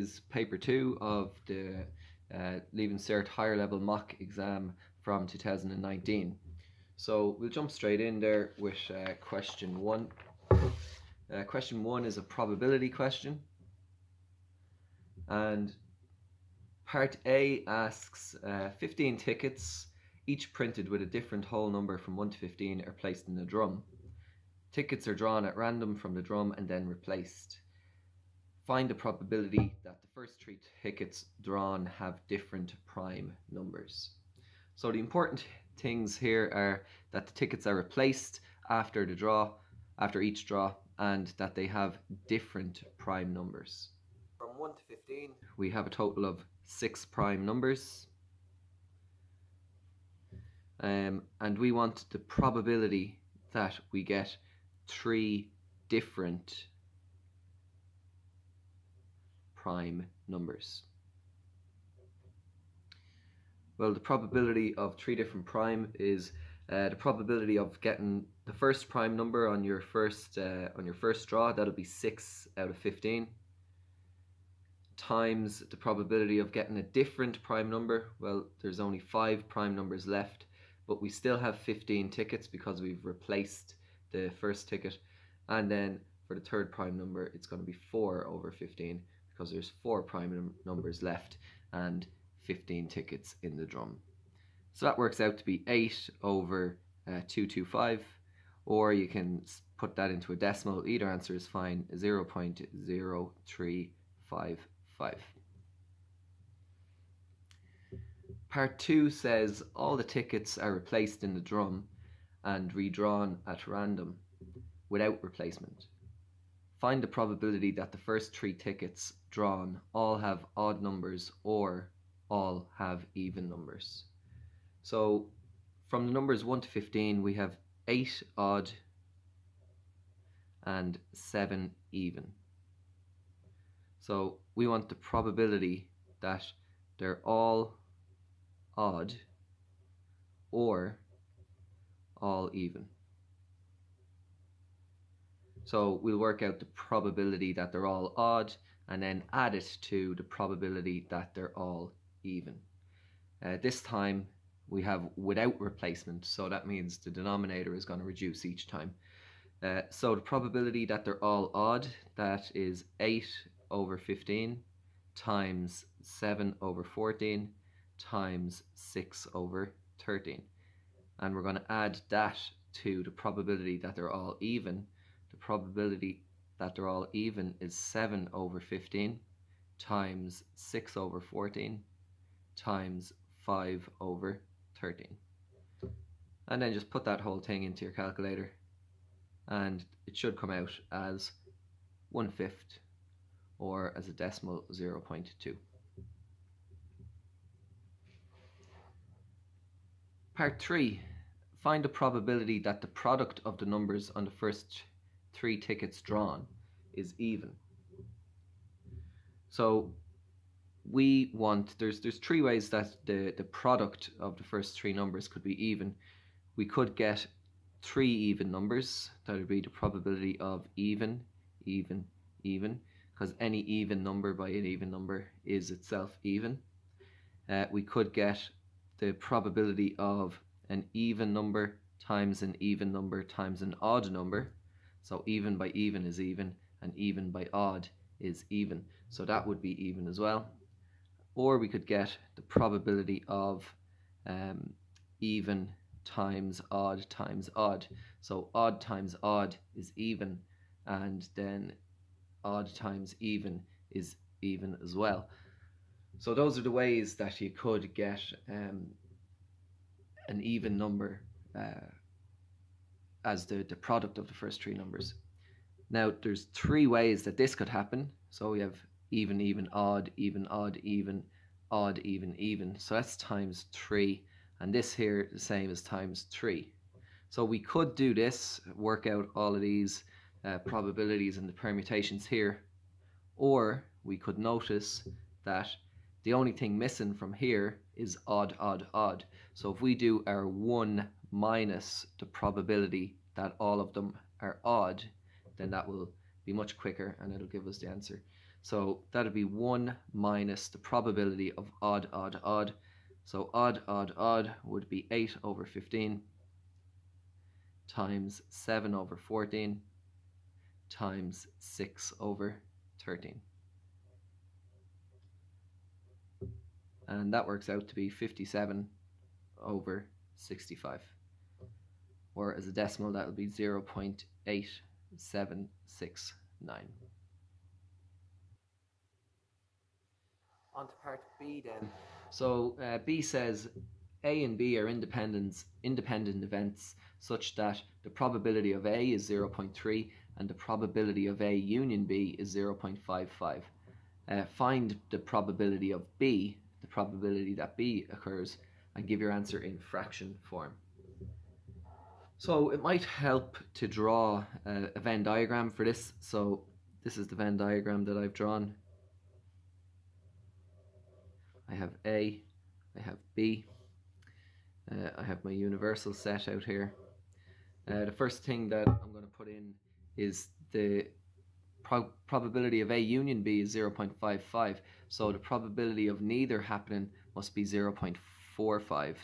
is paper two of the uh, Leaving Cert higher level mock exam from 2019. So we'll jump straight in there with uh, question one. Uh, question one is a probability question. And part A asks uh, 15 tickets, each printed with a different whole number from 1 to 15, are placed in a drum. Tickets are drawn at random from the drum and then replaced. Find the probability that the first three tickets drawn have different prime numbers. So the important things here are that the tickets are replaced after the draw, after each draw, and that they have different prime numbers. From 1 to 15, we have a total of six prime numbers. Um, and we want the probability that we get three different prime numbers. Well, the probability of three different prime is uh, the probability of getting the first prime number on your first uh, on your first draw. That'll be six out of fifteen. Times the probability of getting a different prime number. Well, there's only five prime numbers left, but we still have 15 tickets because we've replaced the first ticket. And then for the third prime number, it's going to be 4 over 15 because there's four prime num numbers left and 15 tickets in the drum. So that works out to be 8 over uh, 225 or you can put that into a decimal. Either answer is fine, 0 0.0355. Part 2 says all the tickets are replaced in the drum and redrawn at random without replacement. Find the probability that the first three tickets drawn all have odd numbers or all have even numbers. So from the numbers 1 to 15 we have 8 odd and 7 even. So we want the probability that they're all odd or all even. So we'll work out the probability that they're all odd and then add it to the probability that they're all even. Uh, this time we have without replacement, so that means the denominator is going to reduce each time. Uh, so the probability that they're all odd, that is 8 over 15 times 7 over 14 times 6 over 13. And we're going to add that to the probability that they're all even. Probability that they're all even is 7 over 15 times 6 over 14 times 5 over 13. And then just put that whole thing into your calculator and it should come out as 1 fifth or as a decimal 0.2. Part 3. Find the probability that the product of the numbers on the first three tickets drawn is even. So we want there's there's three ways that the the product of the first three numbers could be even. We could get three even numbers. That would be the probability of even, even, even, because any even number by an even number is itself even. Uh, we could get the probability of an even number times an even number times an odd number. So even by even is even, and even by odd is even. So that would be even as well. Or we could get the probability of um, even times odd times odd. So odd times odd is even, and then odd times even is even as well. So those are the ways that you could get um, an even number uh, as the, the product of the first three numbers. Now there's three ways that this could happen. So we have even, even, odd, even, odd, even, odd, even, even. So that's times three. And this here the same as times three. So we could do this, work out all of these uh, probabilities and the permutations here. Or we could notice that the only thing missing from here is odd, odd, odd. So if we do our 1 minus the probability that all of them are odd, then that will be much quicker and it'll give us the answer. So that'll be 1 minus the probability of odd, odd, odd. So odd, odd, odd would be 8 over 15 times 7 over 14 times 6 over 13. And that works out to be 57 over 65. Or as a decimal, that will be 0 0.8769. On to part B then. So uh, B says A and B are independent, independent events such that the probability of A is 0.3 and the probability of A union B is 0.55. Uh, find the probability of B, the probability that B occurs, and give your answer in fraction form. So it might help to draw a, a Venn diagram for this. So this is the Venn diagram that I've drawn. I have A, I have B, uh, I have my universal set out here. Uh, the first thing that I'm going to put in is the pro probability of A union B is 0.55. So the probability of neither happening must be 0.45.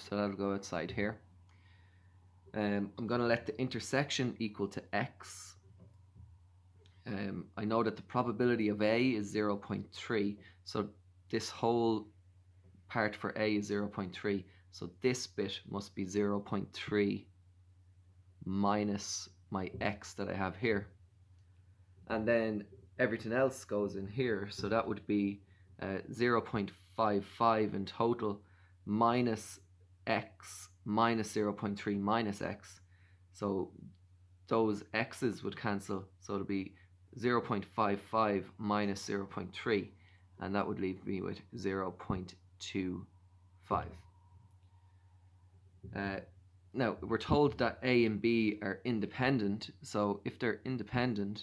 So that'll go outside here. Um, I'm going to let the intersection equal to x. Um, I know that the probability of A is 0.3. So this whole part for A is 0.3. So this bit must be 0.3 minus my x that I have here. And then everything else goes in here. So that would be uh, 0.55 in total minus x minus 0.3 minus x. So those x's would cancel. So it'll be 0.55 minus 0.3 and that would leave me with 0.25. Uh, now, we're told that A and B are independent, so if they're independent,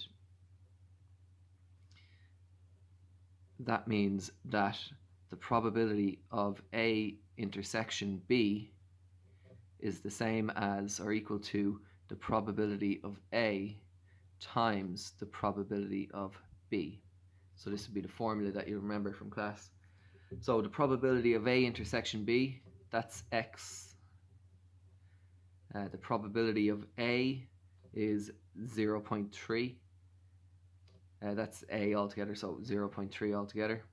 that means that the probability of A intersection B is the same as or equal to the probability of A times the probability of B. So this would be the formula that you remember from class. So the probability of A intersection B, that's X uh, the probability of A is 0 0.3. Uh, that's A altogether, so 0 0.3 altogether.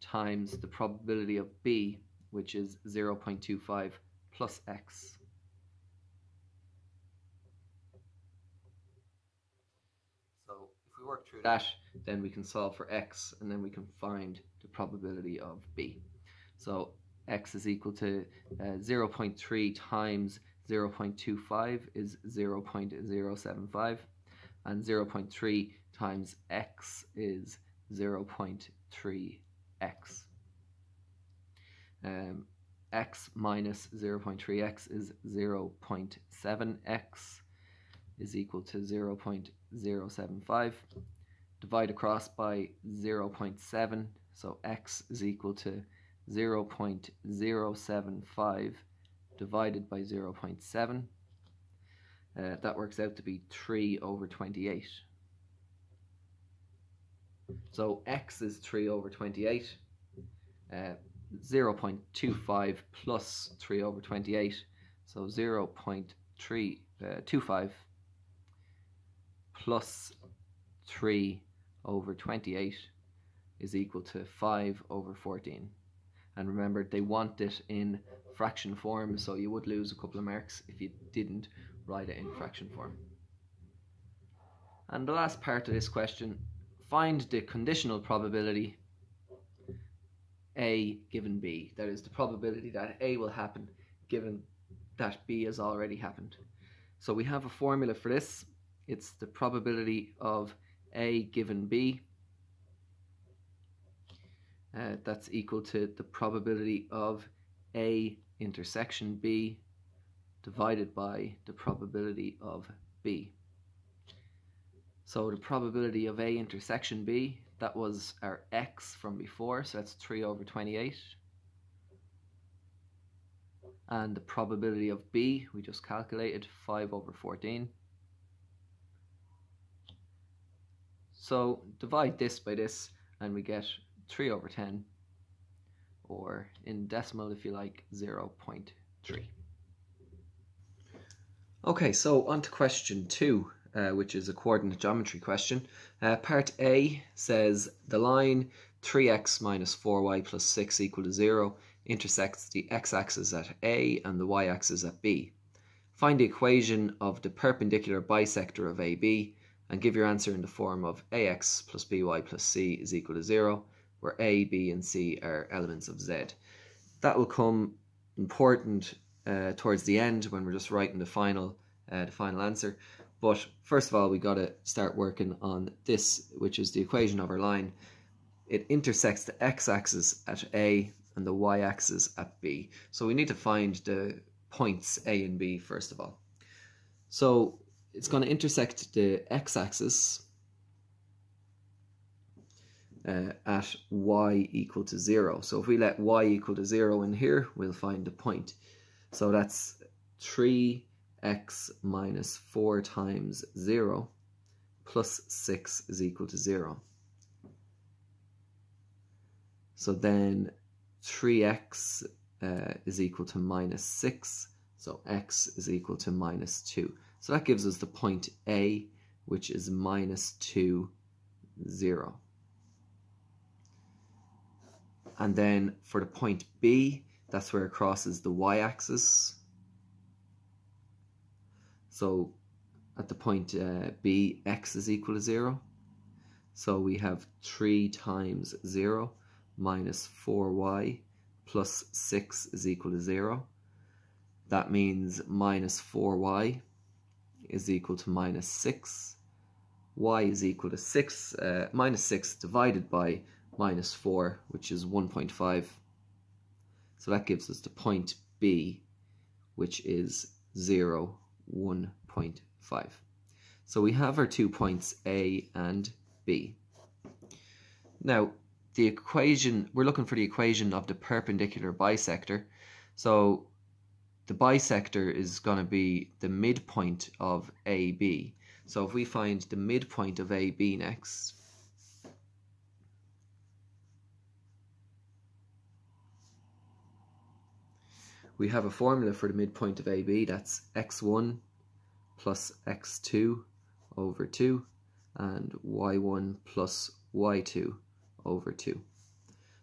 Times the probability of B, which is 0 0.25 plus X. So if we work through that, then we can solve for X and then we can find the probability of B. So x is equal to uh, 0.3 times 0.25 is 0.075 and 0.3 times x is 0.3x. Um, x minus 0.3x is 0.7x is equal to 0.075. Divide across by 0.7, so x is equal to 0.075 divided by 0.7. Uh, that works out to be 3 over 28. So x is 3 over 28. Uh, 0.25 plus 3 over 28. So 0 0.325 uh, plus 3 over 28 is equal to 5 over 14 and remember they want it in fraction form so you would lose a couple of marks if you didn't write it in fraction form. And the last part of this question, find the conditional probability A given B. That is the probability that A will happen given that B has already happened. So we have a formula for this. It's the probability of A given B uh, that's equal to the probability of A intersection B divided by the probability of B. So the probability of A intersection B, that was our x from before, so that's 3 over 28. And the probability of B, we just calculated 5 over 14. So divide this by this and we get 3 over 10 or in decimal if you like 0 0.3. Okay, so on to question 2 uh, which is a coordinate geometry question. Uh, part A says the line 3x minus 4y plus 6 equal to 0 intersects the x-axis at A and the y-axis at B. Find the equation of the perpendicular bisector of AB and give your answer in the form of ax plus by plus c is equal to 0, where a, b and c are elements of z. That will come important uh, towards the end when we're just writing the final, uh, the final answer. But first of all, we got to start working on this, which is the equation of our line. It intersects the x-axis at A and the y-axis at B. So we need to find the points A and B first of all. So it's going to intersect the x-axis uh, at y equal to 0. So if we let y equal to 0 in here, we'll find the point. So that's 3x minus 4 times 0 plus 6 is equal to 0. So then 3x uh, is equal to minus 6. So x is equal to minus 2. So that gives us the point A, which is minus 2, 0. And then for the point B, that's where it crosses the y-axis. So at the point uh, B, x is equal to 0. So we have 3 times 0 minus 4y plus 6 is equal to 0. That means minus 4y is equal to minus 6. y is equal to 6, uh, minus 6 divided by minus 4, which is 1.5. So that gives us the point B, which is 0, 1.5. So we have our two points A and B. Now, the equation, we're looking for the equation of the perpendicular bisector. So the bisector is going to be the midpoint of AB. So if we find the midpoint of AB next, we have a formula for the midpoint of AB, that's x1 plus x2 over 2 and y1 plus y2 over 2.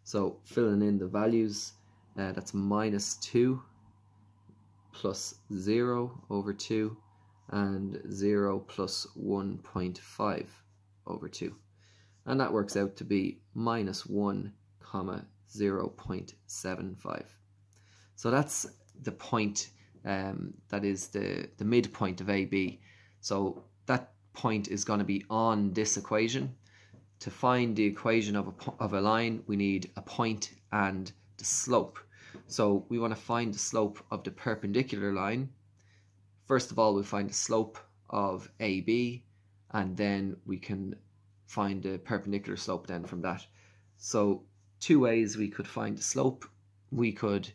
So filling in the values, uh, that's minus 2 plus 0 over 2 and 0 plus 1.5 over 2. And that works out to be minus 1 comma 0.75. So that's the point um, that is the, the midpoint of AB. So that point is going to be on this equation. To find the equation of a, of a line, we need a point and the slope. So we want to find the slope of the perpendicular line. First of all, we find the slope of AB and then we can find the perpendicular slope then from that. So two ways we could find the slope. We could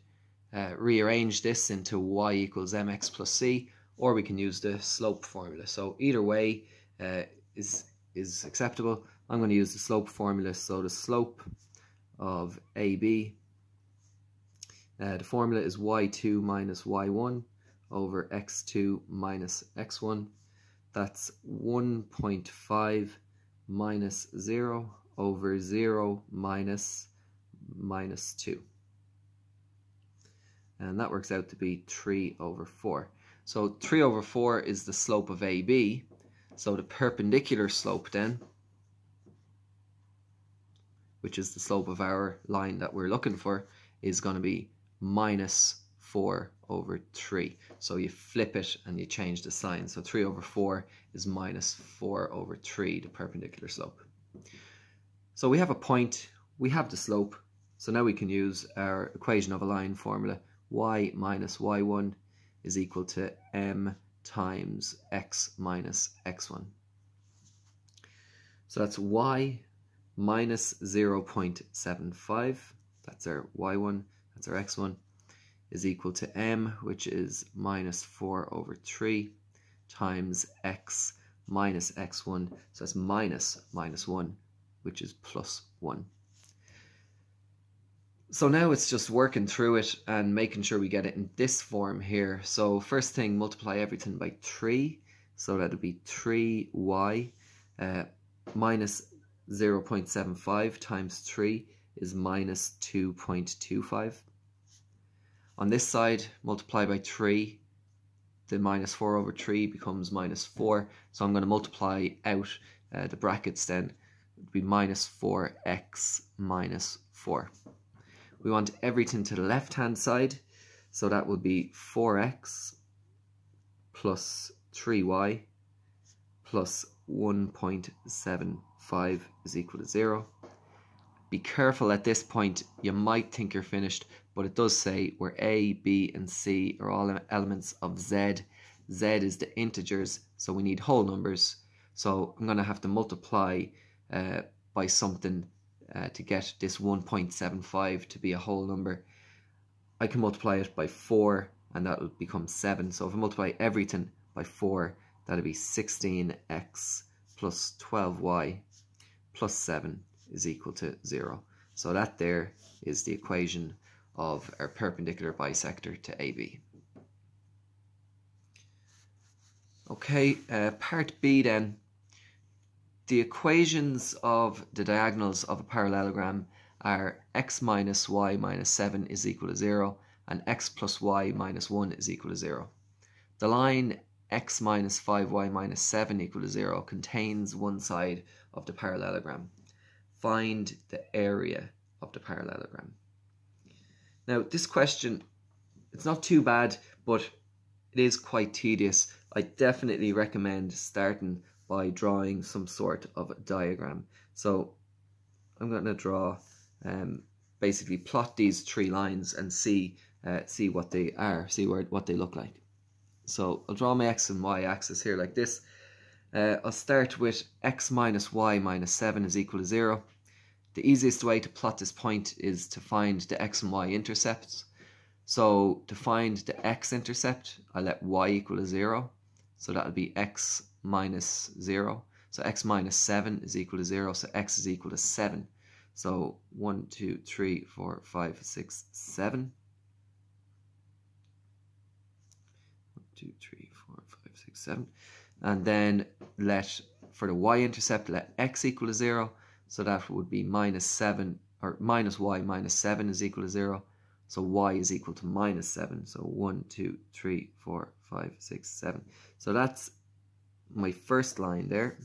uh, rearrange this into y equals mx plus c or we can use the slope formula. So either way uh, is, is acceptable. I'm going to use the slope formula. So the slope of AB uh, the formula is y2 minus y1 over x2 minus x1. That's 1.5 minus 0 over 0 minus minus 2. And that works out to be 3 over 4. So 3 over 4 is the slope of AB. So the perpendicular slope then, which is the slope of our line that we're looking for, is going to be minus 4 over 3. So you flip it and you change the sign. So 3 over 4 is minus 4 over 3, the perpendicular slope. So we have a point, we have the slope. So now we can use our equation of a line formula. Y minus y1 is equal to m times x minus x1. So that's y minus 0.75. That's our y1 that's our x1, is equal to m, which is minus 4 over 3, times x minus x1, so that's minus minus 1, which is plus 1. So now it's just working through it and making sure we get it in this form here. So first thing, multiply everything by 3. So that'll be 3y uh, minus 0.75 times 3 is minus 2.25. On this side, multiply by 3. The minus 4 over 3 becomes minus 4. So I'm going to multiply out uh, the brackets then. It would be minus 4x minus 4. We want everything to the left-hand side. So that would be 4x plus 3y plus 1.75 is equal to 0. Be careful at this point, you might think you're finished, but it does say where A, B and C are all elements of Z. Z is the integers, so we need whole numbers. So I'm going to have to multiply uh, by something uh, to get this 1.75 to be a whole number. I can multiply it by 4 and that will become 7. So if I multiply everything by 4, that'll be 16x plus 12y plus 7 is equal to 0. So that there is the equation of our perpendicular bisector to AB. Okay, uh, part B then. The equations of the diagonals of a parallelogram are x minus y minus 7 is equal to 0 and x plus y minus 1 is equal to 0. The line x minus 5y minus 7 equal to 0 contains one side of the parallelogram. Find the area of the parallelogram. Now this question, it's not too bad, but it is quite tedious. I definitely recommend starting by drawing some sort of a diagram. So I'm going to draw, um, basically plot these three lines and see uh, see what they are, see where what they look like. So I'll draw my x and y axis here like this. Uh, I'll start with x minus y minus 7 is equal to 0. The easiest way to plot this point is to find the x and y intercepts. So to find the x-intercept, I let y equal to 0. So that'll be x minus 0. So x minus 7 is equal to 0, so x is equal to 7. So 1, 2, 3, 4, 5, 6, 7. 1, 2, 3, 4, 5, 6, 7. And then let, for the y-intercept, let x equal to 0. So that would be minus 7, or minus y minus 7 is equal to 0. So y is equal to minus 7. So 1, 2, 3, 4, 5, 6, 7. So that's my first line there.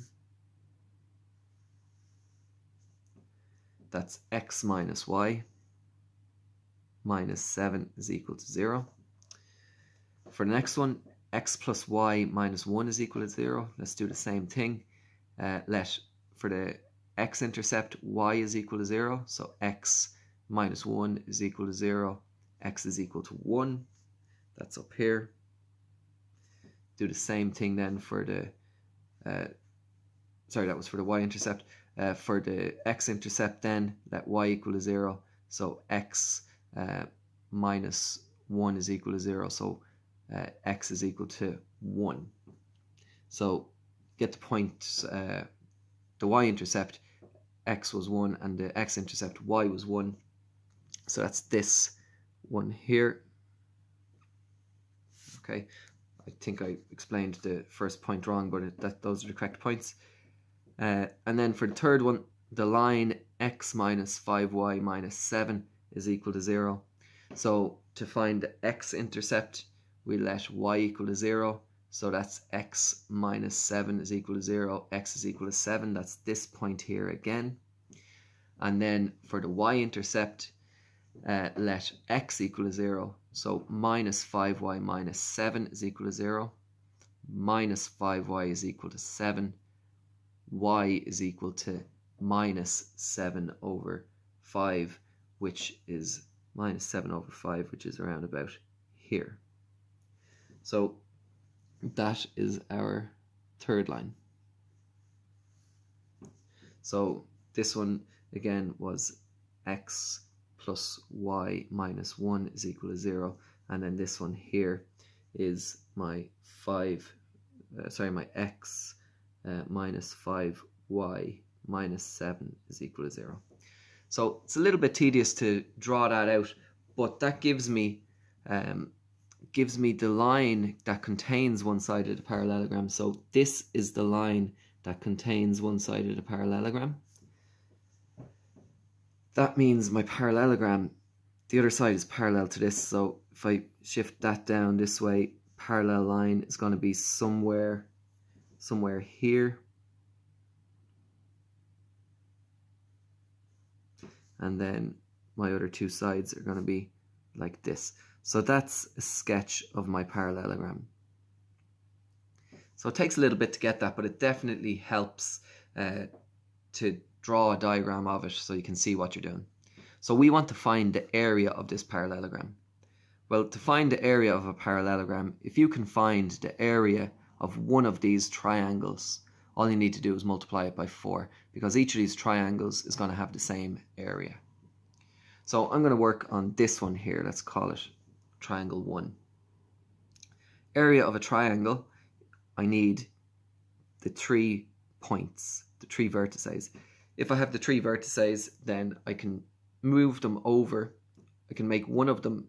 That's x minus y minus 7 is equal to 0. For the next one, x plus y minus 1 is equal to 0. Let's do the same thing. Uh, let for the x-intercept y is equal to 0. So x minus 1 is equal to 0. x is equal to 1. That's up here. Do the same thing then for the uh, sorry, that was for the y-intercept. Uh, for the x-intercept then, let y equal to 0. So x uh, minus 1 is equal to 0. So uh, x is equal to 1. So get the point, uh, the y-intercept, x was 1, and the x-intercept, y was 1. So that's this one here. Okay, I think I explained the first point wrong, but it, that those are the correct points. Uh, and then for the third one, the line x minus 5y minus 7 is equal to 0. So to find the x-intercept, we let y equal to 0. So that's x minus 7 is equal to 0. x is equal to 7. That's this point here again. And then for the y-intercept, uh, let x equal to 0. So minus 5y minus 7 is equal to 0. Minus 5y is equal to 7. y is equal to minus 7 over 5, which is minus 7 over 5, which is around about here. So that is our third line. So this one again was x plus y minus 1 is equal to 0 and then this one here is my 5 uh, sorry my x uh, minus 5y minus 7 is equal to 0. So it's a little bit tedious to draw that out, but that gives me um, gives me the line that contains one side of the parallelogram. So this is the line that contains one side of the parallelogram. That means my parallelogram, the other side is parallel to this. So if I shift that down this way, parallel line is going to be somewhere, somewhere here. And then my other two sides are going to be like this. So that's a sketch of my parallelogram. So it takes a little bit to get that, but it definitely helps uh, to draw a diagram of it so you can see what you're doing. So we want to find the area of this parallelogram. Well, to find the area of a parallelogram, if you can find the area of one of these triangles, all you need to do is multiply it by 4 because each of these triangles is going to have the same area. So I'm going to work on this one here. Let's call it triangle 1. Area of a triangle, I need the three points, the three vertices. If I have the three vertices, then I can move them over. I can make one of them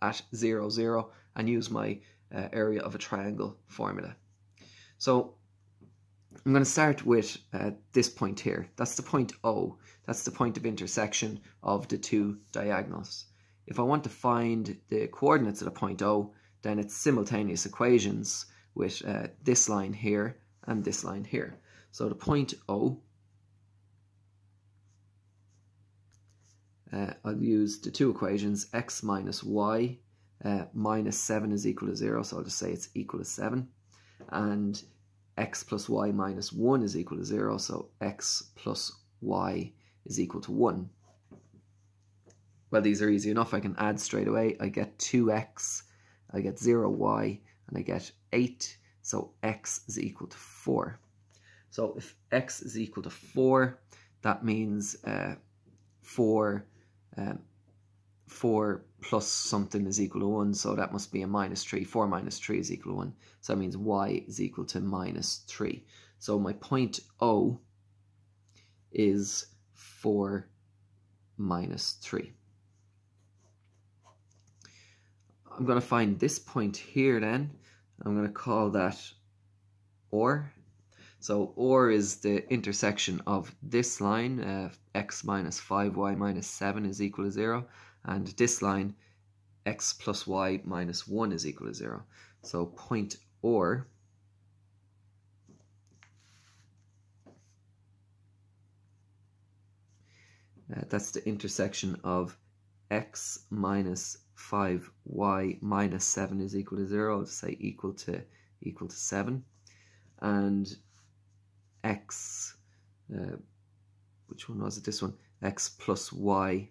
at 0, 0 and use my uh, area of a triangle formula. So I'm going to start with uh, this point here. That's the point O. That's the point of intersection of the two diagonals. If I want to find the coordinates of the point O, then it's simultaneous equations with uh, this line here and this line here. So the point O, uh, I'll use the two equations, x minus y uh, minus 7 is equal to 0, so I'll just say it's equal to 7. And x plus y minus 1 is equal to 0, so x plus y is equal to 1 well, these are easy enough. I can add straight away. I get 2x, I get 0y, and I get 8. So x is equal to 4. So if x is equal to 4, that means uh, 4, um, 4 plus something is equal to 1. So that must be a minus 3. 4 minus 3 is equal to 1. So that means y is equal to minus 3. So my point O is 4 minus 3. I'm going to find this point here then. I'm going to call that OR. So OR is the intersection of this line, uh, x minus 5y minus 7 is equal to 0, and this line, x plus y minus 1 is equal to 0. So point OR uh, that's the intersection of x minus 5y minus 7 is equal to 0. I'll just say equal to equal to 7. And x, uh, which one was it? This one. x plus y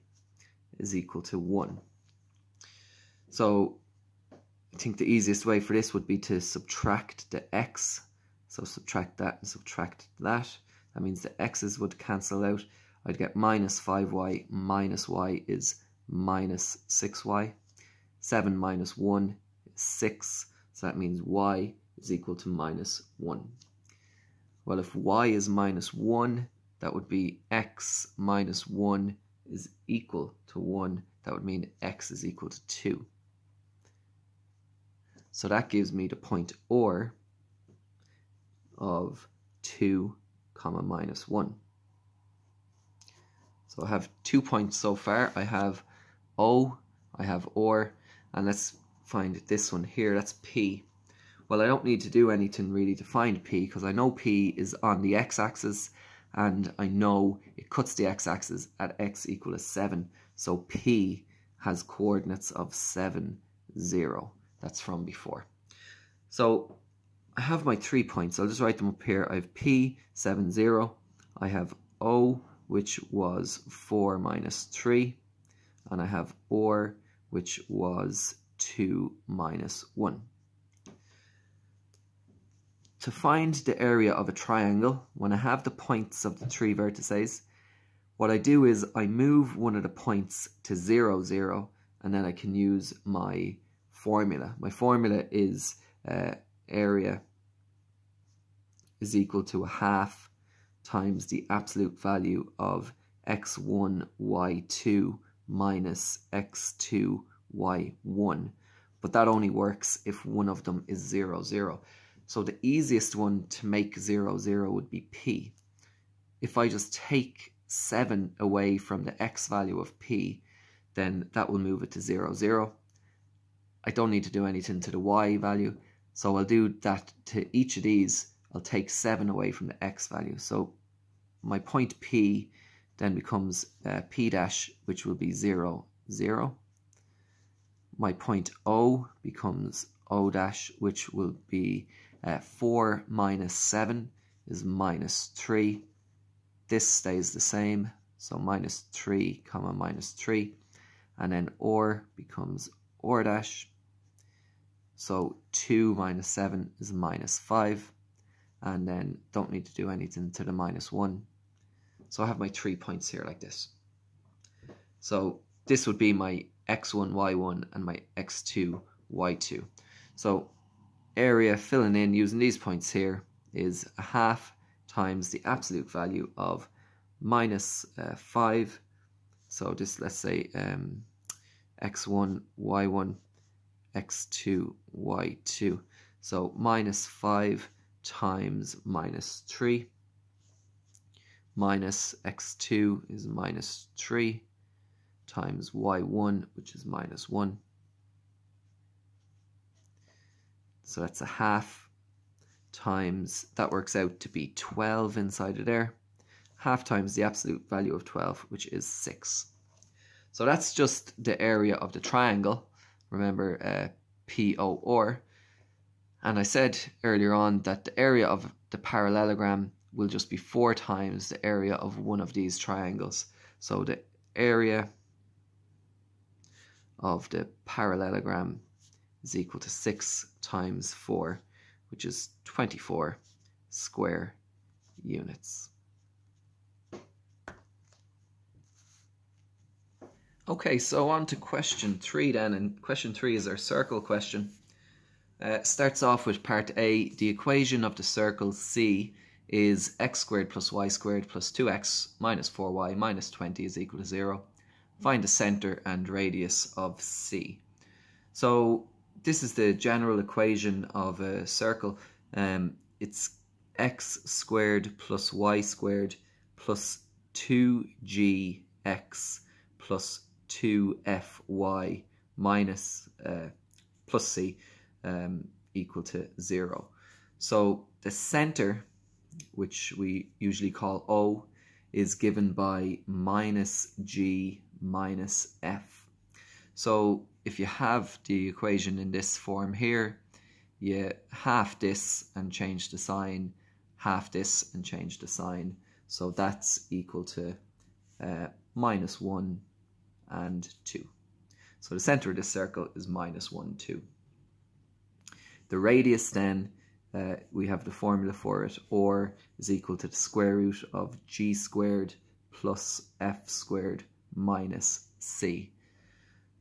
is equal to 1. So I think the easiest way for this would be to subtract the x. So subtract that and subtract that. That means the x's would cancel out. I'd get minus 5y minus y is minus 6y. 7 minus 1 is 6, so that means y is equal to minus 1. Well, if y is minus 1, that would be x minus 1 is equal to 1. That would mean x is equal to 2. So that gives me the point OR of 2 comma minus 1. So I have two points so far. I have O, I have OR, and let's find this one here, that's P. Well, I don't need to do anything really to find P because I know P is on the x-axis and I know it cuts the x-axis at x equal to 7. So P has coordinates of 7, 0. That's from before. So I have my three points. I'll just write them up here. I have P, 7, 0. I have O, which was 4 minus 3 and I have OR, which was 2 minus 1. To find the area of a triangle, when I have the points of the three vertices, what I do is I move one of the points to 0, 0, and then I can use my formula. My formula is uh, area is equal to a half times the absolute value of x1, y2 minus x2, y1. But that only works if one of them is 0, 0. So the easiest one to make 0, 0 would be p. If I just take 7 away from the x value of p, then that will move it to 0, 0. I don't need to do anything to the y value, so I'll do that to each of these. I'll take 7 away from the x value. So my point p then becomes uh, p dash, which will be 0, 0. My point O becomes O dash, which will be uh, 4 minus 7 is minus 3. This stays the same, so minus 3 comma minus 3. And then OR becomes OR dash. So 2 minus 7 is minus 5. And then don't need to do anything to the minus 1. So I have my three points here like this. So this would be my x1, y1 and my x2, y2. So area filling in using these points here is a half times the absolute value of minus, uh, 5. So just let's say um, x1, y1, x2, y2. So minus 5 times minus 3 minus x2 is minus 3 times y1 which is minus 1 so that's a half times that works out to be 12 inside of there. Half times the absolute value of 12 which is 6 so that's just the area of the triangle. Remember uh, POR and I said earlier on that the area of the parallelogram will just be four times the area of one of these triangles. So the area of the parallelogram is equal to 6 times 4, which is 24 square units. Okay, so on to question 3 then, and question 3 is our circle question. Uh, starts off with part A, the equation of the circle C is x squared plus y squared plus 2x minus 4y minus 20 is equal to 0. Find the centre and radius of C. So this is the general equation of a circle. Um, it's x squared plus y squared plus 2gx plus 2fy minus uh, plus c um, equal to 0. So the centre which we usually call O, is given by minus G minus F. So if you have the equation in this form here, you half this and change the sign, half this and change the sign. So that's equal to uh, minus 1 and 2. So the centre of this circle is minus 1, 2. The radius then uh, we have the formula for it, or is equal to the square root of g squared plus f squared minus c.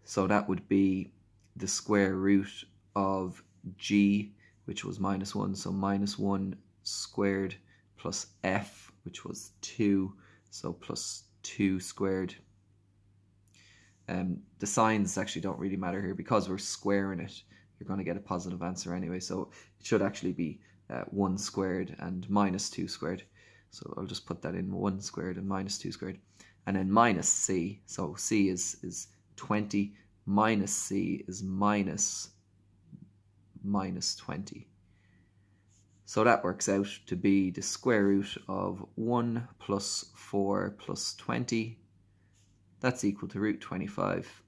So that would be the square root of g, which was minus 1, so minus 1 squared plus f, which was 2, so plus 2 squared. Um, the signs actually don't really matter here because we're squaring it you're going to get a positive answer anyway. So it should actually be uh, 1 squared and minus 2 squared. So I'll just put that in 1 squared and minus 2 squared. And then minus c. So c is, is 20 minus c is minus minus 20. So that works out to be the square root of 1 plus 4 plus 20. That's equal to root 25.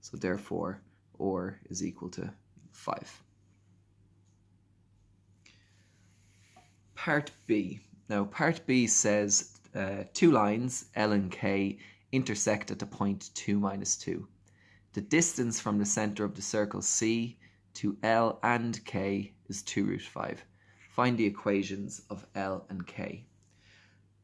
So therefore, or is equal to 5. Part B. Now, part B says uh, two lines, L and K, intersect at the point 2 minus 2. The distance from the centre of the circle C to L and K is 2 root 5. Find the equations of L and K.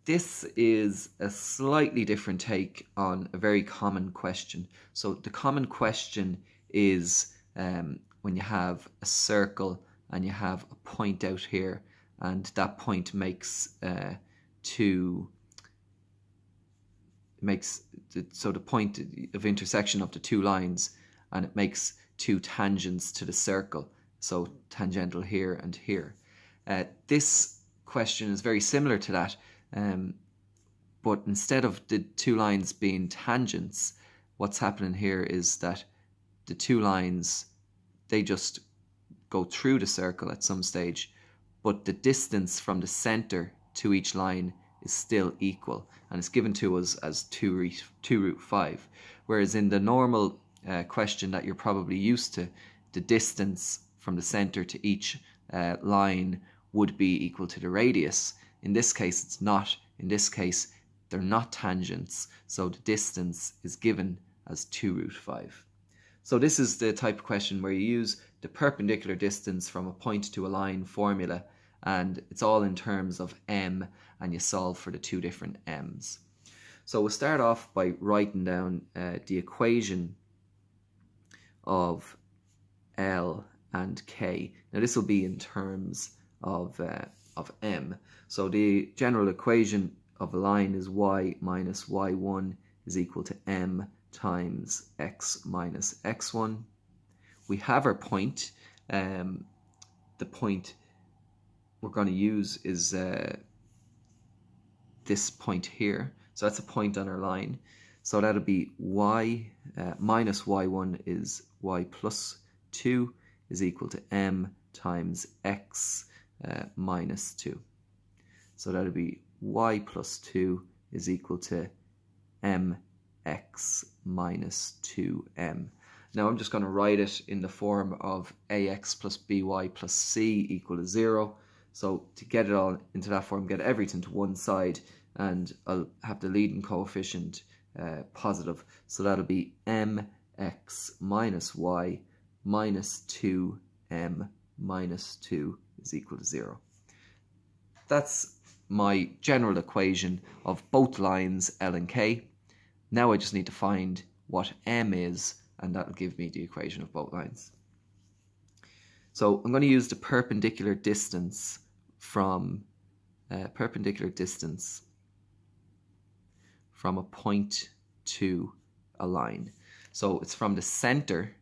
This is a slightly different take on a very common question. So the common question is um, when you have a circle and you have a point out here and that point makes uh, two makes the, so the point of intersection of the two lines and it makes two tangents to the circle so tangential here and here. Uh, this question is very similar to that um, but instead of the two lines being tangents what's happening here is that the two lines they just go through the circle at some stage but the distance from the center to each line is still equal and it's given to us as 2 root, 2 root 5 whereas in the normal uh, question that you're probably used to the distance from the center to each uh, line would be equal to the radius. In this case it's not. In this case they're not tangents. So the distance is given as 2 root 5 so this is the type of question where you use the perpendicular distance from a point to a line formula and it's all in terms of m and you solve for the two different m's. So we'll start off by writing down uh, the equation of L and K. Now this will be in terms of, uh, of M. So the general equation of a line is y minus y1 is equal to m times x minus x1. We have our point. Um, the point we're going to use is uh, this point here. So that's a point on our line. So that'll be y uh, minus y1 is y plus 2 is equal to m times x uh, minus 2. So that'll be y plus 2 is equal to mx minus 2m. Now I'm just going to write it in the form of ax plus by plus c equal to 0. So to get it all into that form, get everything to one side, and I'll have the leading coefficient uh, positive. So that'll be mx minus y minus 2m minus 2 is equal to 0. That's my general equation of both lines L and K. Now I just need to find what m is, and that'll give me the equation of both lines. So I'm going to use the perpendicular distance from uh, perpendicular distance from a point to a line. So it's from the center,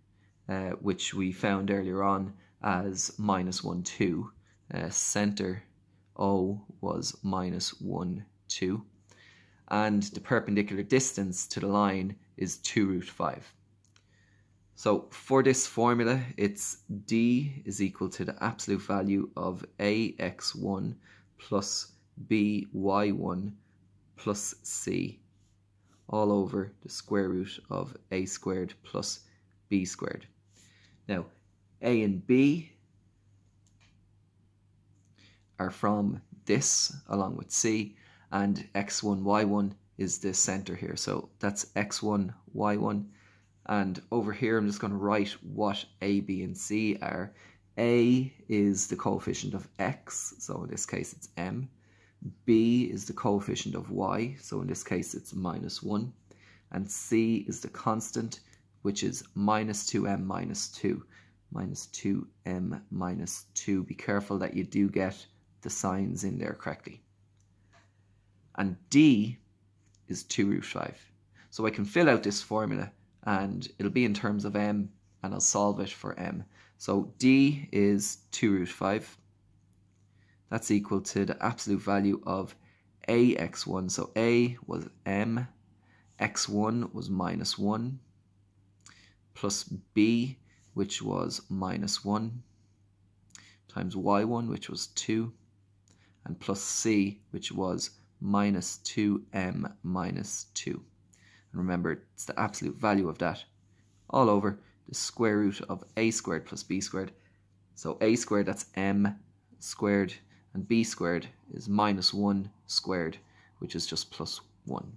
uh, which we found earlier on as minus 1, 2. Uh, center O was minus 1, 2. And the perpendicular distance to the line is 2 root 5. So for this formula, it's d is equal to the absolute value of ax1 plus by1 plus c all over the square root of a squared plus b squared. Now, a and b are from this along with c and x1, y1 is the center here. So that's x1, y1 and over here, I'm just going to write what A, B, and C are. A is the coefficient of x, so in this case it's m. B is the coefficient of y, so in this case it's minus 1. And C is the constant, which is minus 2m minus 2. Minus 2m minus 2. Be careful that you do get the signs in there correctly. And D is 2 root 5. So I can fill out this formula and it'll be in terms of m and I'll solve it for m. So d is 2 root 5. That's equal to the absolute value of ax1. So a was m, x1 was minus 1, plus b, which was minus 1, times y1, which was 2, and plus c, which was minus 2m minus 2. And remember, it's the absolute value of that all over the square root of a squared plus b squared. So a squared, that's m squared, and b squared is minus 1 squared, which is just plus 1.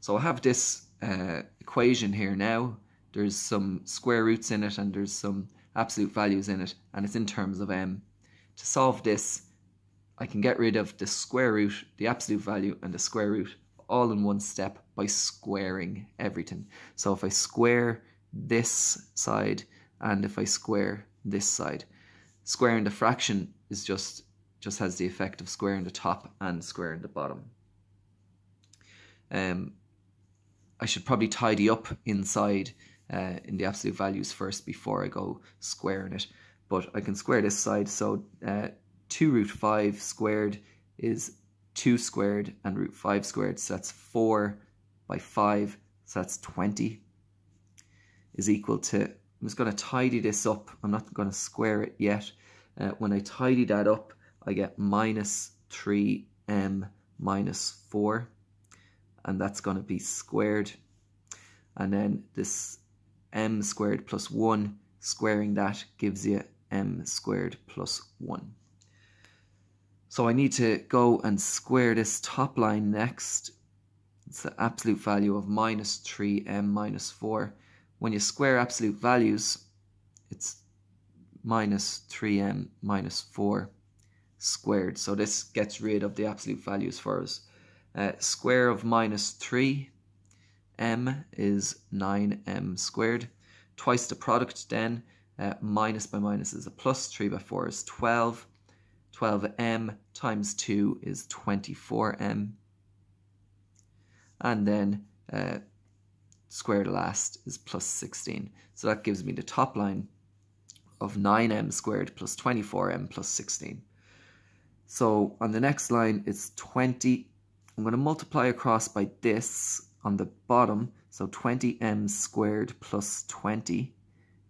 So I have this uh, equation here now. There's some square roots in it and there's some absolute values in it, and it's in terms of m. To solve this, I can get rid of the square root, the absolute value, and the square root all in one step by squaring everything. So if I square this side and if I square this side, squaring the fraction is just just has the effect of squaring the top and squaring the bottom. Um, I should probably tidy up inside uh, in the absolute values first before I go squaring it. But I can square this side, so uh, 2 root 5 squared is 2 squared and root 5 squared, so that's 4 by 5, so that's 20, is equal to, I'm just going to tidy this up, I'm not going to square it yet. Uh, when I tidy that up, I get minus 3m minus 4, and that's going to be squared. And then this m squared plus 1, squaring that gives you m squared plus 1. So I need to go and square this top line next. It's the absolute value of minus 3m minus 4. When you square absolute values, it's minus 3m minus 4 squared. So this gets rid of the absolute values for us. Uh, square of minus 3 m is 9m squared. Twice the product then, uh, minus by minus is a plus, 3 by 4 is 12. 12m times 2 is 24m. And then uh, square last is plus 16. So that gives me the top line of 9m squared plus 24m plus 16. So on the next line, it's 20. I'm going to multiply across by this on the bottom. So 20m squared plus 20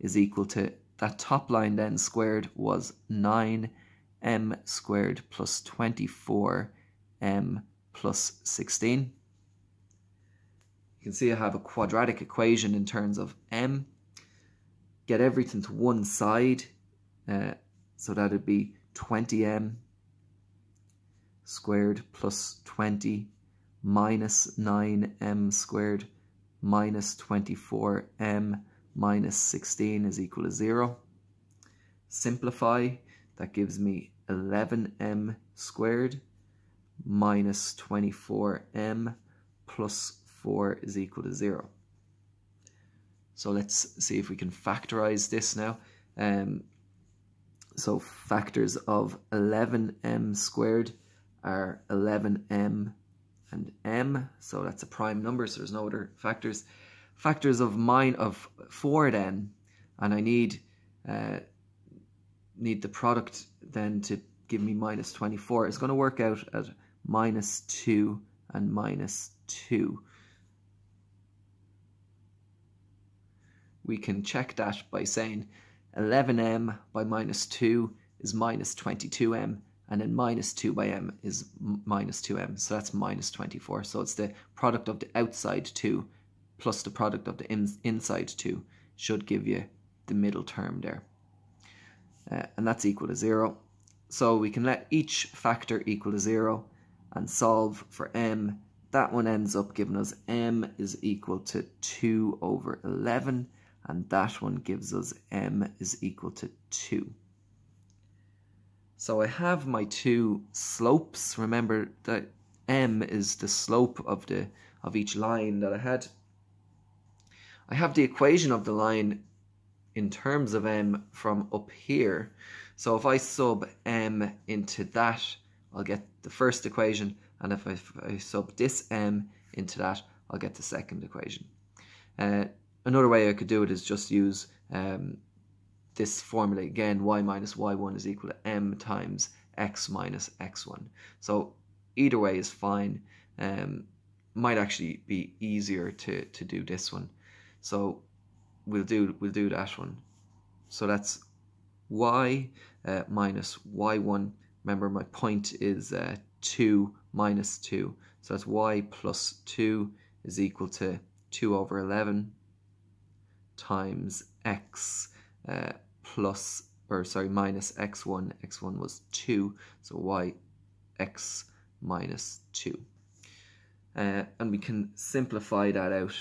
is equal to, that top line then squared was 9m squared plus 24m plus 16. You can see I have a quadratic equation in terms of m. Get everything to one side. Uh, so that would be 20m squared plus 20 minus 9m squared minus 24m minus 16 is equal to 0. Simplify, that gives me 11m squared minus 24m plus 4 is equal to 0. So let's see if we can factorize this now. Um, so factors of 11m squared are 11m and m, so that's a prime number, so there's no other factors. Factors of mine of 4 then, and I need uh, need the product then to give me minus 24. It's going to work out at minus 2 and minus 2. We can check that by saying 11m by minus 2 is minus 22m and then minus 2 by m is minus 2m, so that's minus 24. So it's the product of the outside 2 plus the product of the in inside 2 should give you the middle term there. Uh, and that's equal to 0. So we can let each factor equal to 0 and solve for m. That one ends up giving us m is equal to 2 over 11 and that one gives us m is equal to 2. So I have my two slopes. Remember that m is the slope of the of each line that I had. I have the equation of the line in terms of m from up here. So if I sub m into that, I'll get the first equation. And if I, if I sub this m into that, I'll get the second equation. Uh, another way I could do it is just use um, this formula again, y minus y1 is equal to m times x minus x1. So either way is fine. Um, might actually be easier to, to do this one. So we'll do we'll do that one. So that's y uh, minus y1. Remember my point is uh, 2 minus 2. So that's y plus 2 is equal to 2 over 11 times x uh, plus, or sorry, minus x1. x1 was 2, so y x minus 2. Uh, and we can simplify that out.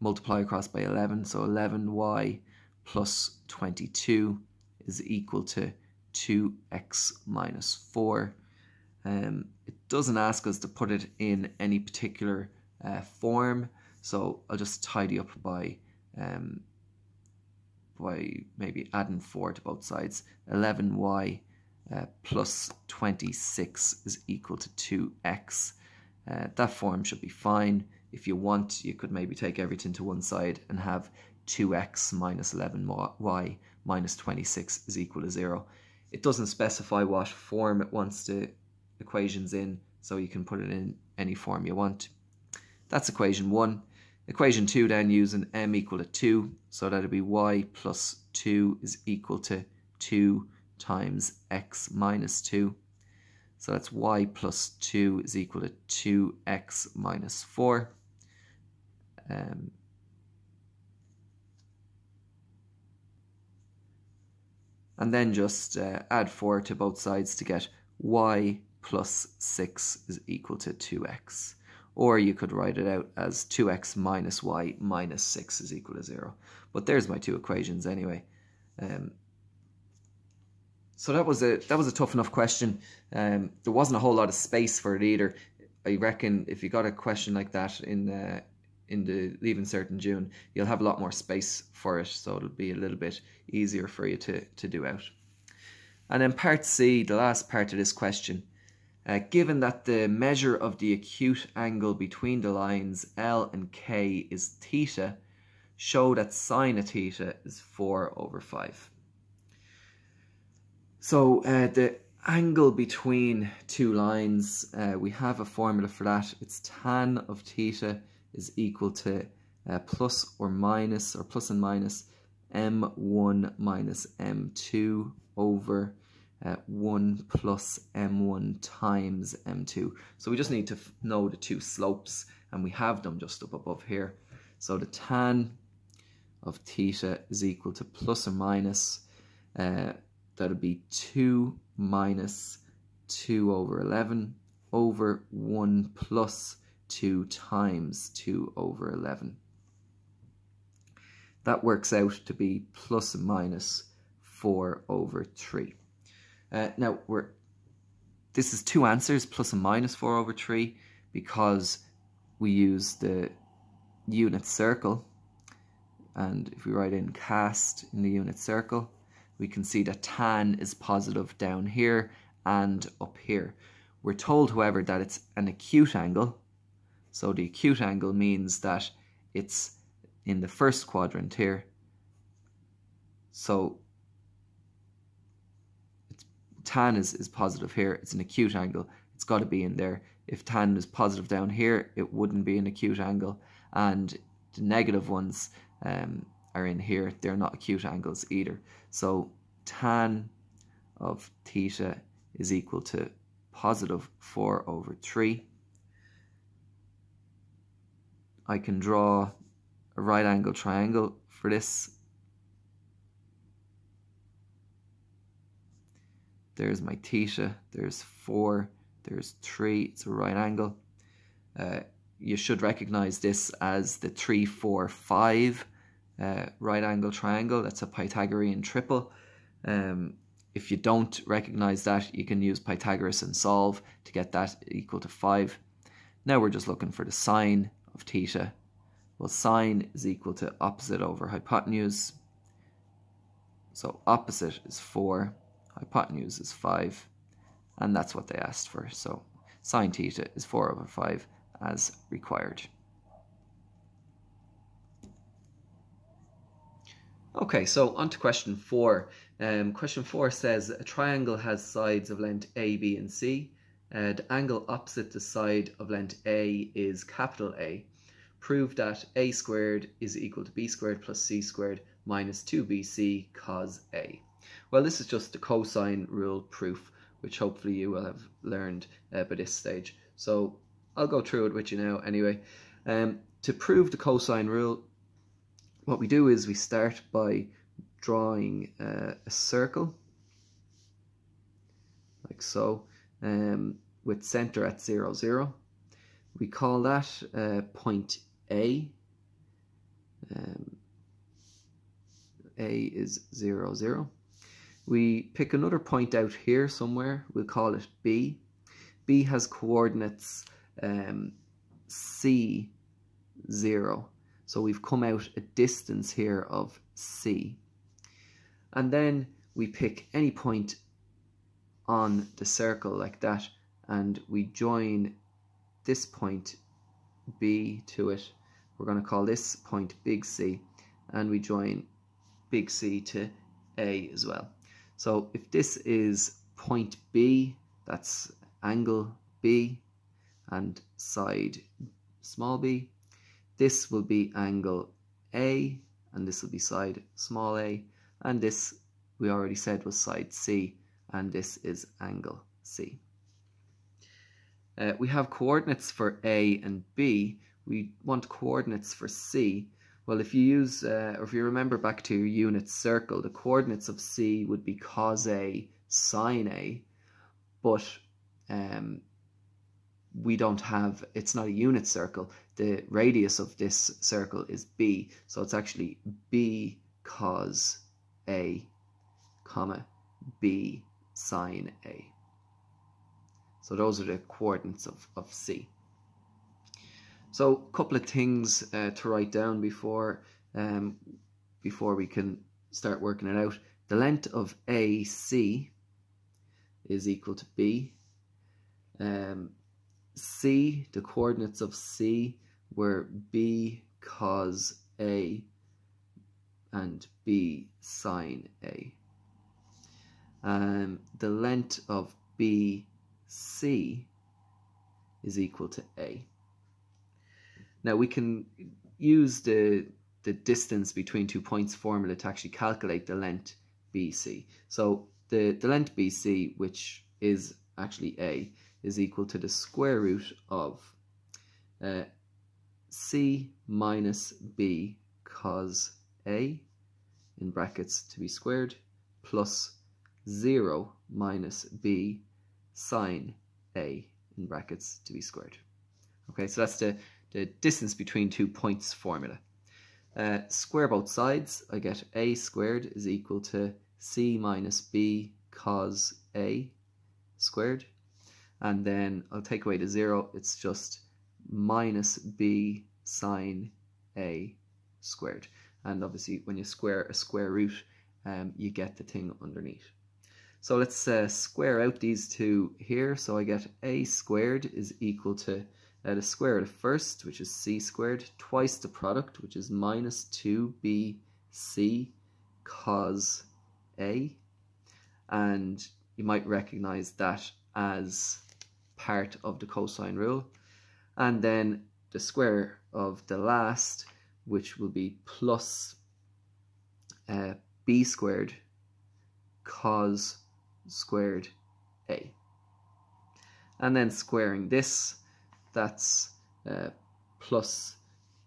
Multiply across by 11, so 11y plus 22 is equal to 2x minus 4. Um, it doesn't ask us to put it in any particular uh, form, so I'll just tidy up by um, by maybe adding 4 to both sides. 11y uh, plus 26 is equal to 2x. Uh, that form should be fine. If you want, you could maybe take everything to one side and have 2x minus 11y minus 26 is equal to 0. It doesn't specify what form it wants the equations in, so you can put it in any form you want. That's equation 1. Equation 2 then using m equal to 2, so that'll be y plus 2 is equal to 2 times x minus 2. So that's y plus 2 is equal to 2x minus 4. Um, and then just uh, add 4 to both sides to get y plus 6 is equal to 2x. Or you could write it out as 2x minus y minus 6 is equal to 0. But there's my two equations anyway. Um, so that was a that was a tough enough question. Um, there wasn't a whole lot of space for it either. I reckon if you got a question like that in in the Leaving Cert in June, you'll have a lot more space for it, so it'll be a little bit easier for you to, to do out. And then part C, the last part of this question. Uh, given that the measure of the acute angle between the lines L and K is theta, show that sine of theta is 4 over 5. So uh, the angle between two lines, uh, we have a formula for that. It's tan of theta is equal to uh, plus or minus, or plus and minus, m1 minus m2 over uh, 1 plus m1 times m2. So we just need to know the two slopes, and we have them just up above here. So the tan of theta is equal to plus or minus, uh, that'll be 2 minus 2 over 11 over 1 plus 2 times 2 over 11. That works out to be plus and minus 4 over 3. Uh, now, we're this is two answers, plus and minus 4 over 3, because we use the unit circle. And if we write in cast in the unit circle, we can see that tan is positive down here and up here. We're told, however, that it's an acute angle, so the acute angle means that it's in the first quadrant here. So tan is, is positive here. It's an acute angle. It's got to be in there. If tan is positive down here, it wouldn't be an acute angle. And the negative ones um, are in here. They're not acute angles either. So tan of theta is equal to positive 4 over 3. I can draw a right angle triangle for this. There's my theta, there's 4, there's 3, it's a right angle. Uh, you should recognize this as the 3, 4, 5 uh, right angle triangle. That's a Pythagorean triple. Um, if you don't recognize that, you can use Pythagoras and solve to get that equal to 5. Now we're just looking for the sine of theta. Well, sine is equal to opposite over hypotenuse. So opposite is 4, hypotenuse is 5, and that's what they asked for. So sine theta is 4 over 5 as required. Okay, so on to question 4. Um, question 4 says a triangle has sides of length A, B and C. Uh, the angle opposite the side of length A is capital A. Prove that A squared is equal to B squared plus C squared minus 2BC cos A. Well, this is just the cosine rule proof, which hopefully you will have learned uh, by this stage. So I'll go through it with you now anyway. Um, to prove the cosine rule, what we do is we start by drawing uh, a circle, like so um, with center at 0, 0. We call that uh, point A. Um, A is 0, 0. We pick another point out here somewhere. We'll call it B. B has coordinates um, C, 0. So we've come out a distance here of C. And then we pick any point on the circle like that and we join this point B to it. We're going to call this point big C and we join big C to A as well. So if this is point B, that's angle B and side small b, this will be angle A and this will be side small a and this we already said was side C and this is angle C. Uh, we have coordinates for A and B. We want coordinates for C. Well, if you use, uh, or if you remember back to your unit circle, the coordinates of C would be cos A, sine A, but um, we don't have, it's not a unit circle. The radius of this circle is B, so it's actually B cos A, comma, B sine A. So those are the coordinates of, of C. So a couple of things uh, to write down before um, before we can start working it out. The length of AC is equal to B. Um, C, the coordinates of C were B cos A and B sine A. Um, the length of B C is equal to A. Now we can use the, the distance between two points formula to actually calculate the length BC. So the, the length BC, which is actually A, is equal to the square root of uh, C minus B cos A in brackets to be squared plus 0 minus B sine a in brackets to be squared. Okay, so that's the, the distance between two points formula. Uh, square both sides, I get a squared is equal to c minus b cos a squared. And then I'll take away the zero, it's just minus b sine a squared. And obviously when you square a square root, um, you get the thing underneath. So let's uh, square out these two here. So I get a squared is equal to uh, the square of the first, which is c squared, twice the product, which is minus 2bc cos a. And you might recognize that as part of the cosine rule. And then the square of the last, which will be plus uh, b squared cos squared a. And then squaring this, that's uh, plus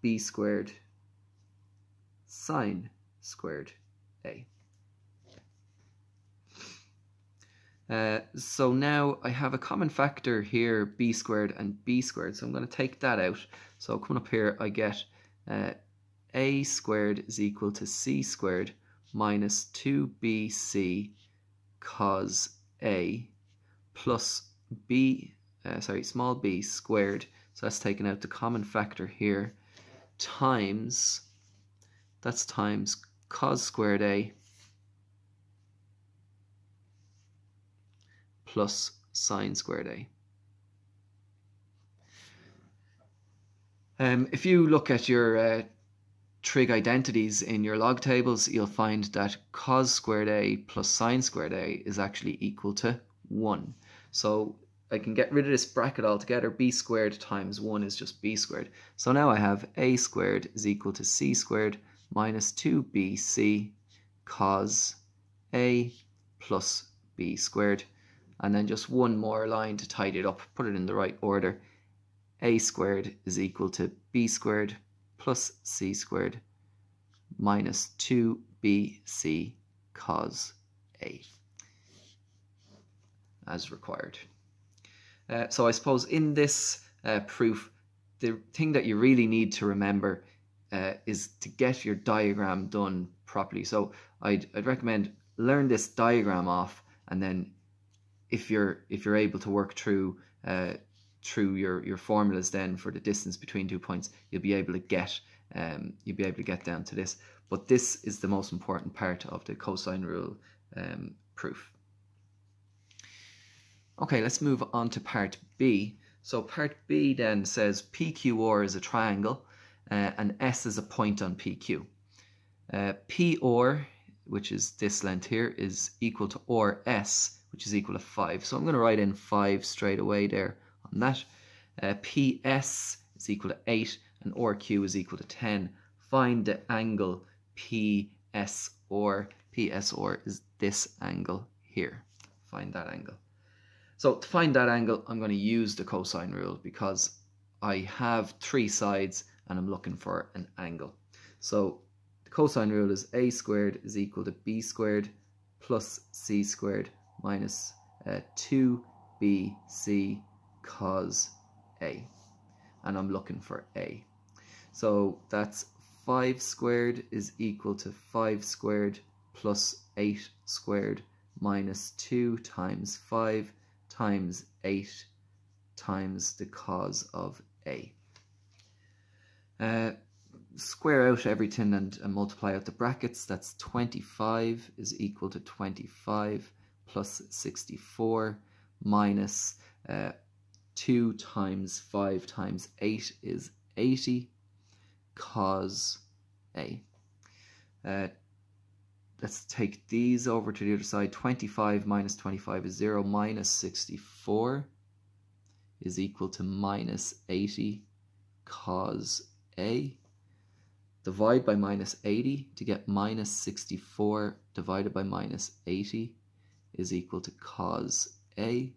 b squared sine squared a. Uh, so now I have a common factor here, b squared and b squared. So I'm going to take that out. So coming up here, I get uh, a squared is equal to c squared minus 2bc cos a plus b, uh, sorry, small b squared, so that's taking out the common factor here, times, that's times cos squared a plus sine squared a. Um, if you look at your uh, trig identities in your log tables, you'll find that cos squared a plus sine squared a is actually equal to 1. So I can get rid of this bracket altogether. b squared times 1 is just b squared. So now I have a squared is equal to c squared minus 2bc cos a plus b squared. And then just one more line to tidy it up, put it in the right order. a squared is equal to b squared plus c squared minus 2bc cos a as required. Uh, so I suppose in this uh, proof, the thing that you really need to remember uh, is to get your diagram done properly. So I'd, I'd recommend learn this diagram off and then if you're if you're able to work through uh, through your, your formulas then for the distance between two points, you'll be able to get um, you'll be able to get down to this. But this is the most important part of the cosine rule um, proof. Okay, let's move on to part B. So part B then says PQR is a triangle uh, and S is a point on PQ. Uh, PR, which is this length here, is equal to RS, which is equal to 5. So I'm going to write in 5 straight away there on that. Uh, PS is equal to 8 and RQ is equal to 10. Find the angle PSR. PSR is this angle here. Find that angle. So to find that angle, I'm going to use the cosine rule because I have three sides and I'm looking for an angle. So the cosine rule is a squared is equal to b squared plus c squared minus uh, 2bc cos a. And I'm looking for a. So that's 5 squared is equal to 5 squared plus 8 squared minus 2 times 5 times 8 times the cos of a. Uh, square out everything and, and, multiply out the brackets. That's 25 is equal to 25 plus 64 minus, uh, 2 times 5 times 8 is 80 cos A. Uh, let's take these over to the other side. 25 minus 25 is 0 minus 64 is equal to minus 80 cos a. Divide by minus 80 to get minus 64 divided by minus 80 is equal to cos A.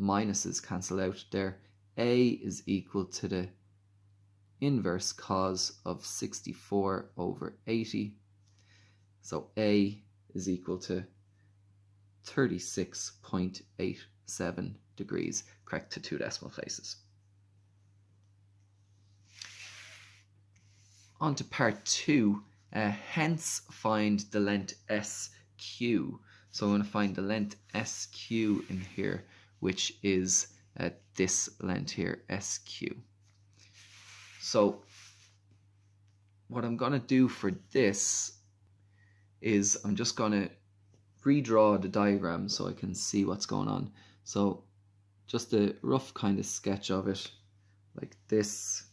Minuses cancel out there. A is equal to the inverse cos of 64 over 80. So A is equal to 36.87 degrees, correct to two decimal places. On to part two, uh, hence find the length SQ. So I'm going to find the length SQ in here, which is uh, this length here, SQ. So what I'm going to do for this is I'm just going to redraw the diagram so I can see what's going on. So just a rough kind of sketch of it like this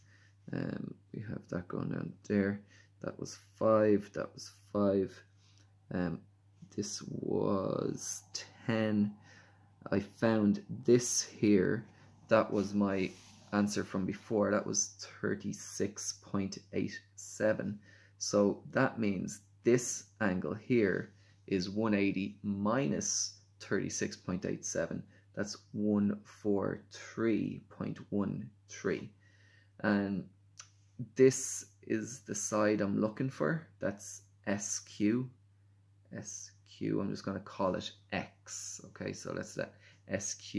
um, we have that going down there that was five that was five um, this was 10 I found this here. That was my answer from before. That was 36.87 so that means this angle here is 180 minus 36.87 that's 143.13 and this is the side I'm looking for. That's SQ. SQ, I'm just going to call it X. Okay, so let's let SQ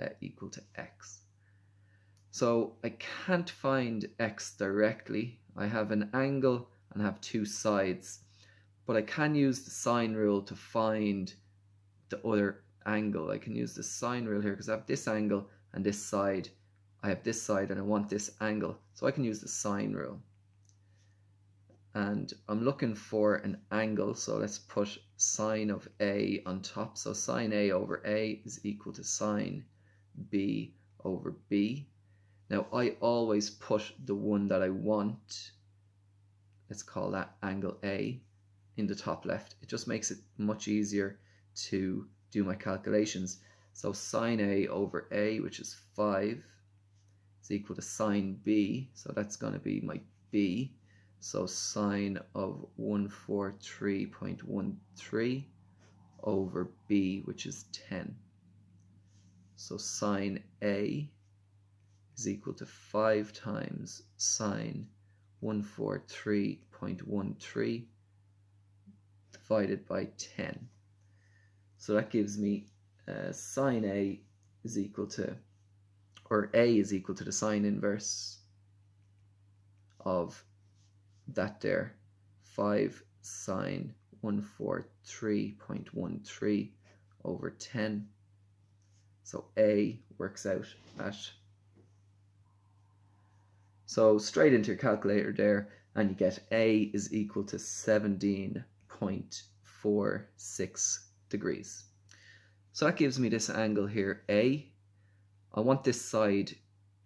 uh, equal to X. So I can't find X directly. I have an angle and have two sides. But I can use the sine rule to find the other angle. I can use the sine rule here because I have this angle and this side I have this side and I want this angle. So I can use the sine rule. And I'm looking for an angle, so let's put sine of A on top. So sine A over A is equal to sine B over B. Now I always put the one that I want, let's call that angle A, in the top left. It just makes it much easier to do my calculations. So sine A over A, which is 5, is equal to sine b, so that's going to be my b. So sine of 143.13 over b, which is 10. So sine a is equal to 5 times sine 143.13 divided by 10. So that gives me uh, sine a is equal to or A is equal to the sine inverse of that there 5 sine 143.13 over 10 so A works out at so straight into your calculator there and you get A is equal to 17.46 degrees So that gives me this angle here, A. I want this side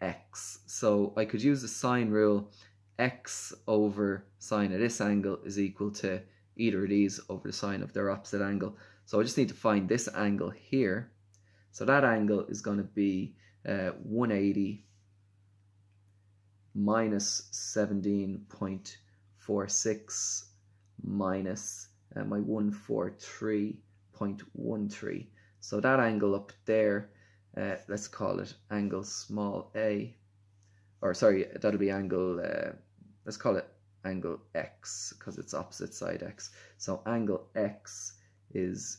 x. So I could use the sine rule, x over sine of this angle is equal to either of these over the sine of their opposite angle. So I just need to find this angle here. So that angle is going to be uh, 180 minus 17.46 minus uh, my 143.13. So that angle up there, uh, let's call it angle small a, or sorry, that'll be angle, uh, let's call it angle x because it's opposite side x. So angle x is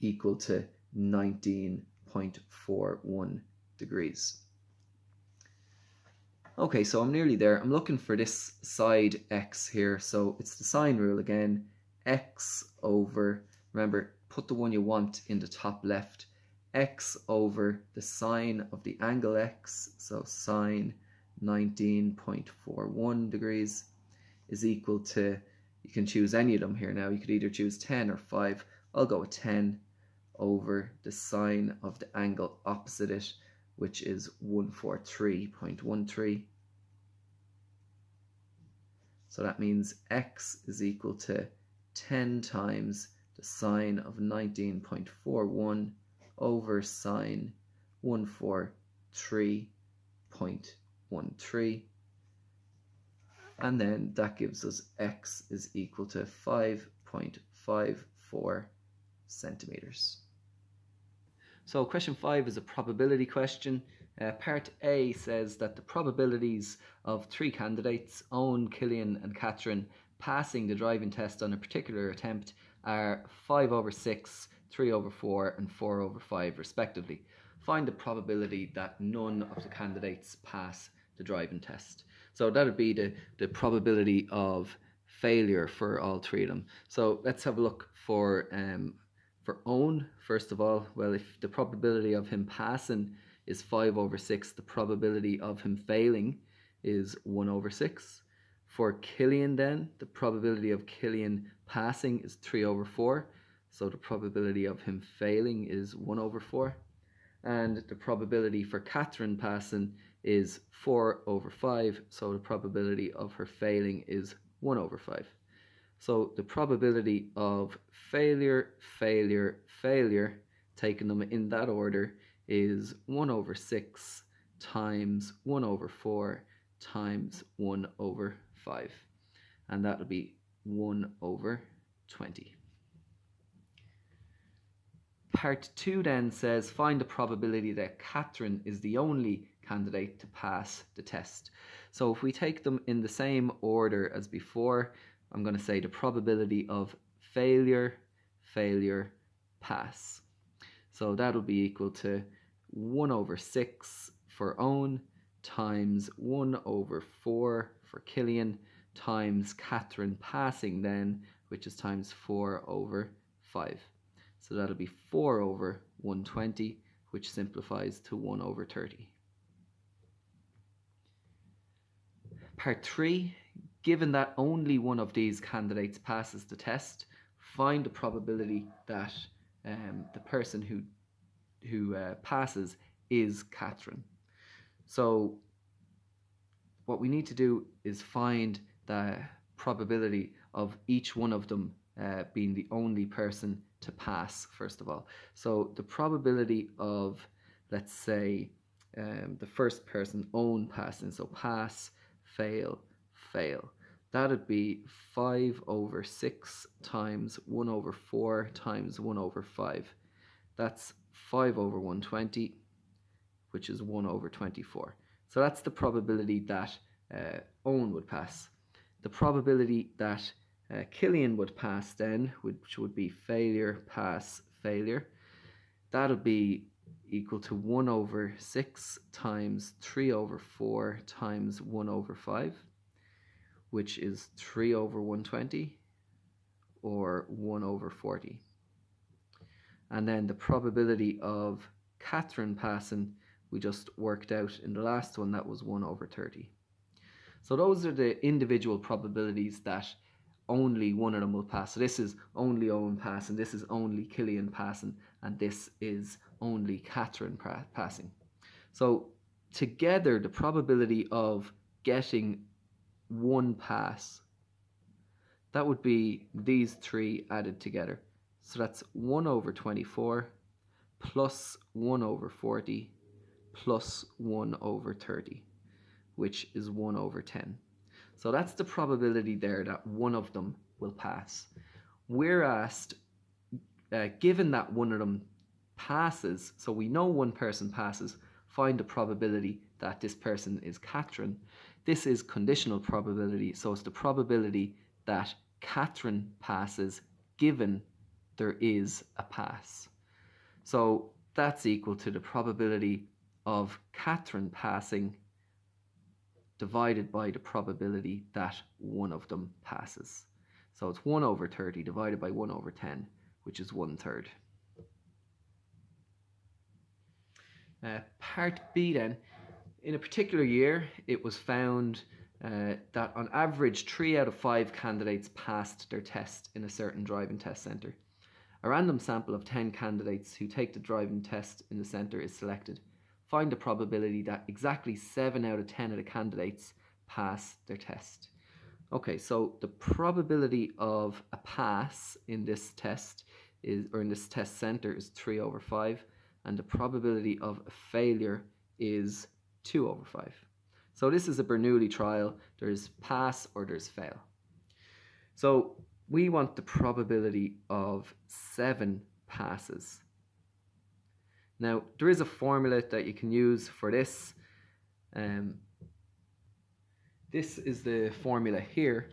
equal to 19.41 degrees. Okay, so I'm nearly there. I'm looking for this side x here. So it's the sine rule again. x over, remember, put the one you want in the top left. x over the sine of the angle x, so sine 19.41 degrees is equal to, you can choose any of them here now. You could either choose 10 or 5. I'll go with 10 over the sine of the angle opposite it, which is 143.13. So that means x is equal to 10 times the sine of 19.41 over sine 143.13 and then that gives us x is equal to 5.54 centimeters. So question five is a probability question. Uh, part A says that the probabilities of three candidates, Owen, Killian and Catherine, passing the driving test on a particular attempt are 5 over 6, 3 over 4 and 4 over 5 respectively. Find the probability that none of the candidates pass the driving test. So that would be the, the probability of failure for all three of them. So let's have a look for um, for Owen, first of all, well, if the probability of him passing is 5 over 6, the probability of him failing is 1 over 6. For Killian then, the probability of Killian passing is 3 over 4. So the probability of him failing is 1 over 4. And the probability for Catherine passing is 4 over 5. So the probability of her failing is 1 over 5. So the probability of failure, failure, failure, taking them in that order, is 1 over 6 times 1 over 4 times 1 over 5. And that'll be 1 over 20. Part 2 then says find the probability that Catherine is the only candidate to pass the test. So if we take them in the same order as before, I'm going to say the probability of failure, failure, pass. So that'll be equal to 1 over 6 for Owen times 1 over 4 for Killian times Catherine passing then, which is times 4 over 5. So that'll be 4 over 120, which simplifies to 1 over 30. Part 3 Given that only one of these candidates passes the test, find the probability that um, the person who who uh, passes is Catherine. So what we need to do is find the probability of each one of them uh, being the only person to pass first of all. So the probability of let's say um, the first person Owen passing, so pass, fail, fail that'd be 5 over 6 times 1 over 4 times 1 over 5. That's 5 over 120, which is 1 over 24. So that's the probability that uh, Owen would pass. The probability that uh, Killian would pass then, which would be failure, pass, failure, that'll be equal to 1 over 6 times 3 over 4 times 1 over 5 which is 3 over 120 or 1 over 40. And then the probability of Catherine passing, we just worked out in the last one, that was 1 over 30. So those are the individual probabilities that only one of them will pass. So this is only Owen passing, this is only Killian passing, and this is only Catherine passing. So together, the probability of getting one pass, that would be these three added together. So that's 1 over 24 plus 1 over 40 plus 1 over 30, which is 1 over 10. So that's the probability there that one of them will pass. We're asked, uh, given that one of them passes, so we know one person passes, find the probability that this person is Catherine. This is conditional probability, so it's the probability that Catherine passes given there is a pass. So that's equal to the probability of Catherine passing divided by the probability that one of them passes. So it's 1 over 30 divided by 1 over 10, which is 1 third. Uh, part B then, in a particular year, it was found uh, that on average, three out of five candidates passed their test in a certain driving test centre. A random sample of 10 candidates who take the driving test in the centre is selected. Find the probability that exactly 7 out of 10 of the candidates pass their test. Okay, so the probability of a pass in this test is, or in this test centre is 3 over 5, and the probability of a failure is 2 over 5. So this is a Bernoulli trial. There's pass or there's fail. So we want the probability of seven passes. Now, there is a formula that you can use for this. Um, this is the formula here.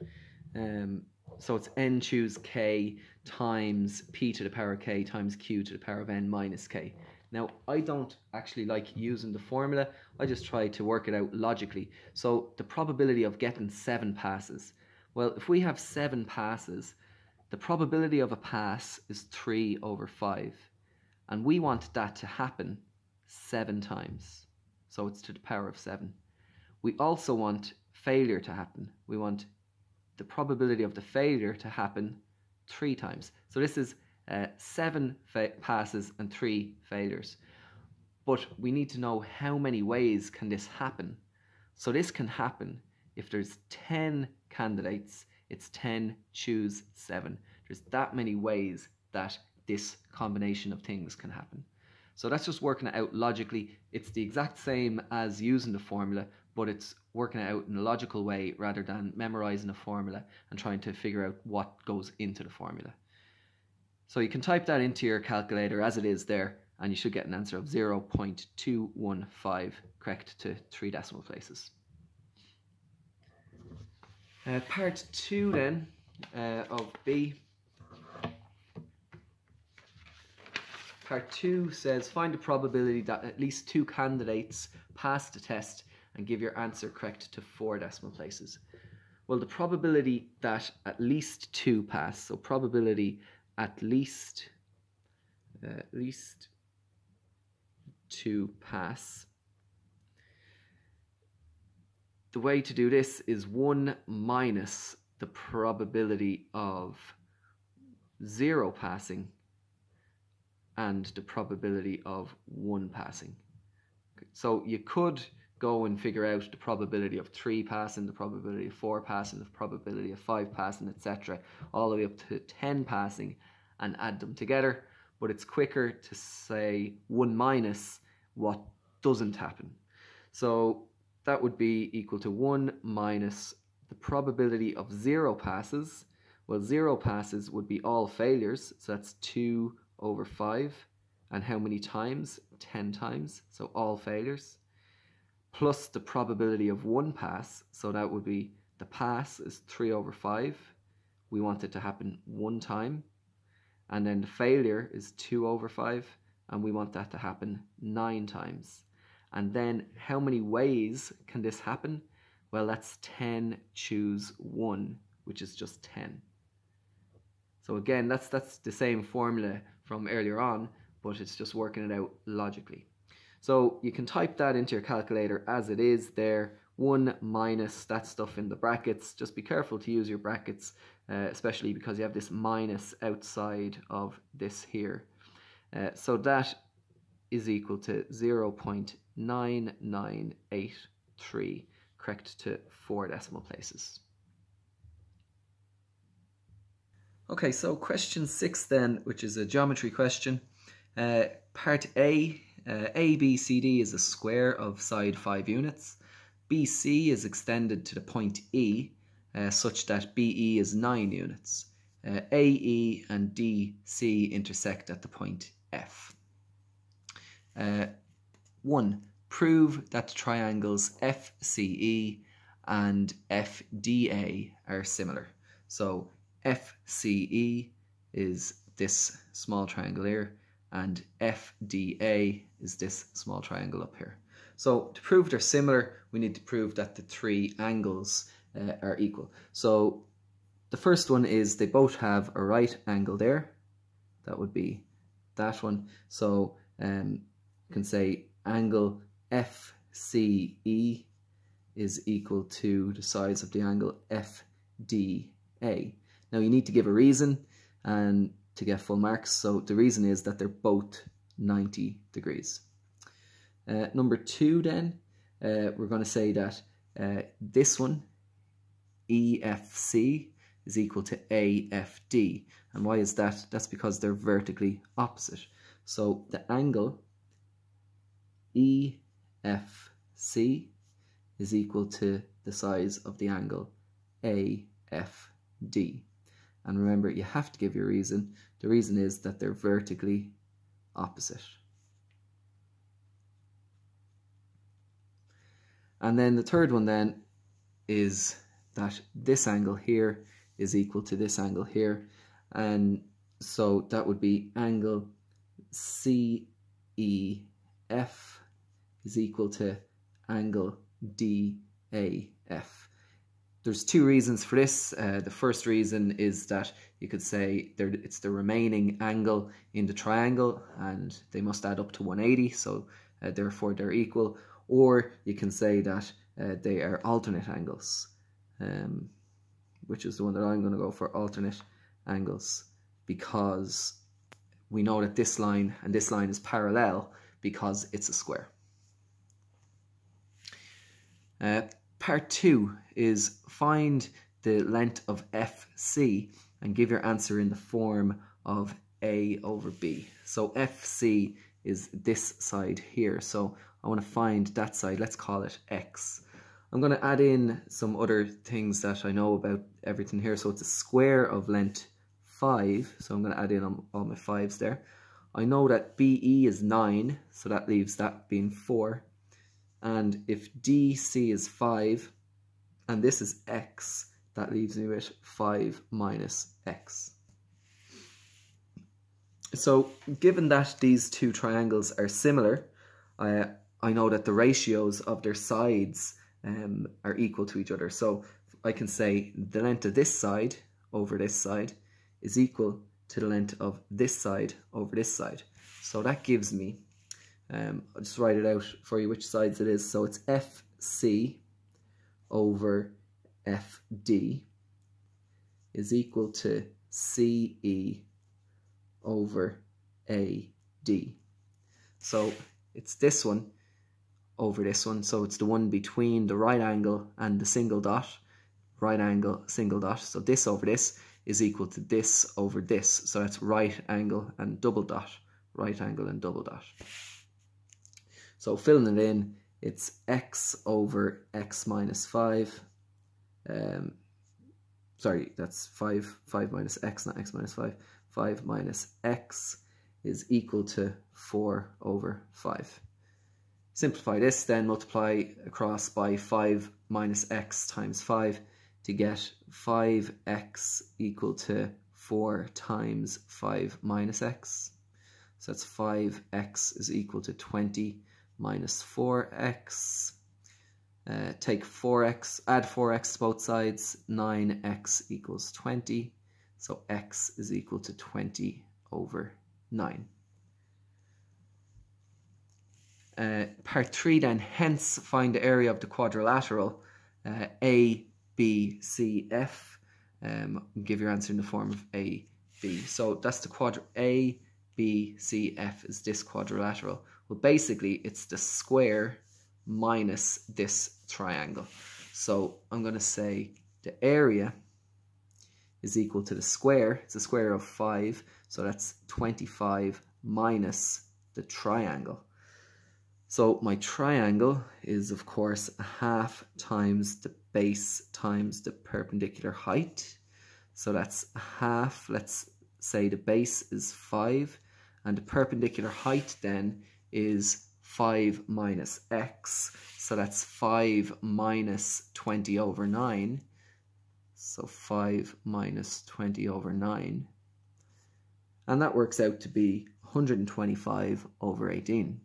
Um, so it's n choose k times p to the power of k times q to the power of n minus k. Now, I don't actually like using the formula. I just try to work it out logically. So the probability of getting seven passes well, if we have seven passes, the probability of a pass is 3 over 5. And we want that to happen seven times. So it's to the power of 7. We also want failure to happen. We want the probability of the failure to happen three times. So this is uh, seven passes and three failures. But we need to know how many ways can this happen. So this can happen if there's 10 candidates, it's 10, choose 7. There's that many ways that this combination of things can happen. So that's just working it out logically. It's the exact same as using the formula, but it's working it out in a logical way rather than memorizing a formula and trying to figure out what goes into the formula. So you can type that into your calculator as it is there, and you should get an answer of 0.215 correct to three decimal places. Uh, part two then uh, of B. Part two says find the probability that at least two candidates pass the test and give your answer correct to four decimal places. Well, the probability that at least two pass, so probability at least uh, at least two pass the way to do this is 1 minus the probability of 0 passing and the probability of 1 passing. So you could go and figure out the probability of 3 passing, the probability of 4 passing, the probability of 5 passing, etc. all the way up to 10 passing and add them together. But it's quicker to say 1 minus what doesn't happen. So that would be equal to 1 minus the probability of 0 passes. Well, 0 passes would be all failures, so that's 2 over 5. And how many times? 10 times, so all failures. Plus the probability of 1 pass, so that would be the pass is 3 over 5. We want it to happen one time. And then the failure is 2 over 5, and we want that to happen 9 times. And then how many ways can this happen? Well, that's 10 choose 1, which is just 10. So again, that's, that's the same formula from earlier on, but it's just working it out logically. So you can type that into your calculator as it is there 1 minus that stuff in the brackets. Just be careful to use your brackets, uh, especially because you have this minus outside of this here. Uh, so that is equal to 0 0.9983, correct to four decimal places. Okay, so question six then, which is a geometry question. Uh, part A, uh, ABCD is a square of side 5 units. BC is extended to the point E, uh, such that BE is 9 units. Uh, AE and DC intersect at the point F. Uh, 1. Prove that triangles FCE and FDA are similar. So FCE is this small triangle here and FDA is this small triangle up here. So to prove they're similar, we need to prove that the three angles uh, are equal. So the first one is they both have a right angle there. That would be that one. So um, you can say angle FCE is equal to the size of the angle FDA. Now you need to give a reason and to get full marks. So the reason is that they're both 90 degrees. Uh, number two then, uh, we're going to say that uh, this one, EFC, is equal to AFD. And why is that? That's because they're vertically opposite. So the angle EFC is equal to the size of the angle AFD. And remember, you have to give your reason. The reason is that they're vertically opposite. And then the third one then is that this angle here is equal to this angle here. And so that would be angle CEF is equal to angle DAF. There's two reasons for this. Uh, the first reason is that you could say it's the remaining angle in the triangle and they must add up to 180, so uh, therefore they're equal. Or you can say that uh, they are alternate angles, um, which is the one that I'm going to go for, alternate angles, because we know that this line and this line is parallel because it's a square. Uh, Part two is find the length of FC and give your answer in the form of A over B. So FC is this side here. So I want to find that side. Let's call it X. I'm going to add in some other things that I know about everything here. So it's a square of length 5. So I'm going to add in all my 5s there. I know that BE is 9, so that leaves that being 4. And if DC is 5 and this is x, that leaves me with 5 minus x. So given that these two triangles are similar, I, I know that the ratios of their sides um, are equal to each other. So I can say the length of this side over this side is equal to the length of this side over this side. So that gives me um, I'll just write it out for you which sides it is. So it's FC over FD is equal to CE over AD. So it's this one over this one. So it's the one between the right angle and the single dot. Right angle, single dot. So this over this is equal to this over this. So that's right angle and double dot. Right angle and double dot. So filling it in, it's x over x minus 5. Um, sorry, that's 5, 5 minus x, not x minus 5. 5 minus x is equal to 4 over 5. Simplify this, then multiply across by 5 minus x times 5 to get 5x equal to 4 times 5 minus x. So that's 5x is equal to 20 minus 4x. Uh, take 4x, add 4x to both sides, 9x equals 20. So x is equal to 20 over 9. Uh, part 3 then, hence find the area of the quadrilateral uh, A, B, C, F. Um, give your answer in the form of A, B. So that's the quadr A, B, C, F is this quadrilateral. Well, basically, it's the square minus this triangle. So I'm going to say the area is equal to the square. It's the square of 5. So that's 25 minus the triangle. So my triangle is, of course, a half times the base times the perpendicular height. So that's a half. Let's say the base is 5. And the perpendicular height then is 5 minus x. So that's 5 minus 20 over 9. So 5 minus 20 over 9. And that works out to be 125 over 18.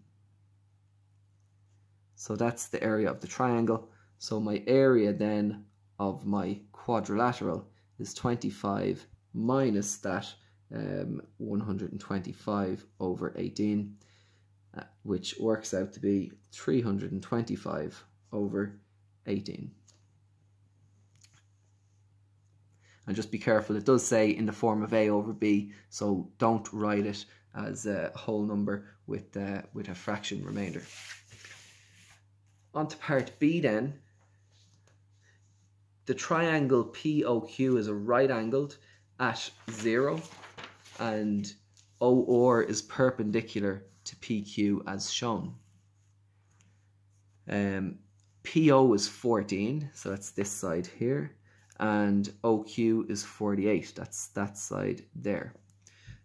So that's the area of the triangle. So my area then of my quadrilateral is 25 minus that um, 125 over 18, uh, which works out to be 325 over 18. And just be careful, it does say in the form of A over B, so don't write it as a whole number with, uh, with a fraction remainder. On to part B then. The triangle POQ is a right angled at 0 and OR is perpendicular to PQ as shown. Um, PO is 14, so that's this side here, and OQ is 48, that's that side there.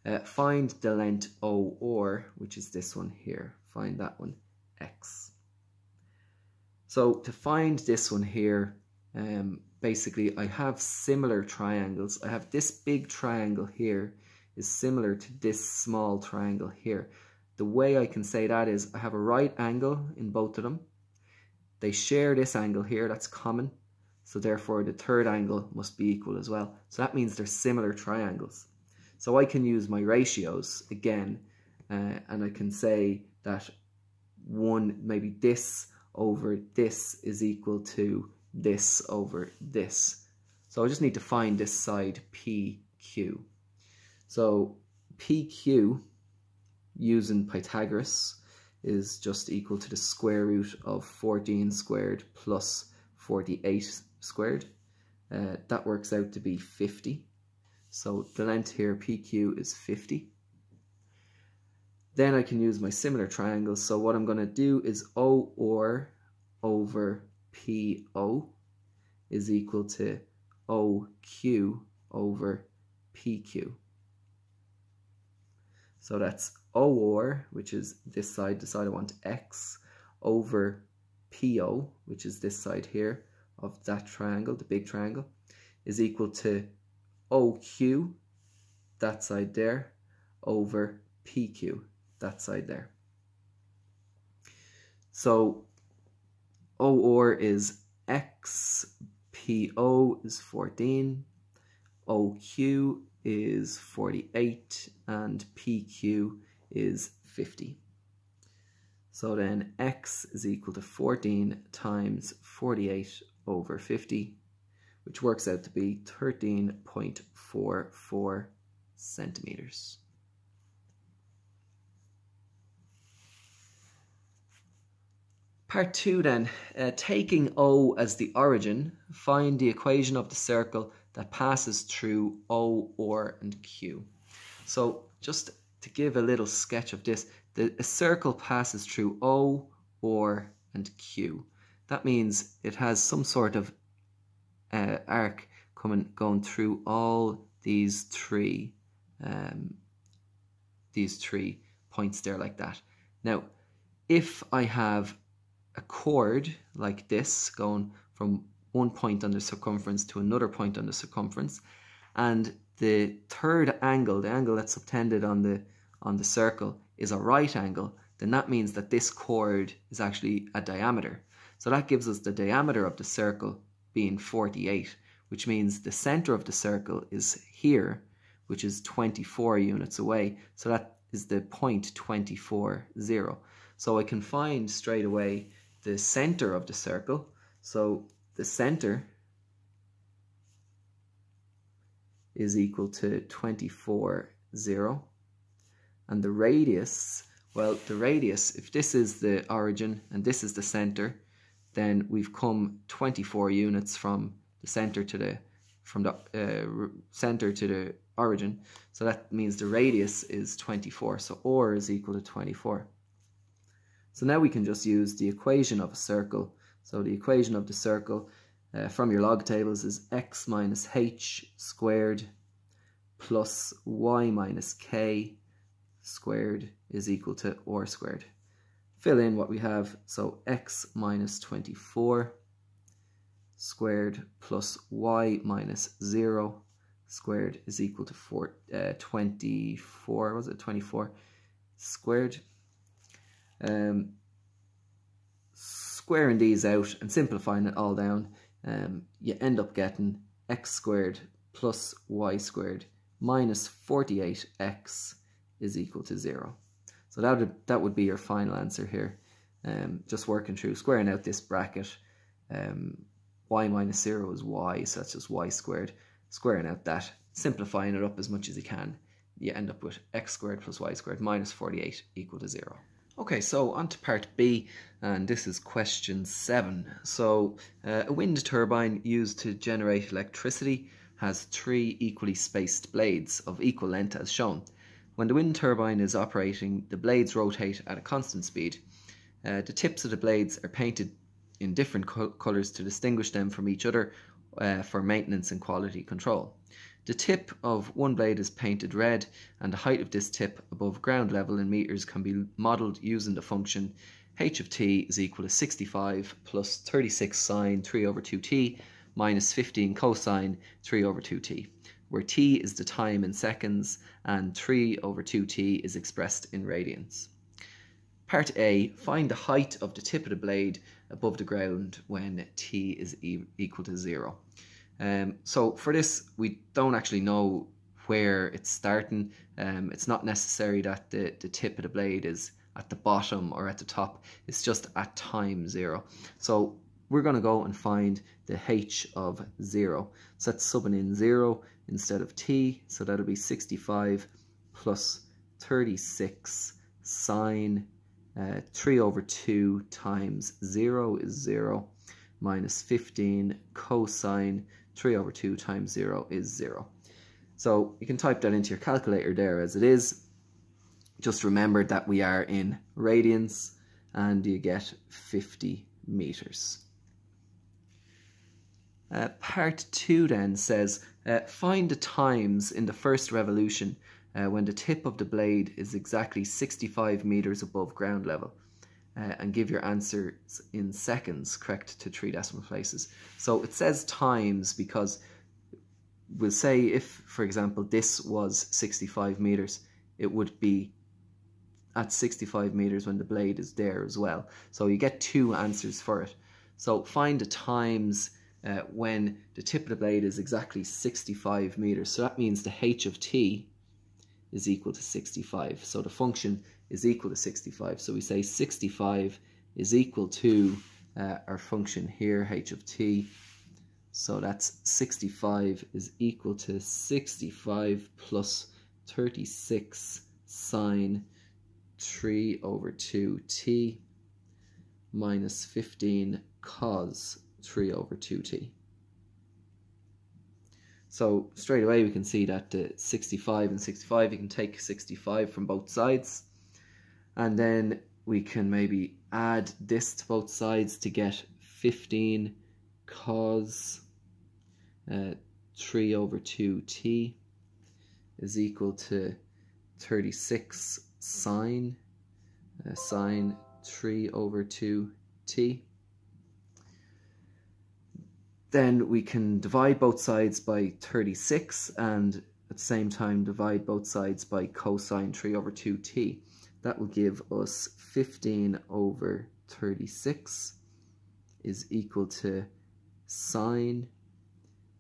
Uh, find the length O OR, which is this one here. Find that one, X. So to find this one here, um, basically I have similar triangles. I have this big triangle here is similar to this small triangle here. The way I can say that is I have a right angle in both of them. They share this angle here, that's common. So therefore the third angle must be equal as well. So that means they're similar triangles. So I can use my ratios again uh, and I can say that one, maybe this over this is equal to this over this. So I just need to find this side PQ. So PQ using Pythagoras is just equal to the square root of 14 squared plus 48 squared. Uh, that works out to be 50. So the length here, PQ, is 50. Then I can use my similar triangles. So what I'm going to do is O OR over PO is equal to OQ over PQ. So that's OR, which is this side, the side I want X, over PO, which is this side here of that triangle, the big triangle, is equal to OQ, that side there, over PQ, that side there. So OR is X, PO is 14, OQ is 48, and PQ is 50. So then X is equal to 14 times 48 over 50, which works out to be 13.44 centimeters. Part 2 then, uh, taking O as the origin, find the equation of the circle that passes through O, or and Q. So just to give a little sketch of this, the, a circle passes through O, or and Q. That means it has some sort of uh, arc coming going through all these three um, these three points there like that. Now, if I have a chord like this going from one point on the circumference to another point on the circumference and the third angle, the angle that's subtended on the on the circle is a right angle, then that means that this chord is actually a diameter. So that gives us the diameter of the circle being 48, which means the center of the circle is here, which is 24 units away. So that is the point 24, 0. So I can find straight away the center of the circle. So the center is equal to 24, 0. And the radius, well, the radius, if this is the origin and this is the center, then we've come 24 units from the center to the from the uh, center to the origin. So that means the radius is 24. So r is equal to 24. So now we can just use the equation of a circle. So the equation of the circle uh, from your log tables is x minus h squared plus y minus k squared is equal to r squared. Fill in what we have. So x minus 24 squared plus y minus 0 squared is equal to four, uh, 24, was it 24 squared? Um, squaring these out and simplifying it all down, um, you end up getting x squared plus y squared minus 48x is equal to 0. So that would, that would be your final answer here. Um, just working through, squaring out this bracket. Um, y minus 0 is y, so that's just y squared. Squaring out that, simplifying it up as much as you can, you end up with x squared plus y squared minus 48 equal to 0. Okay, so on to part B, and this is question 7. So, uh, a wind turbine used to generate electricity has three equally spaced blades of equal length as shown. When the wind turbine is operating, the blades rotate at a constant speed. Uh, the tips of the blades are painted in different co colours to distinguish them from each other uh, for maintenance and quality control. The tip of one blade is painted red and the height of this tip above ground level in meters can be modelled using the function h of t is equal to 65 plus 36 sine 3 over 2t minus 15 cosine 3 over 2t, where t is the time in seconds and 3 over 2t is expressed in radians. Part A, find the height of the tip of the blade above the ground when t is e equal to 0. Um, so for this, we don't actually know where it's starting. Um, it's not necessary that the, the tip of the blade is at the bottom or at the top. It's just at time zero. So we're going to go and find the h of 0. So that's subbing in 0 instead of t. So that'll be 65 plus 36 sine uh, 3 over 2 times 0 is 0 minus 15 cosine 3 over 2 times 0 is 0. So you can type that into your calculator there as it is. Just remember that we are in radians and you get 50 meters. Uh, part 2 then says, uh, find the times in the first revolution uh, when the tip of the blade is exactly 65 meters above ground level uh, and give your answers in seconds correct to three decimal places. So it says times because we'll say if, for example, this was 65 meters, it would be at 65 meters when the blade is there as well. So you get two answers for it. So find the times uh, when the tip of the blade is exactly 65 meters. So that means the h of t is equal to 65. So the function is equal to 65. So we say 65 is equal to uh, our function here, h of t. So that's 65 is equal to 65 plus 36 sine 3 over 2t minus 15 cos 3 over 2t. So straight away we can see that the 65 and 65, you can take 65 from both sides. And then we can maybe add this to both sides to get 15 cos uh, 3 over 2t is equal to 36 sine uh, sine 3 over 2t. Then we can divide both sides by 36 and at the same time divide both sides by cosine 3 over 2t. That will give us 15 over 36 is equal to sine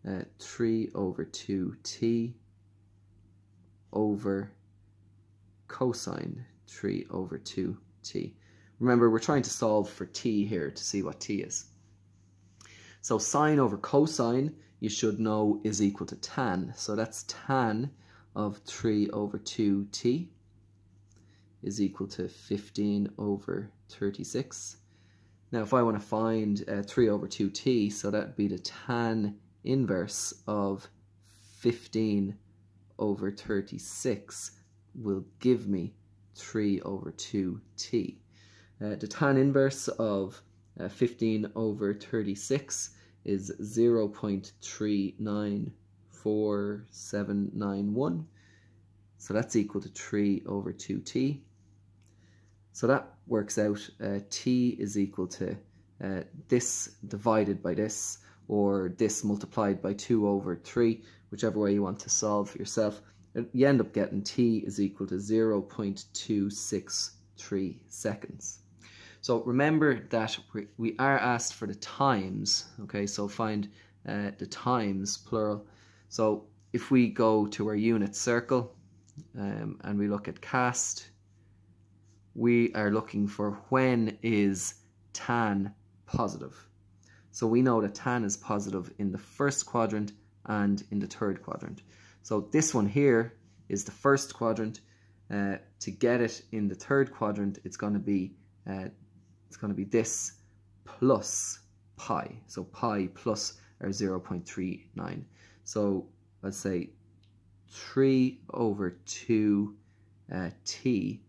uh, 3 over 2t over cosine 3 over 2t, Remember, we're trying to solve for t here to see what t is. So sine over cosine, you should know, is equal to tan. So that's tan of 3 over 2t is equal to 15 over 36. Now, if I want to find uh, 3 over 2t, so that would be the tan inverse of 15 over 36 will give me 3 over 2t. Uh, the tan inverse of uh, 15 over 36 is 0 0.394791. So that's equal to 3 over 2t. So that works out uh, t is equal to uh, this divided by this or this multiplied by 2 over 3, whichever way you want to solve for yourself. You end up getting t is equal to 0 0.263 seconds. So remember that we are asked for the times, okay, so find uh, the times, plural. So if we go to our unit circle um, and we look at cast, we are looking for when is tan positive. So we know that tan is positive in the first quadrant and in the third quadrant. So this one here is the first quadrant. Uh, to get it in the third quadrant, it's going to be uh, it's going to be this plus pi. So pi plus 0 0.39. So let's say 3 over 2 uh, t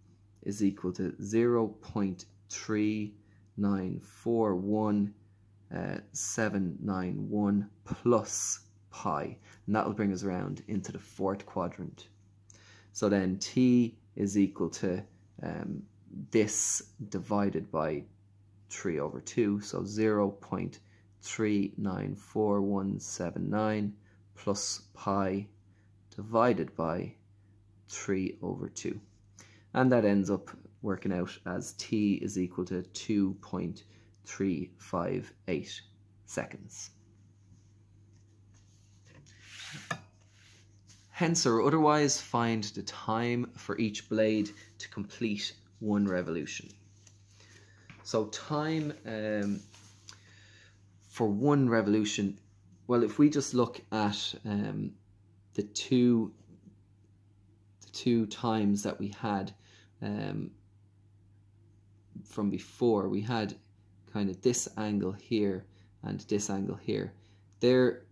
is equal to 0 0.3941 uh, plus pi. And that will bring us around into the fourth quadrant. So then t is equal to um, this divided by 3 over 2, so 0 0.394179 plus pi divided by 3 over 2 and that ends up working out as t is equal to 2.358 seconds. Hence or otherwise find the time for each blade to complete one revolution. So time um, for one revolution, well if we just look at um, the two the two times that we had um, from before, we had kind of this angle here and this angle here. They're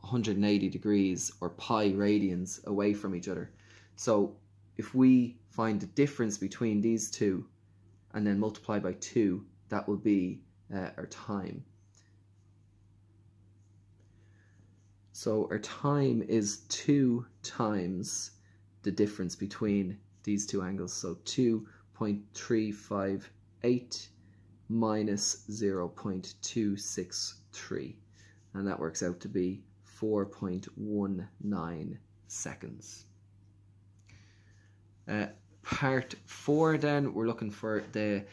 180 degrees or pi radians away from each other. So if we find the difference between these two and then multiply by 2, that will be uh, our time. So our time is 2 times the difference between these two angles. So 2.358 minus 0.263 and that works out to be 4.19 seconds. Uh, part 4 then, we're looking for the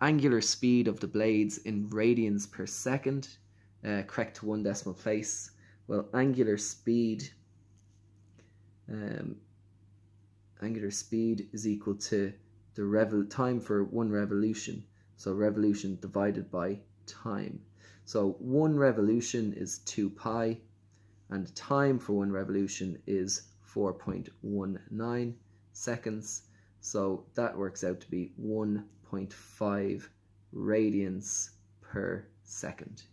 angular speed of the blades in radians per second, uh, correct to one decimal place. Well, angular speed um, angular speed is equal to the revol time for one revolution. So revolution divided by time. So one revolution is 2 pi and time for one revolution is 4.19 seconds. So that works out to be 1.5 radians per second.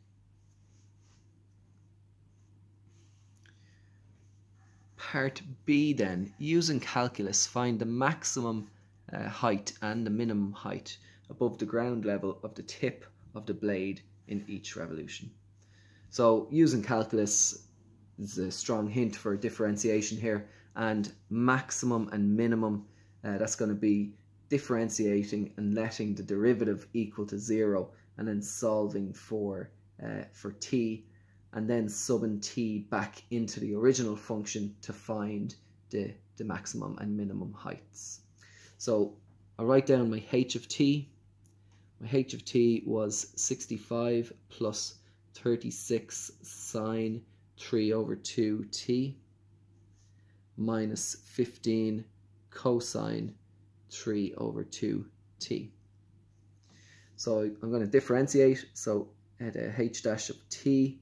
Part B then, using calculus, find the maximum uh, height and the minimum height above the ground level of the tip of the blade in each revolution. So using calculus is a strong hint for differentiation here and maximum and minimum uh, that's going to be differentiating and letting the derivative equal to zero and then solving for uh, for t and then subbing t back into the original function to find the, the maximum and minimum heights. So I'll write down my h of t. My h of t was 65 plus 36 sine 3 over 2t minus 15 cosine 3 over 2t. So I'm going to differentiate. So the h dash of t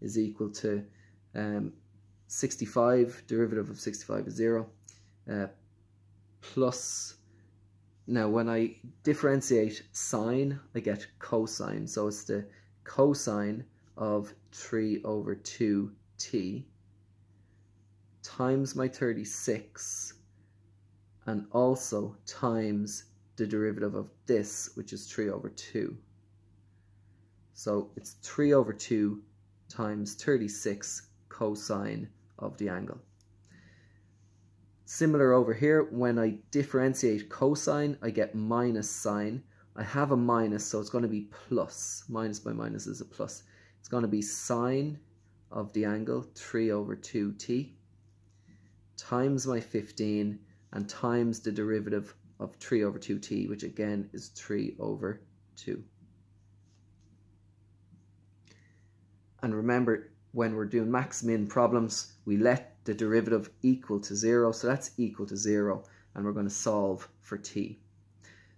is equal to um, 65, derivative of 65 is 0, uh, plus, now when I differentiate sine, I get cosine. So it's the cosine of 3 over 2t times my 36 and also times the derivative of this, which is 3 over 2. So it's 3 over 2 times 36 cosine of the angle. Similar over here, when I differentiate cosine, I get minus sine. I have a minus, so it's going to be plus. Minus by minus is a plus. It's going to be sine of the angle, 3 over 2t, times my 15, and times the derivative of 3 over 2t, which again is 3 over 2. And remember, when we're doing max min problems, we let the derivative equal to 0, so that's equal to 0, and we're going to solve for t.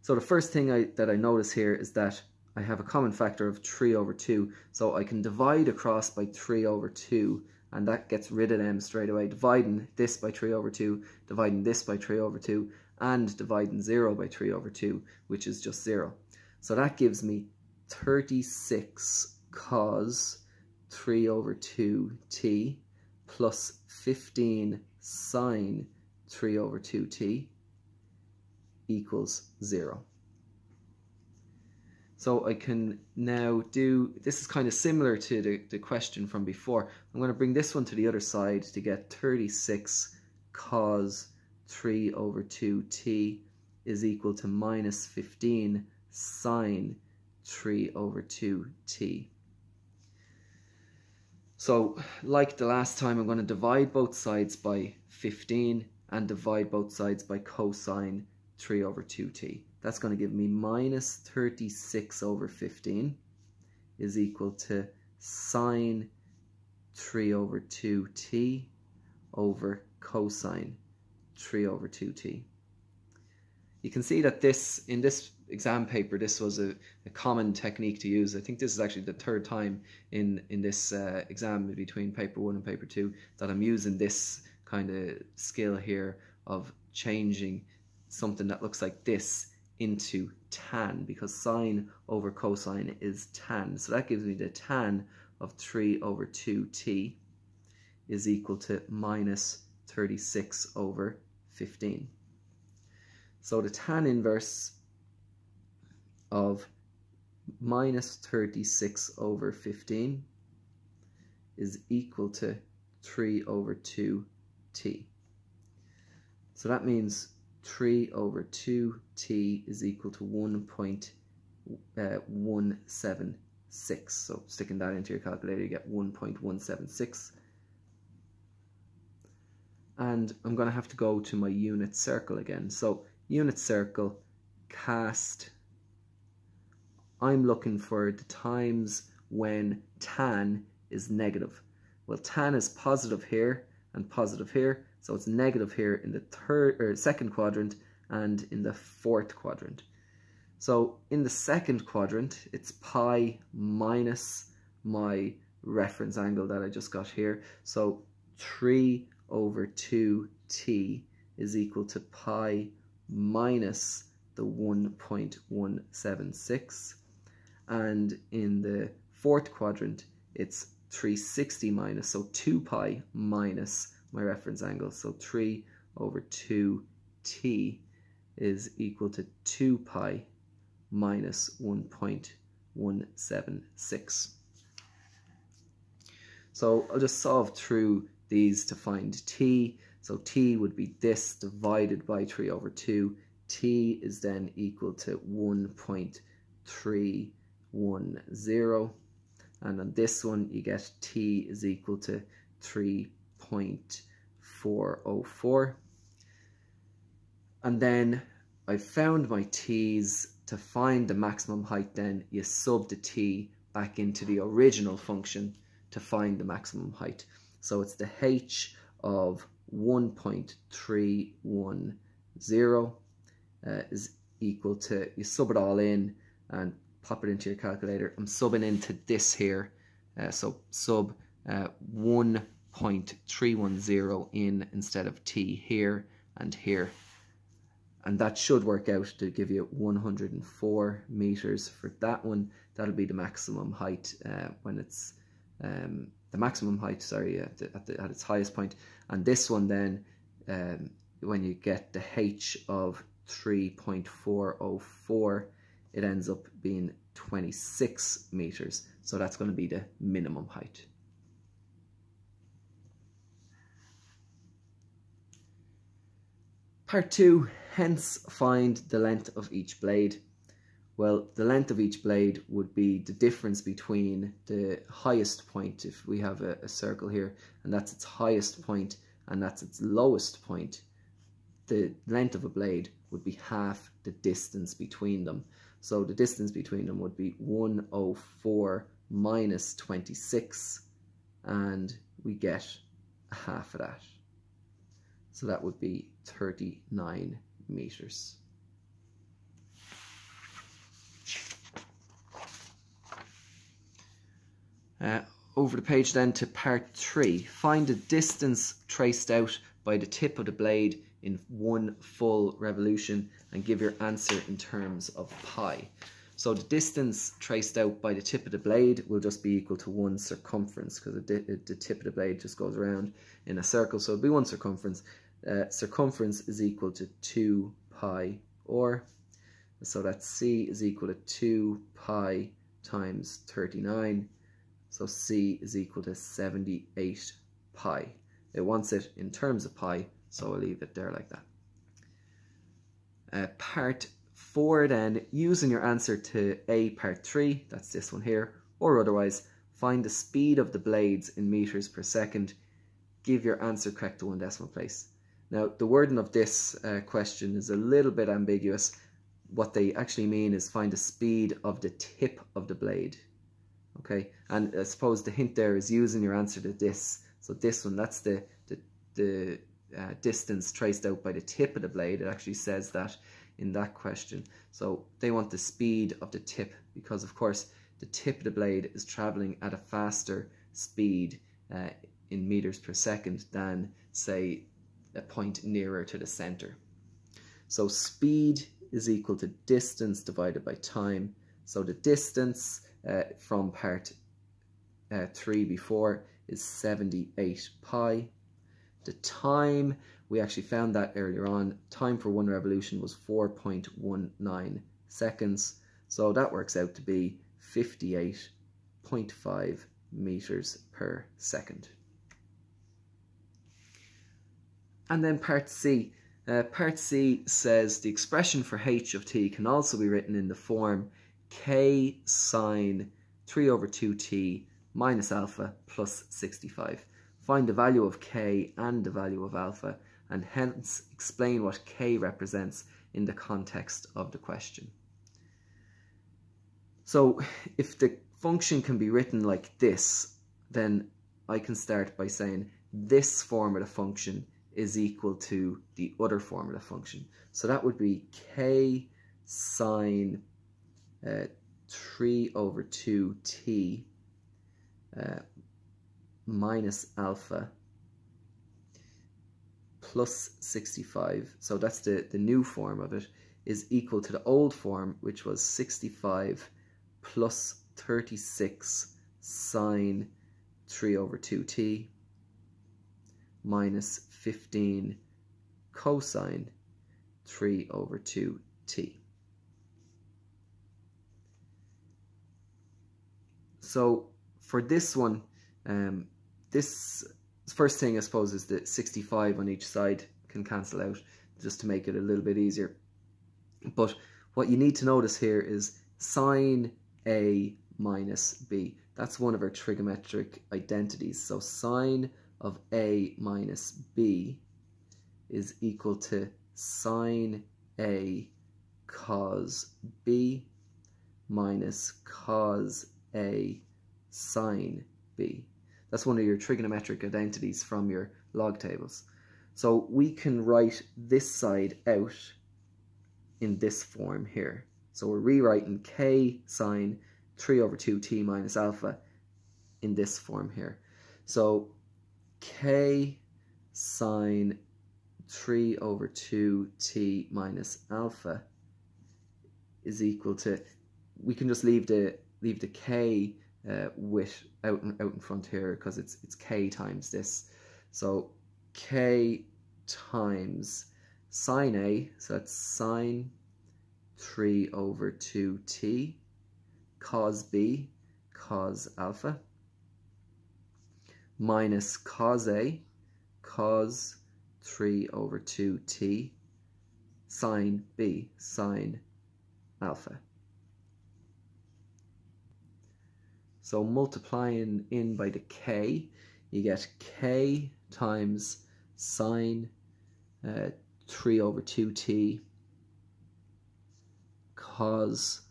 So the first thing I, that I notice here is that I have a common factor of 3 over 2, so I can divide across by 3 over 2, and that gets rid of them straight away. Dividing this by 3 over 2, dividing this by 3 over 2, and dividing 0 by 3 over 2, which is just 0. So that gives me 36 cos 3 over 2t plus 15 sine 3 over 2t equals 0. So I can now do, this is kind of similar to the, the question from before. I'm going to bring this one to the other side to get 36 cos 3 over 2t is equal to minus 15 sine 3 over 2t. So like the last time, I'm going to divide both sides by 15 and divide both sides by cosine 3 over 2t. That's going to give me minus 36 over 15 is equal to sine 3 over 2t over cosine 3 over 2t. You can see that this, in this exam paper, this was a, a common technique to use. I think this is actually the third time in, in this uh, exam between paper one and paper two that I'm using this kind of skill here of changing something that looks like this into tan because sine over cosine is tan. So that gives me the tan of 3 over 2t is equal to minus 36 over 15. So the tan inverse of minus 36 over 15 is equal to 3 over 2t. So that means 3 over 2t is equal to 1.176. Uh, so sticking that into your calculator, you get 1.176. And I'm going to have to go to my unit circle again. So unit circle, cast, I'm looking for the times when tan is negative. Well, tan is positive here and positive here, so it's negative here in the third or second quadrant and in the fourth quadrant. So in the second quadrant, it's pi minus my reference angle that I just got here. So 3 over 2t is equal to pi minus the 1.176 and in the fourth quadrant it's 360 minus so 2 pi minus my reference angle. So 3 over 2t is equal to 2 pi minus 1.176 so I'll just solve through these to find t. So t would be this divided by 3 over 2 t is then equal to 1.3 1, 0. And on this one, you get t is equal to 3.404. And then I found my t's. To find the maximum height then, you sub the t back into the original function to find the maximum height. So it's the h of 1.310 uh, is equal to, you sub it all in and pop it into your calculator. I'm subbing into this here. Uh, so sub uh, 1.310 in instead of t here and here. And that should work out to give you 104 meters for that one. That'll be the maximum height uh, when it's um, the maximum height, sorry, at, the, at, the, at, its highest point. And this one then, um, when you get the h of 3.404, it ends up being 26 meters. So that's going to be the minimum height. Part 2, hence find the length of each blade. Well, the length of each blade would be the difference between the highest point, if we have a, a circle here, and that's its highest point, and that's its lowest point. The length of a blade would be half the distance between them. So the distance between them would be 104 minus 26 and we get half of that. So that would be 39 meters. Uh, over the page then to part 3. Find the distance traced out by the tip of the blade in one full revolution and give your answer in terms of pi. So the distance traced out by the tip of the blade will just be equal to one circumference because the, the tip of the blade just goes around in a circle. So it'll be one circumference. Uh, circumference is equal to 2 pi or so that c is equal to 2 pi times 39 so c is equal to 78 pi it wants it in terms of pi so I'll leave it there like that. Uh, part 4 then, using your answer to A part 3, that's this one here, or otherwise, find the speed of the blades in meters per second, give your answer correct to one decimal place. Now, the wording of this uh, question is a little bit ambiguous. What they actually mean is find the speed of the tip of the blade. Okay, and I suppose the hint there is using your answer to this. So this one, that's the, the, the uh, distance traced out by the tip of the blade. It actually says that in that question. So they want the speed of the tip because of course the tip of the blade is traveling at a faster speed uh, in meters per second than say a point nearer to the center. So speed is equal to distance divided by time. So the distance uh, from part uh, 3 before is 78 pi the time, we actually found that earlier on, time for one revolution was 4.19 seconds. So that works out to be 58.5 meters per second. And then part C. Uh, part C says the expression for h of t can also be written in the form k sine 3 over 2t minus alpha plus 65 find the value of k and the value of alpha, and hence explain what k represents in the context of the question. So if the function can be written like this, then I can start by saying this form of the function is equal to the other form of the function. So that would be k sine uh, 3 over 2t uh, minus alpha plus 65, so that's the, the new form of it, is equal to the old form, which was 65 plus 36 sine 3 over 2t minus 15 cosine 3 over 2t. So for this one, um, this first thing I suppose is that 65 on each side can cancel out just to make it a little bit easier. But what you need to notice here is sine A minus B. That's one of our trigonometric identities. So sine of A minus B is equal to sine A cos B minus cos A sine B. That's one of your trigonometric identities from your log tables. So we can write this side out in this form here. So we're rewriting k sine 3 over 2t minus alpha in this form here. So k sine 3 over 2t minus alpha is equal to, we can just leave the leave the k uh, with out out in front here because it's it's k times this. So k times sine a, so that's sine 3 over 2t cos b cos alpha minus cos a cos 3 over 2t sine b sine alpha. So multiplying in by the k, you get k times sine uh, 3 over 2t cos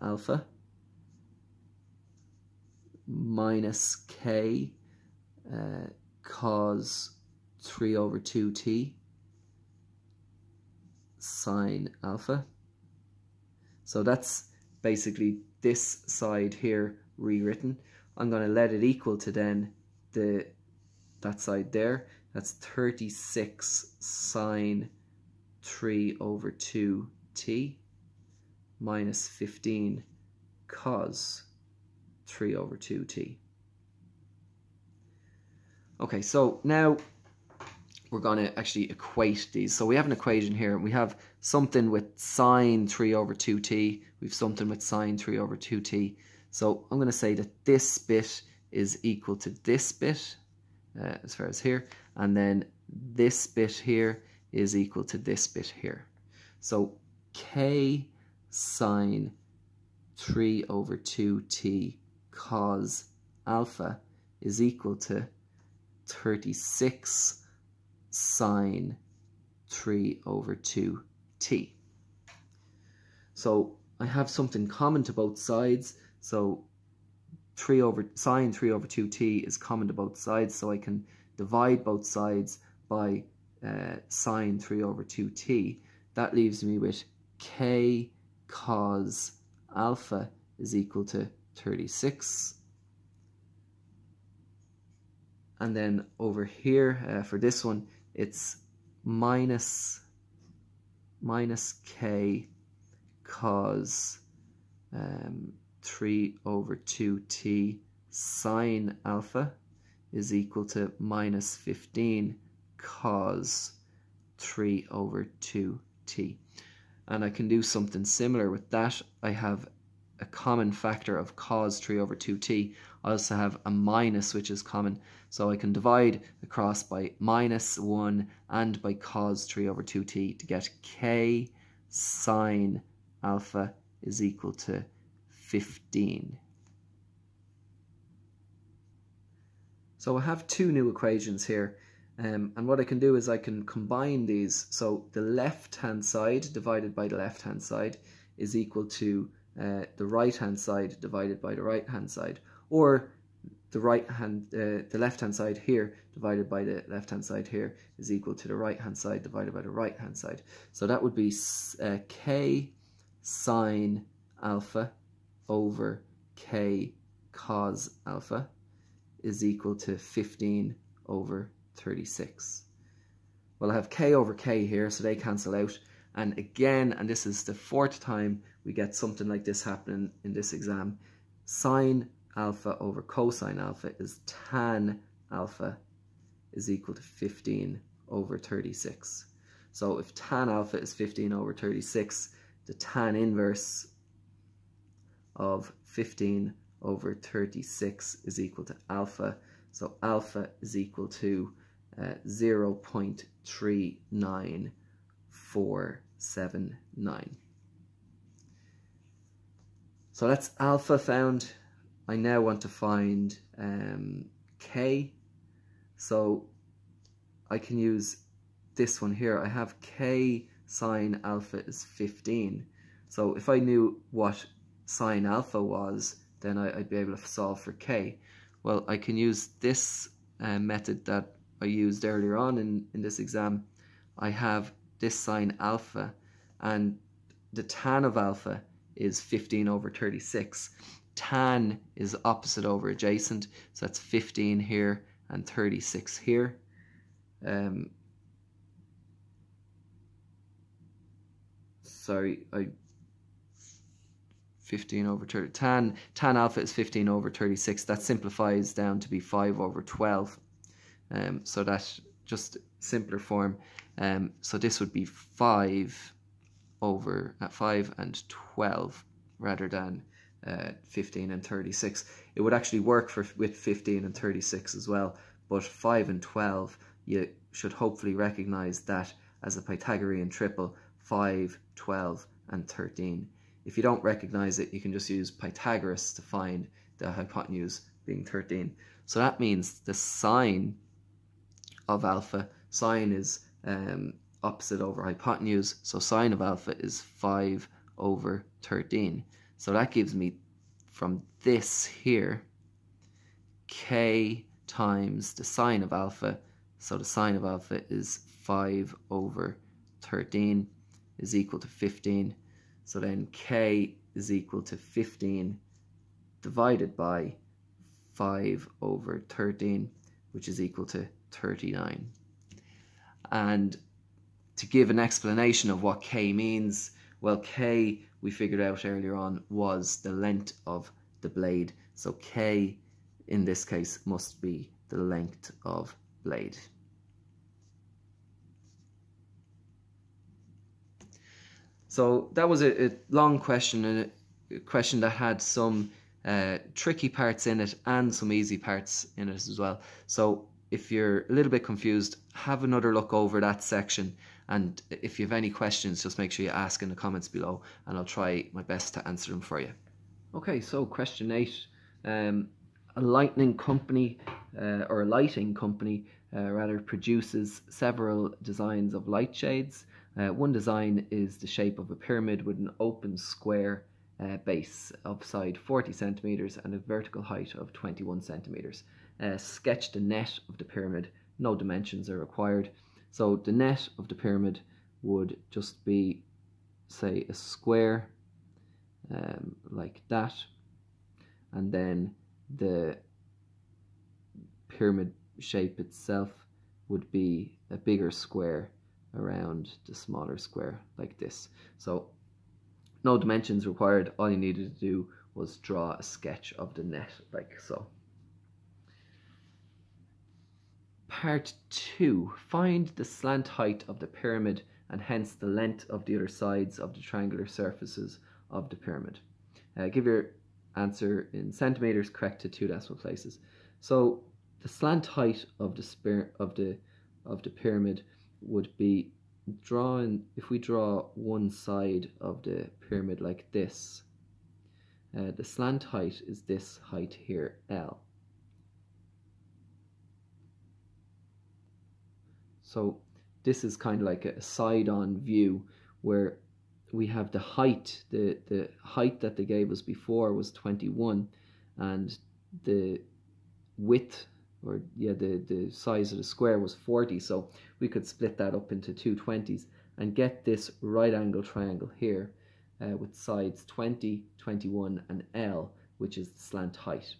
alpha minus k cos 3 over 2t sine alpha. So that's basically this side here rewritten. I'm going to let it equal to then the that side there. That's 36 sine 3 over 2t minus 15 cos 3 over 2t. Okay, so now we're going to actually equate these. So we have an equation here. And we have something with sine 3 over 2t. We have something with sine 3 over 2t. So I'm going to say that this bit is equal to this bit, uh, as far as here. And then this bit here is equal to this bit here. So k sine 3 over 2t cos alpha is equal to 36 sine 3 over 2t. So I have something common to both sides. So 3 over sine 3 over 2t is common to both sides. So I can divide both sides by uh, sine 3 over 2t. That leaves me with k cos alpha is equal to 36 and then over here uh, for this one it's minus minus k cos um, 3 over 2t sine alpha is equal to minus 15 cos 3 over 2t. And I can do something similar with that. I have a common factor of cos 3 over 2t. I also have a minus which is common. So I can divide across by minus 1 and by cos 3 over 2t to get k sine alpha is equal to 15. So I have two new equations here. Um, and what I can do is I can combine these. So the left hand side divided by the left hand side is equal to uh, the right hand side divided by the right hand side or the right hand uh, the left hand side here divided by the left hand side here is equal to the right hand side divided by the right hand side. So that would be uh, k sine alpha over k cos alpha is equal to 15 over 36 well I have k over k here so they cancel out. And again, and this is the fourth time we get something like this happening in this exam, sine alpha over cosine alpha is tan alpha is equal to 15 over 36. So if tan alpha is 15 over 36, the tan inverse of 15 over 36 is equal to alpha. So alpha is equal to uh, 0 0.39 479. So that's alpha found. I now want to find um, k. So I can use this one here. I have k sine alpha is 15. So if I knew what sine alpha was, then I, would be able to solve for k. Well, I can use this uh, method that I used earlier on in, in this exam. I have this sine alpha and the tan of alpha is 15 over 36. Tan is opposite over adjacent, so that's 15 here and 36 here. Um, sorry, I 15 over 30. Tan, tan alpha is 15 over 36. That simplifies down to be 5 over 12. Um, so that just simpler form. Um, so this would be 5 over at uh, 5 and 12 rather than uh, 15 and 36. It would actually work for with 15 and 36 as well, but 5 and 12, you should hopefully recognize that as a Pythagorean triple 5, 12, and 13. If you don't recognize it, you can just use Pythagoras to find the hypotenuse being 13. So that means the sine of alpha, sine is um, opposite over hypotenuse, so sine of alpha is 5 over 13. So that gives me from this here, k times the sine of alpha, so the sine of alpha is 5 over 13 is equal to 15. So then k is equal to 15 divided by 5 over 13, which is equal to 39. And to give an explanation of what k means, well, k we figured out earlier on was the length of the blade. So k in this case must be the length of blade. So that was a, a long question and a question that had some uh, tricky parts in it and some easy parts in it as well. So if you're a little bit confused, have another look over that section. And if you have any questions, just make sure you ask in the comments below and I'll try my best to answer them for you. Okay, so question eight. Um, a lightning company uh, or a lighting company uh, rather produces several designs of light shades uh, one design is the shape of a pyramid with an open square uh, base of side 40 centimeters and a vertical height of 21 centimeters. Uh, sketch the net of the pyramid. No dimensions are required. So the net of the pyramid would just be, say, a square um, like that, and then the pyramid shape itself would be a bigger square around the smaller square like this. So no dimensions required. All you needed to do was draw a sketch of the net like so. Part 2. Find the slant height of the pyramid and hence the length of the other sides of the triangular surfaces of the pyramid. Uh, give your answer in centimeters correct to two decimal places. So the slant height of the of the of the pyramid would be drawing if we draw one side of the pyramid like this uh, the slant height is this height here L so this is kind of like a side-on view where we have the height the the height that they gave us before was 21 and the width or yeah, the, the size of the square was 40. So we could split that up into two 20s and get this right angle triangle here uh, with sides 20, 21 and L, which is the slant height.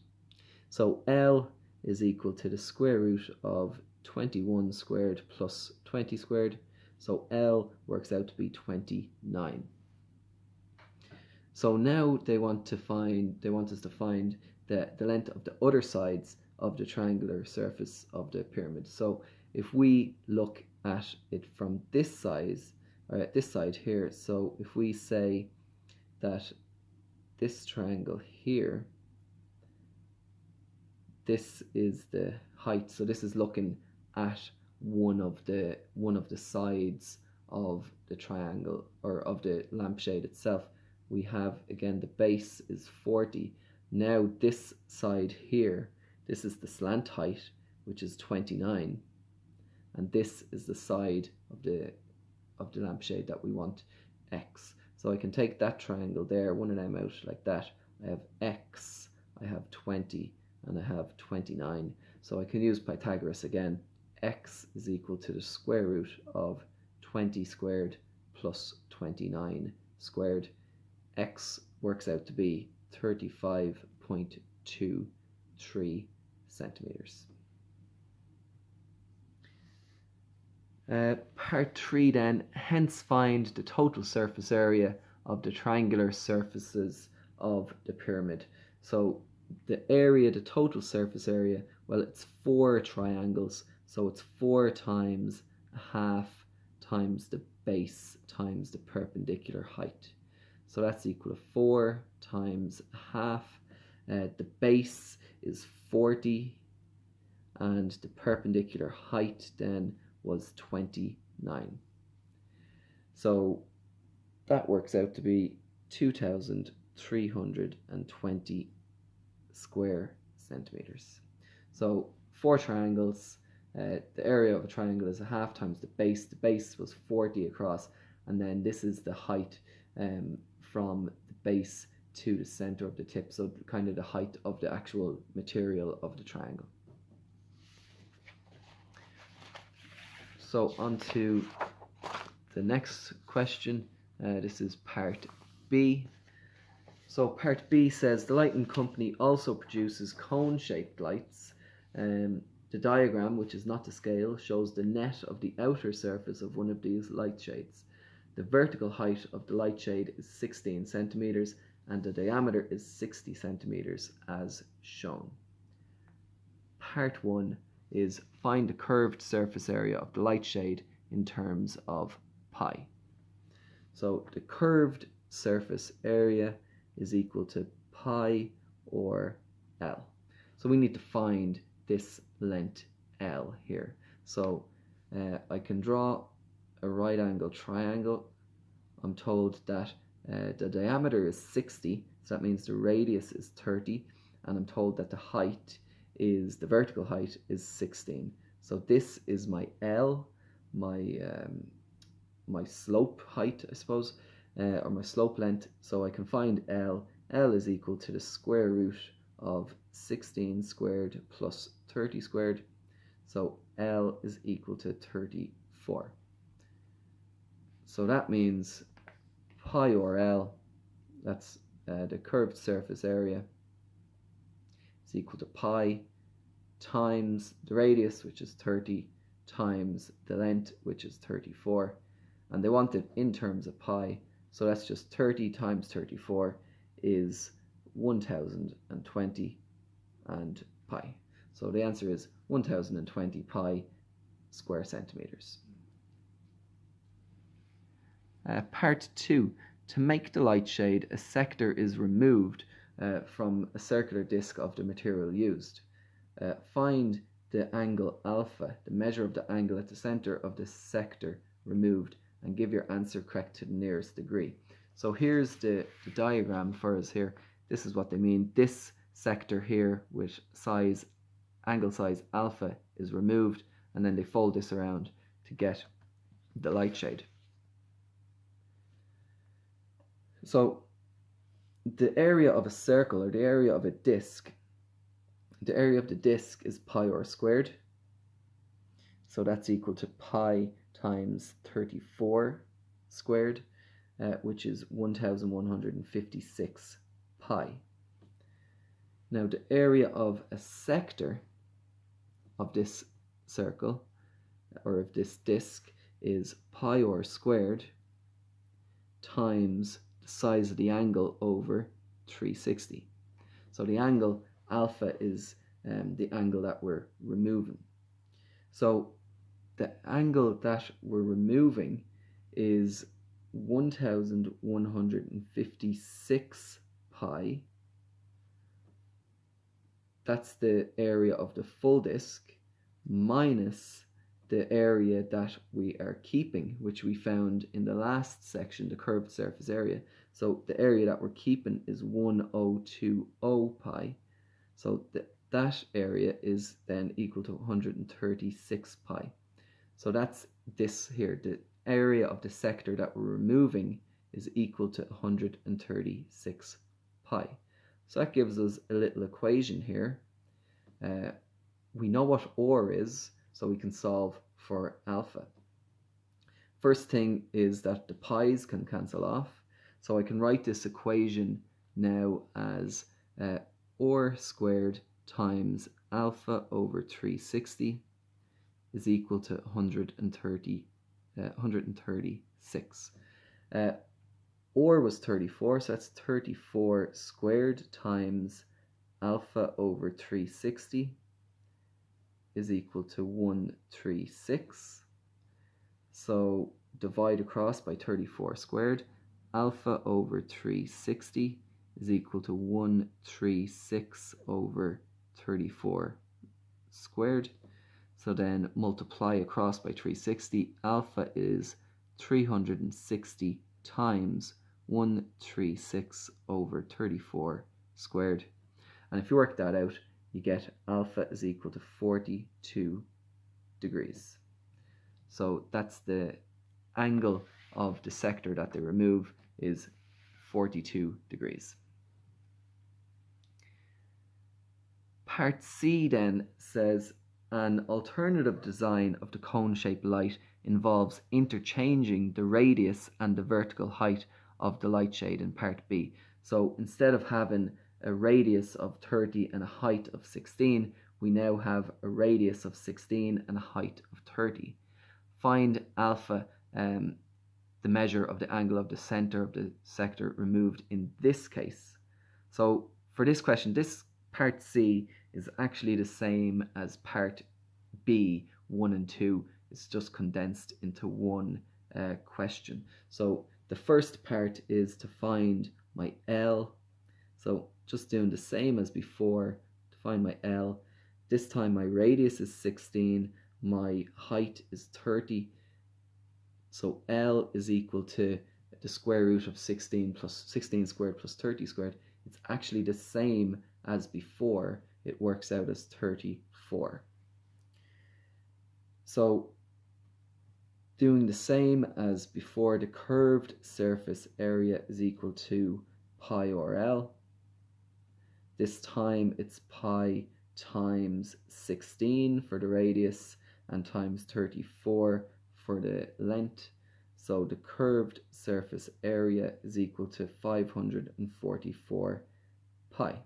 So L is equal to the square root of 21 squared plus 20 squared. So L works out to be 29. So now they want to find, they want us to find the, the length of the other sides of the triangular surface of the pyramid. So if we look at it from this size, or at this side here, so if we say that this triangle here, this is the height, so this is looking at one of the one of the sides of the triangle or of the lampshade itself we have again the base is 40 now this side here this is the slant height, which is 29. And this is the side of the of the lampshade that we want x. So I can take that triangle there, one of them out like that. I have x, I have 20, and I have 29. So I can use Pythagoras again. X is equal to the square root of 20 squared plus 29 squared. x works out to be 35.23 centimeters. Uh, part 3 then, hence find the total surface area of the triangular surfaces of the pyramid. So the area, the total surface area, well it's four triangles, so it's four times a half times the base times the perpendicular height. So that's equal to 4 times a half. Uh, the base is 40 and the perpendicular height then was 29. So that works out to be 2,320 square centimeters. So four triangles, uh, the area of a triangle is a half times the base. The base was 40 across and then this is the height um, from the base to the center of the tip, so kind of the height of the actual material of the triangle. So on to the next question. Uh, this is part B. So part B says the lighting company also produces cone-shaped lights. Um, the diagram, which is not to scale, shows the net of the outer surface of one of these light shades. The vertical height of the light shade is 16 centimeters and the diameter is 60 centimeters as shown. Part 1 is find the curved surface area of the light shade in terms of pi. So the curved surface area is equal to pi or L. So we need to find this length L here. So uh, I can draw a right angle triangle. I'm told that uh, the diameter is 60, so that means the radius is 30, and I'm told that the height is the vertical height is 16. So this is my L, my um, my slope height, I suppose, uh, or my slope length. So I can find L. L is equal to the square root of 16 squared plus 30 squared. So L is equal to 34. So that means pi or L, that's uh, the curved surface area, is equal to pi times the radius, which is 30, times the length, which is 34. And they want it in terms of pi, so that's just 30 times 34 is 1020 and pi. So the answer is 1020 pi square centimeters. Uh, part 2. To make the light shade, a sector is removed uh, from a circular disc of the material used. Uh, find the angle alpha, the measure of the angle at the center of the sector removed, and give your answer correct to the nearest degree. So here's the, the diagram for us here. This is what they mean. This sector here with size, angle size alpha is removed, and then they fold this around to get the light shade. So the area of a circle or the area of a disk, the area of the disk is pi r squared. So that's equal to pi times 34 squared, uh, which is 1156 pi. Now the area of a sector of this circle or of this disk is pi r squared times the size of the angle over 360. So the angle alpha is um, the angle that we're removing. So the angle that we're removing is 1156 pi. That's the area of the full disk minus the area that we are keeping, which we found in the last section, the curved surface area. So the area that we're keeping is 1020 pi. So th that area is then equal to 136 pi. So that's this here, the area of the sector that we're removing is equal to 136 pi. So that gives us a little equation here. Uh, we know what OR is, so we can solve for alpha. First thing is that the pi's can cancel off. So I can write this equation now as uh, or squared times alpha over 360 is equal to 130, uh, 136. Uh, or was 34, so that's 34 squared times alpha over 360 is equal to 136. So divide across by 34 squared. Alpha over 360 is equal to 136 over 34 squared. So then multiply across by 360. Alpha is 360 times 136 over 34 squared. And if you work that out, you get alpha is equal to 42 degrees. So that's the angle of the sector that they remove is 42 degrees. Part C then says an alternative design of the cone-shaped light involves interchanging the radius and the vertical height of the light shade in part B. So instead of having a radius of 30 and a height of 16, we now have a radius of 16 and a height of 30. Find alpha, um, the measure of the angle of the center of the sector removed in this case. So for this question, this part C is actually the same as part B, 1 and 2. It's just condensed into one uh, question. So the first part is to find my L. So just doing the same as before to find my L. This time my radius is 16, my height is 30. So L is equal to the square root of 16 plus 16 squared plus 30 squared. It's actually the same as before. It works out as 34. So doing the same as before, the curved surface area is equal to pi r L. This time it's pi times 16 for the radius and times 34 for the length. So the curved surface area is equal to 544 pi.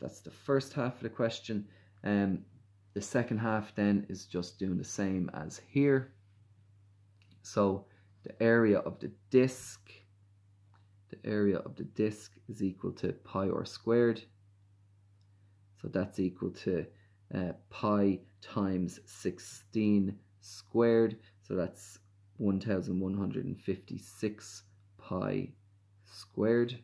That's the first half of the question. Um, the second half then is just doing the same as here. So the area of the disk the area of the disk is equal to pi r squared. So that's equal to uh, pi times 16 squared. So that's 1156 pi squared.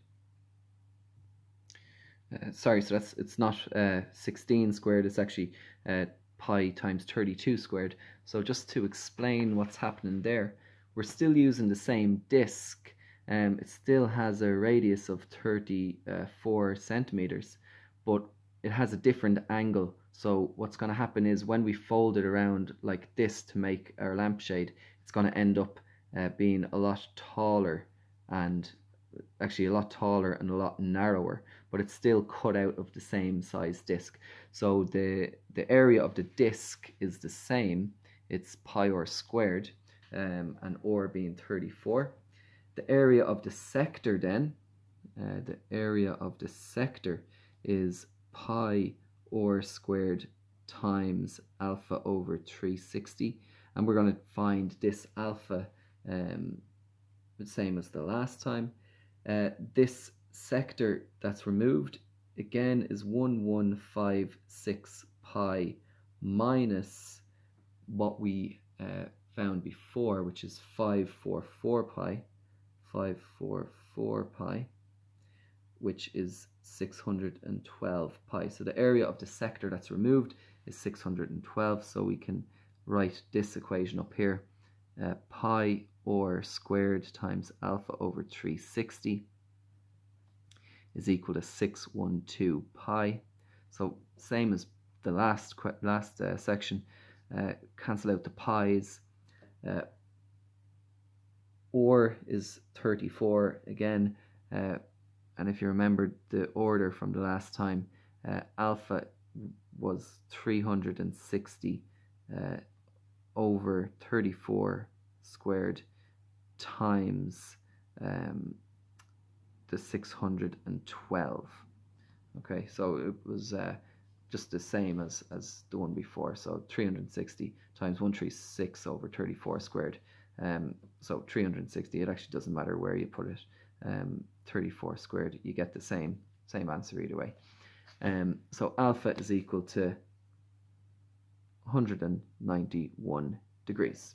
Uh, sorry, so that's it's not uh, 16 squared, it's actually uh, pi times 32 squared. So just to explain what's happening there, we're still using the same disk um, it still has a radius of 34 centimeters, but it has a different angle. So what's going to happen is when we fold it around like this to make our lampshade, it's going to end up uh, being a lot taller and actually a lot taller and a lot narrower, but it's still cut out of the same size disc. So the, the area of the disc is the same. It's pi r squared um, and r being 34. The area of the sector then, uh, the area of the sector is pi r squared times alpha over 360 and we're going to find this alpha um, the same as the last time. Uh, this sector that's removed again is 1156 pi minus what we uh, found before which is 544 pi 544 pi, which is 612 pi. So the area of the sector that's removed is 612, so we can write this equation up here. Uh, pi r squared times alpha over 360 is equal to 612 pi. So same as the last last uh, section, uh, cancel out the pi's. Uh, or is 34 again. Uh, and if you remember the order from the last time, uh, alpha was 360 uh, over 34 squared times um, the 612. Okay, so it was uh, just the same as, as the one before. So 360 times 136 over 34 squared. Um, so 360, it actually doesn't matter where you put it. Um, 34 squared, you get the same, same answer either way. Um, so alpha is equal to 191 degrees.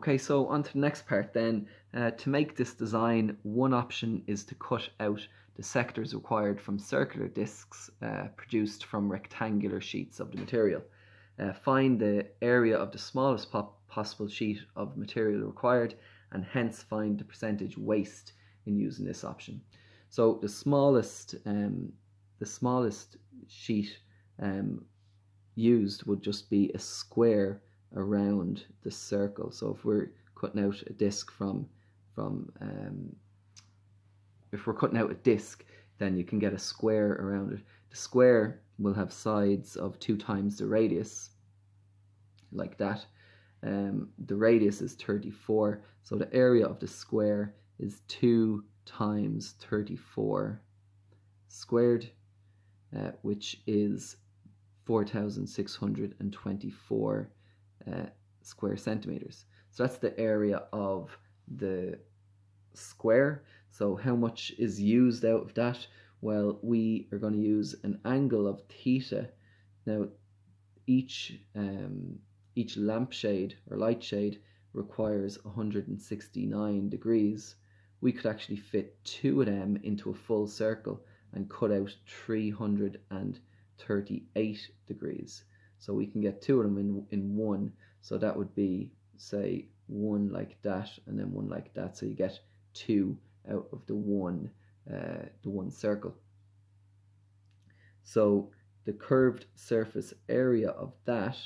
Okay, so on to the next part then. Uh, to make this design, one option is to cut out the sectors required from circular discs uh, produced from rectangular sheets of the material. Uh, find the area of the smallest possible sheet of material required and hence find the percentage waste in using this option. So the smallest, um, the smallest sheet um, used would just be a square around the circle. So if we're cutting out a disc from from um, if we're cutting out a disc, then you can get a square around it. The square will have sides of two times the radius, like that. Um, the radius is 34, so the area of the square is 2 times 34 squared, uh, which is 4,624 uh, square centimeters. So that's the area of the square. So how much is used out of that? Well, we are going to use an angle of theta. Now, each um, each lampshade or light shade requires 169 degrees. We could actually fit two of them into a full circle and cut out 338 degrees. So we can get two of them in, in one. So that would be, say, one like that and then one like that. So you get two out of the one, uh, the one circle. So the curved surface area of that,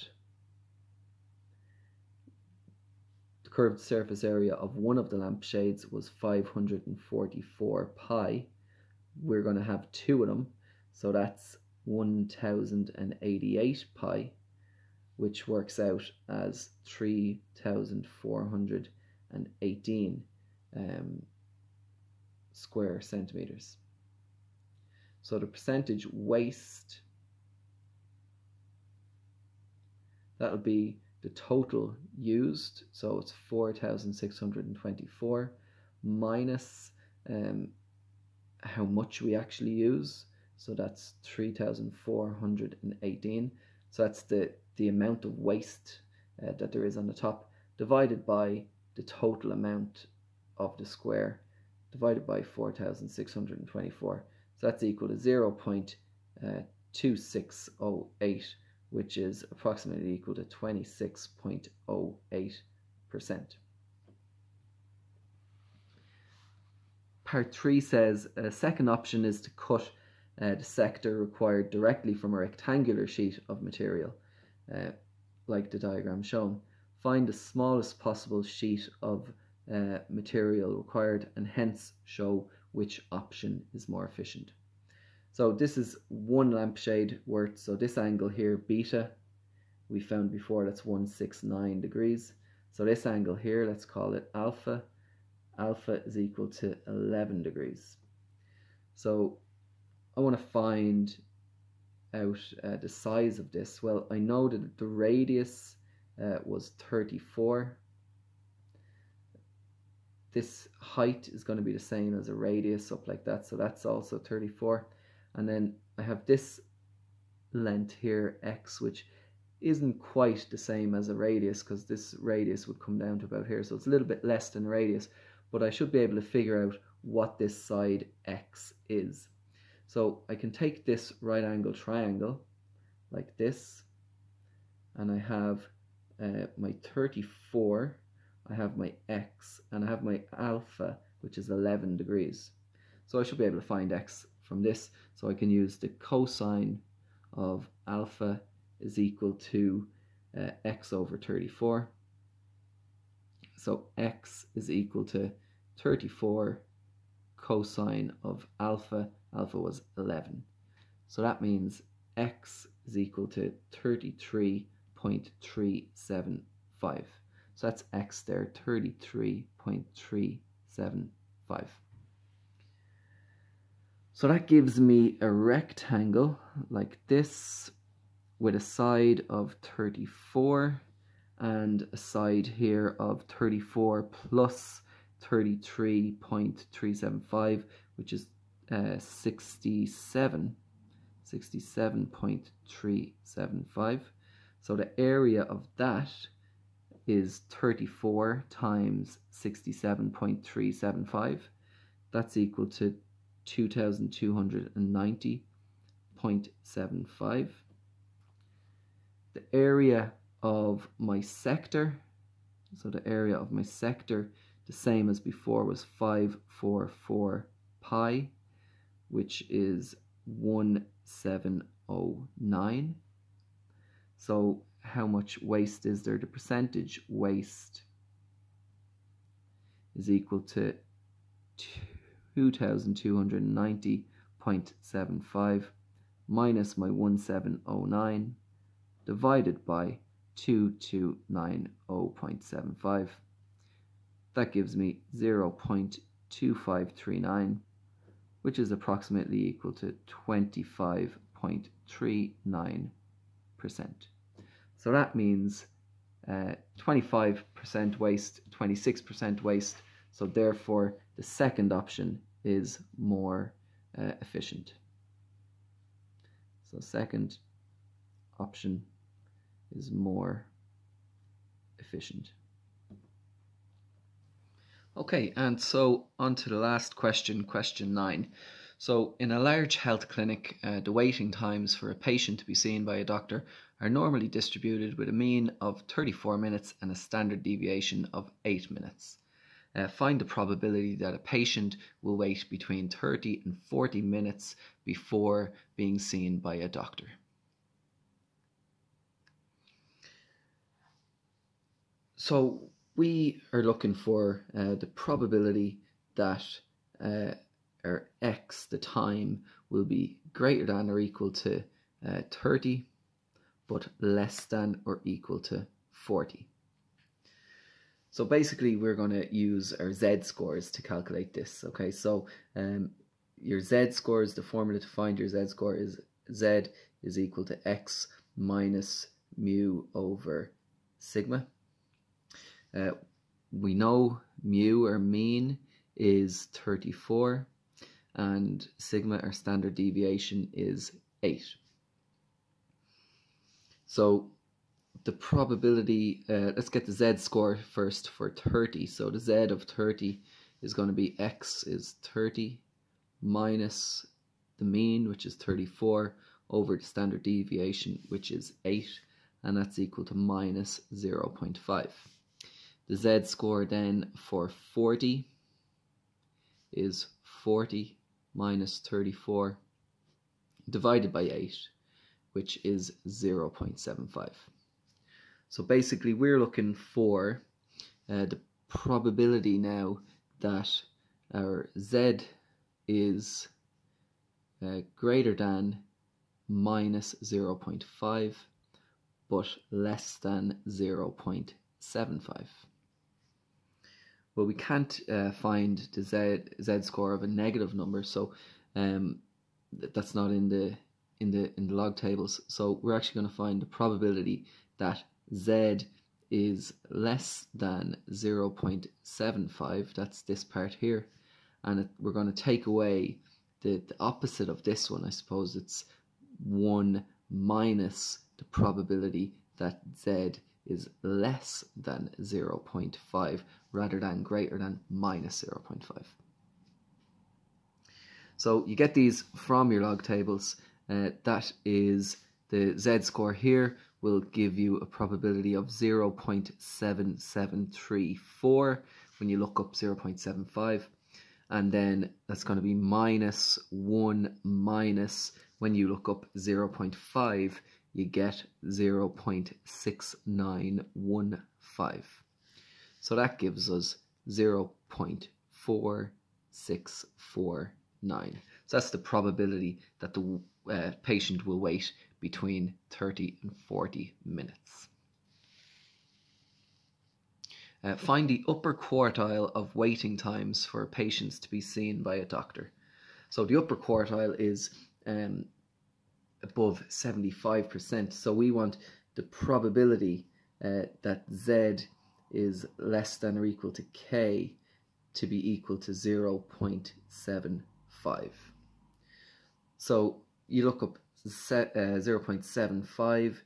the curved surface area of one of the lampshades was 544 pi. We're going to have two of them. So that's 1088 pi, which works out as 3418 um, square centimeters. So the percentage waste, that'll be the total used, so it's 4,624 minus um, how much we actually use, so that's 3,418. So that's the, the amount of waste uh, that there is on the top divided by the total amount of the square divided by 4,624. So that's equal to 0 0.2608, which is approximately equal to 26.08%. Part 3 says a second option is to cut uh, the sector required directly from a rectangular sheet of material, uh, like the diagram shown. Find the smallest possible sheet of uh, material required and hence show which option is more efficient. So this is one lampshade worth, so this angle here, beta, we found before that's 169 degrees. So this angle here, let's call it alpha. Alpha is equal to 11 degrees. So I want to find out uh, the size of this. Well, I know that the radius uh, was 34 this height is going to be the same as a radius up like that so that's also 34 and then I have this length here x which isn't quite the same as a radius because this radius would come down to about here so it's a little bit less than radius. But I should be able to figure out what this side x is so I can take this right angle triangle like this and I have uh, my 34 I have my x, and I have my alpha, which is 11 degrees. So I should be able to find x from this. So I can use the cosine of alpha is equal to uh, x over 34. So x is equal to 34 cosine of alpha. Alpha was 11. So that means x is equal to 33.375. So that's x there, 33.375. So that gives me a rectangle like this with a side of 34 and a side here of 34 plus 33.375 which is uh, 67 67.375 so the area of that is 34 times 67.375 that's equal to 2290.75 the area of my sector so the area of my sector the same as before was 544 pi which is 1709 so how much waste is there? The percentage waste is equal to 2290.75 minus my 1709 divided by 2290.75. That gives me 0.2539, which is approximately equal to 25.39%. So that means 25% uh, waste, 26% waste. So therefore, the second option is more uh, efficient. So second option is more efficient. Okay, and so on to the last question, question nine. So, in a large health clinic, uh, the waiting times for a patient to be seen by a doctor are normally distributed with a mean of 34 minutes and a standard deviation of 8 minutes. Uh, find the probability that a patient will wait between 30 and 40 minutes before being seen by a doctor. So we are looking for uh, the probability that uh, our x, the time, will be greater than or equal to uh, 30, but less than or equal to 40. So basically we're going to use our z-scores to calculate this. Okay, so um, your z-scores, the formula to find your z-score is z is equal to x minus mu over sigma. Uh, we know mu or mean is 34 and sigma or standard deviation is 8. So the probability, uh, let's get the z score first for 30. So the z of 30 is going to be x is 30 minus the mean, which is 34, over the standard deviation, which is 8, and that's equal to minus 0.5. The Z score then for 40 is 40 minus 34 divided by 8, which is 0 0.75. So basically we're looking for uh, the probability now that our Z is uh, greater than minus 0 0.5 but less than 0 0.75 well, we can't uh, find the z z score of a negative number, so um, that's not in the in the in the log tables. So we're actually going to find the probability that z is less than 0.75. That's this part here, and it, we're going to take away the, the opposite of this one. I suppose it's one minus the probability that z is less than 0.5 rather than greater than minus 0.5. So you get these from your log tables. Uh, that is the z-score here will give you a probability of 0.7734 when you look up 0.75 and then that's going to be minus 1 minus when you look up 0.5 you get 0.6915. So that gives us 0.4649. So that's the probability that the uh, patient will wait between 30 and 40 minutes. Uh, find the upper quartile of waiting times for patients to be seen by a doctor. So the upper quartile is um, above 75%. So we want the probability uh, that Z is less than or equal to K to be equal to 0.75. So you look up set, uh, 0.75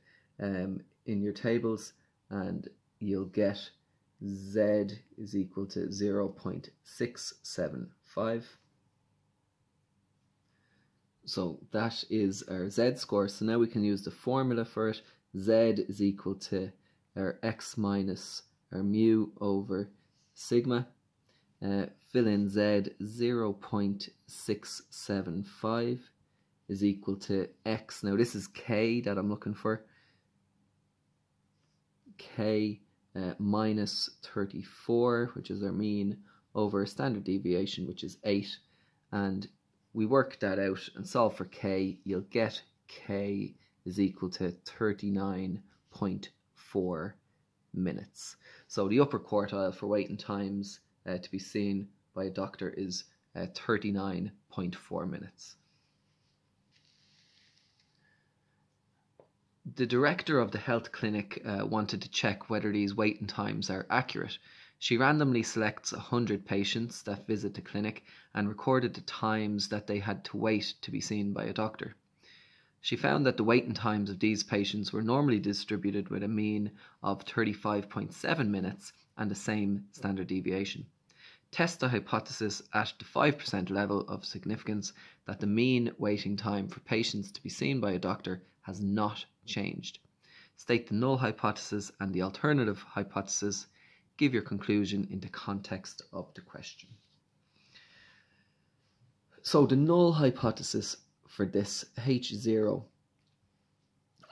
um, in your tables and you'll get Z is equal to 0.675. So that is our Z score. So now we can use the formula for it. Z is equal to our X minus our mu over sigma. Uh, fill in Z 0.675 is equal to X. Now this is K that I'm looking for. K uh, minus 34, which is our mean, over a standard deviation, which is 8. And we work that out and solve for k, you'll get k is equal to 39.4 minutes. So the upper quartile for waiting times uh, to be seen by a doctor is uh, 39.4 minutes. the director of the health clinic uh, wanted to check whether these waiting times are accurate. She randomly selects 100 patients that visit the clinic and recorded the times that they had to wait to be seen by a doctor. She found that the waiting times of these patients were normally distributed with a mean of 35.7 minutes and the same standard deviation. Test the hypothesis at the 5% level of significance that the mean waiting time for patients to be seen by a doctor has not changed. State the null hypothesis and the alternative hypothesis. Give your conclusion in the context of the question. So the null hypothesis for this H0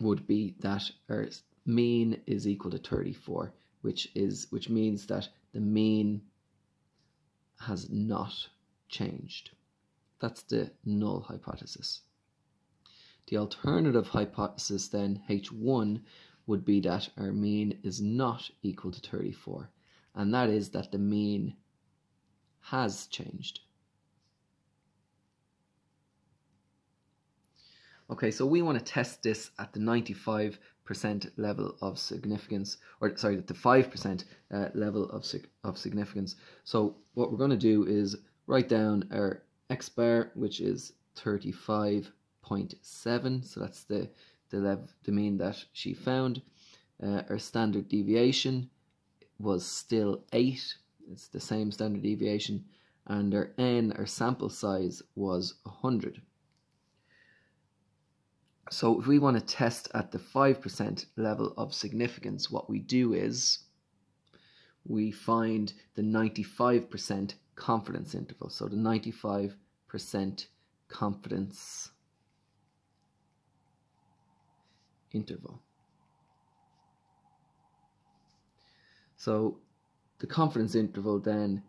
would be that our mean is equal to 34, which is which means that the mean has not changed. That's the null hypothesis. The alternative hypothesis then, H1, would be that our mean is not equal to 34, and that is that the mean has changed. Okay, so we want to test this at the 95% level of significance, or sorry, at the 5% uh, level of, of significance. So what we're going to do is write down our x bar, which is 35.7. so that's the the level the mean that she found uh, our standard deviation was still 8 it's the same standard deviation and our n our sample size was 100 so if we want to test at the 5% level of significance what we do is we find the 95% confidence interval so the 95% confidence interval. So the confidence interval then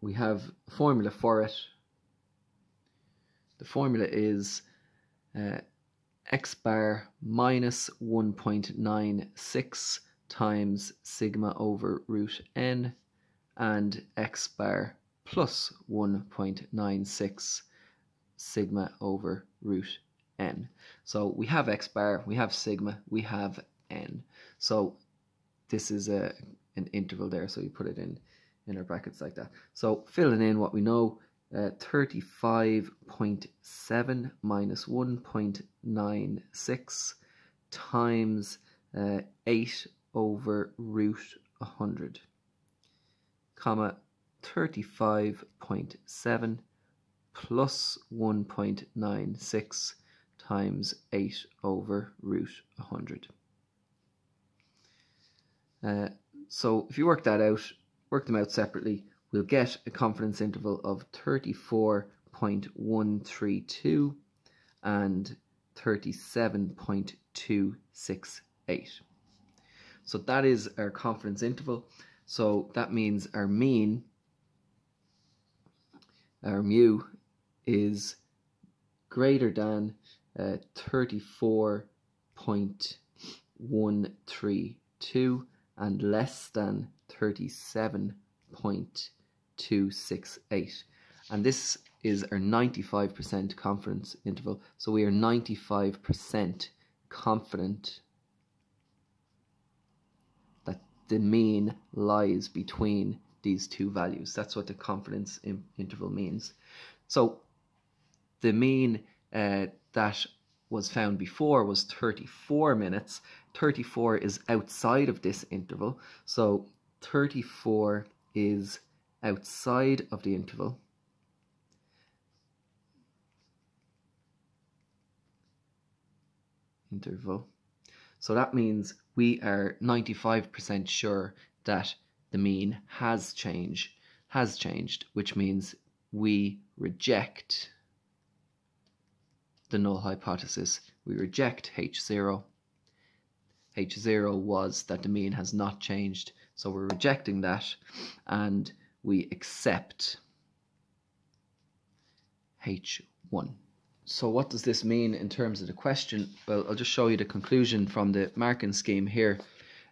we have a formula for it. The formula is uh, x bar minus 1.96 times sigma over root n and x bar plus 1.96 sigma over root n. So we have x bar, we have sigma, we have n. So this is a an interval there, so you put it in in our brackets like that. So filling in what we know, uh, 35.7 minus 1.96 times uh, 8 over root 100, comma 35.7 plus 1.96 times 8 over root 100. Uh, so if you work that out, work them out separately, we'll get a confidence interval of 34.132 and 37.268. So that is our confidence interval. So that means our mean, our mu, is greater than uh, 34.132 and less than 37.268. And this is our 95% confidence interval. So we are 95% confident that the mean lies between these two values. That's what the confidence interval means. So the mean uh, that was found before was 34 minutes. 34 is outside of this interval. So 34 is outside of the interval. Interval. So that means we are 95% sure that the mean has changed, has changed, which means we reject the null hypothesis. We reject H0. H0 was that the mean has not changed, so we're rejecting that and we accept H1. So what does this mean in terms of the question? Well, I'll just show you the conclusion from the marking scheme here.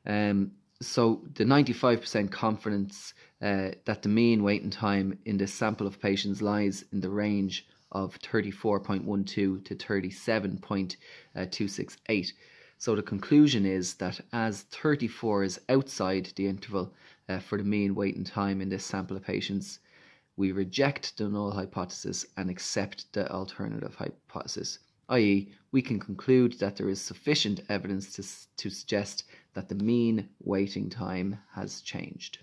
Um, so the 95% confidence uh, that the mean waiting time in this sample of patients lies in the range of 34.12 to 37.268. So the conclusion is that as 34 is outside the interval uh, for the mean waiting time in this sample of patients, we reject the null hypothesis and accept the alternative hypothesis, i.e., we can conclude that there is sufficient evidence to, to suggest that the mean waiting time has changed.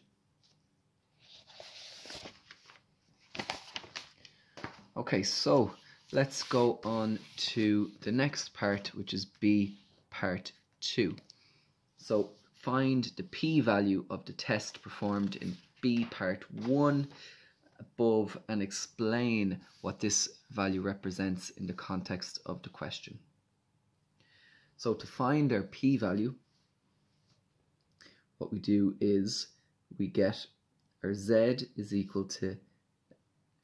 Okay, so let's go on to the next part, which is B part 2. So find the p-value of the test performed in B part 1 above and explain what this value represents in the context of the question. So to find our p-value, what we do is we get our z is equal to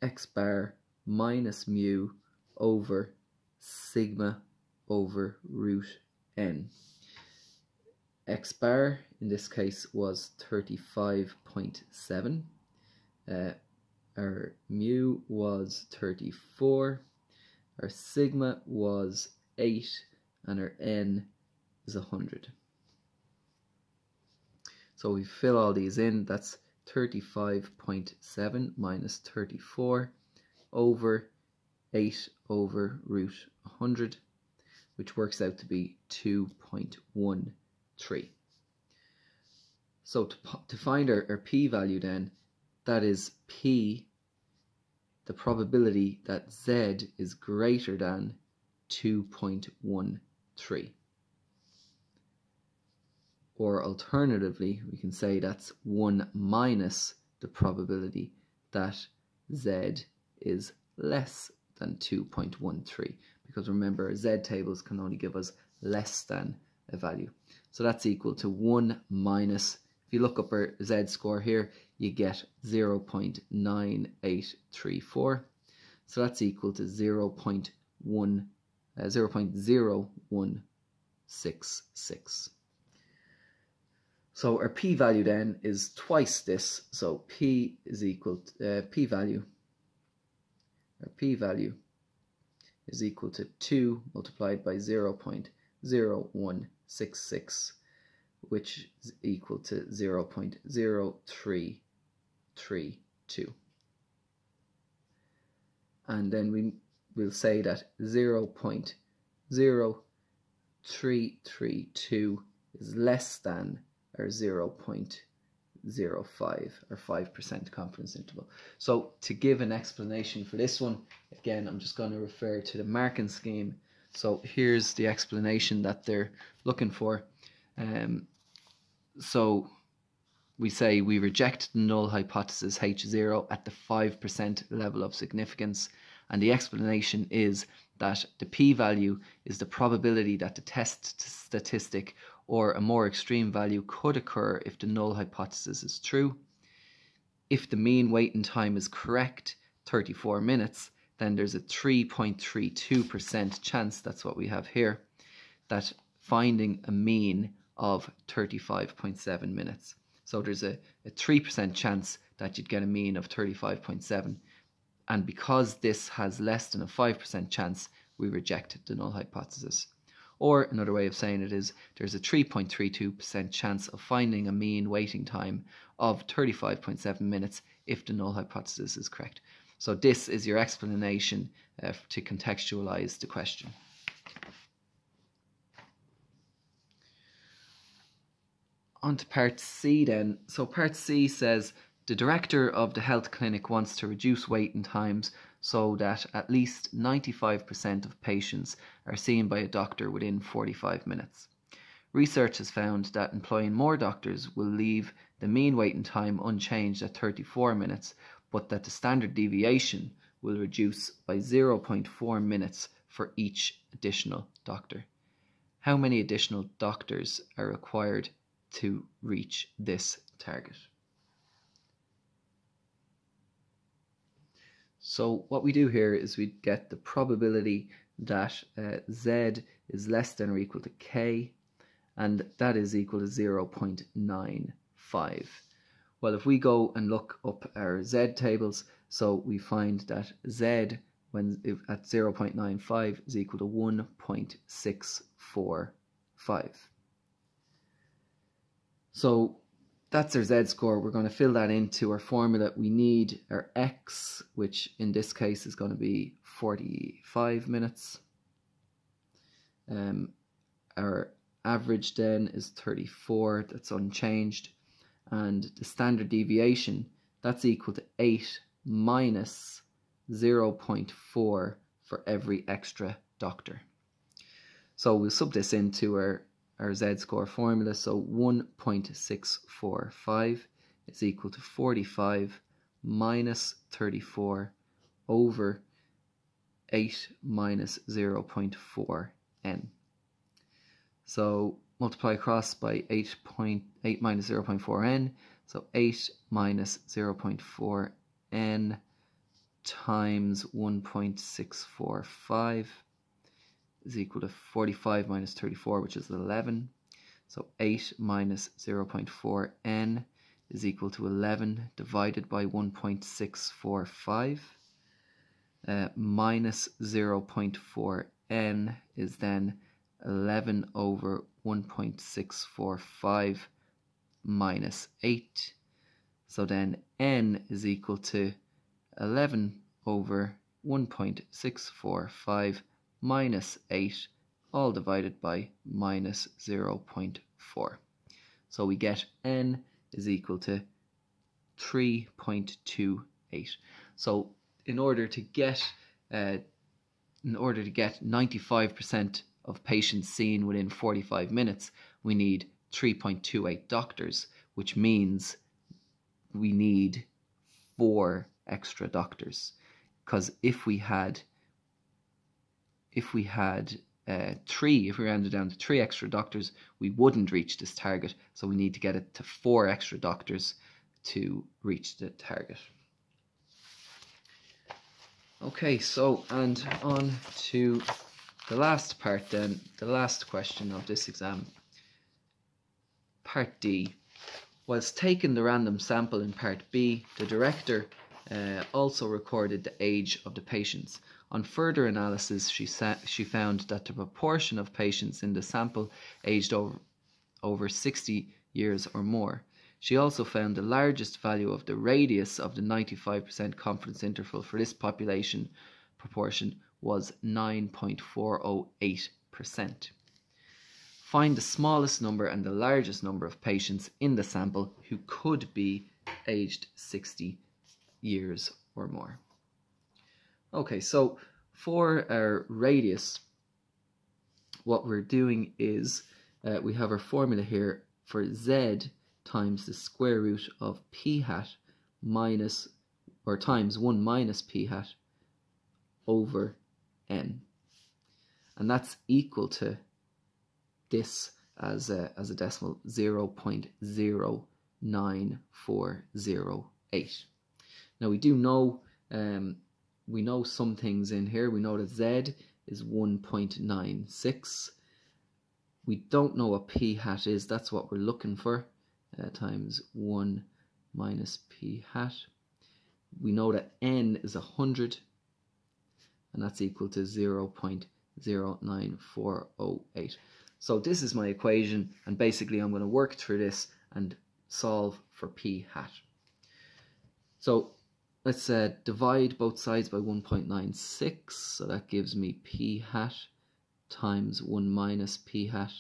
x bar minus mu over sigma over root n. X bar in this case was 35.7. Uh, our mu was 34. Our sigma was 8 and our n is 100. So we fill all these in, that's 35.7 minus 34 over 8 over root 100, which works out to be 2.13. So to, to find our, our p-value then, that is p, the probability that z is greater than 2.13. Or alternatively, we can say that's 1 minus the probability that z is less than 2.13 because remember z tables can only give us less than a value. So that's equal to 1 minus, if you look up our z score here, you get 0 0.9834. So that's equal to 0 0.1, uh, 0 0.0166. So our p-value then is twice this. So p is equal to, uh, p-value our p-value is equal to 2 multiplied by 0 0.0166 which is equal to 0 0.0332 and then we will say that 0 0.0332 is less than our 0. 0.05 or 5% confidence interval. So to give an explanation for this one, again, I'm just going to refer to the marking scheme. So here's the explanation that they're looking for. Um, so we say we reject the null hypothesis H0 at the 5% level of significance. And the explanation is that the p-value is the probability that the test statistic or a more extreme value could occur if the null hypothesis is true. If the mean waiting time is correct, 34 minutes, then there's a 3.32% chance, that's what we have here, that finding a mean of 35.7 minutes. So there's a, a 3% chance that you'd get a mean of 35.7. And because this has less than a 5% chance, we reject the null hypothesis. Or another way of saying it is there's a 3.32% chance of finding a mean waiting time of 35.7 minutes if the null hypothesis is correct. So this is your explanation uh, to contextualize the question. On to part C then. So part C says the director of the health clinic wants to reduce waiting times so that at least 95% of patients are seen by a doctor within 45 minutes. Research has found that employing more doctors will leave the mean waiting time unchanged at 34 minutes, but that the standard deviation will reduce by 0.4 minutes for each additional doctor. How many additional doctors are required to reach this target? So what we do here is we get the probability that uh, z is less than or equal to k and that is equal to 0.95. Well, if we go and look up our z tables, so we find that z when at 0.95 is equal to 1.645. So that's our z-score. We're going to fill that into our formula. We need our x, which in this case is going to be 45 minutes. Um, our average then is 34, that's unchanged. And the standard deviation, that's equal to 8 minus 0.4 for every extra doctor. So we'll sub this into our our z-score formula. So 1.645 is equal to 45 minus 34 over 8 minus 0.4 n. So multiply across by 8.8 minus 0.4 n. So 8 minus 0.4 n times 1.645 is equal to 45 minus 34, which is 11. So 8 minus 0.4n is equal to 11 divided by 1.645. Uh, minus 0.4n is then 11 over 1.645 minus 8. So then n is equal to 11 over 1.645 minus 8 all divided by minus 0.4. So we get n is equal to 3.28. So in order to get uh, in order to get 95% of patients seen within 45 minutes, we need 3.28 doctors, which means we need four extra doctors. Because if we had if we had uh, three, if we rounded down to three extra doctors, we wouldn't reach this target. So we need to get it to four extra doctors to reach the target. Okay, so and on to the last part then, the last question of this exam. Part D. Whilst taking the random sample in Part B, the director uh, also recorded the age of the patients. On further analysis, she, she found that the proportion of patients in the sample aged over, over 60 years or more. She also found the largest value of the radius of the 95% confidence interval for this population proportion was 9.408%. Find the smallest number and the largest number of patients in the sample who could be aged 60 years or more. Okay, so for our radius, what we're doing is uh, we have our formula here for z times the square root of p hat minus or times 1 minus p hat over n. And that's equal to this as a, as a decimal 0 0.09408. Now we do know um, we know some things in here. We know that Z is 1.96. We don't know what P hat is. That's what we're looking for. Uh, times 1 minus P hat. We know that N is 100 and that's equal to 0 0.09408. So this is my equation and basically I'm going to work through this and solve for p hat. So let's uh, divide both sides by 1.96 so that gives me p hat times 1 minus p hat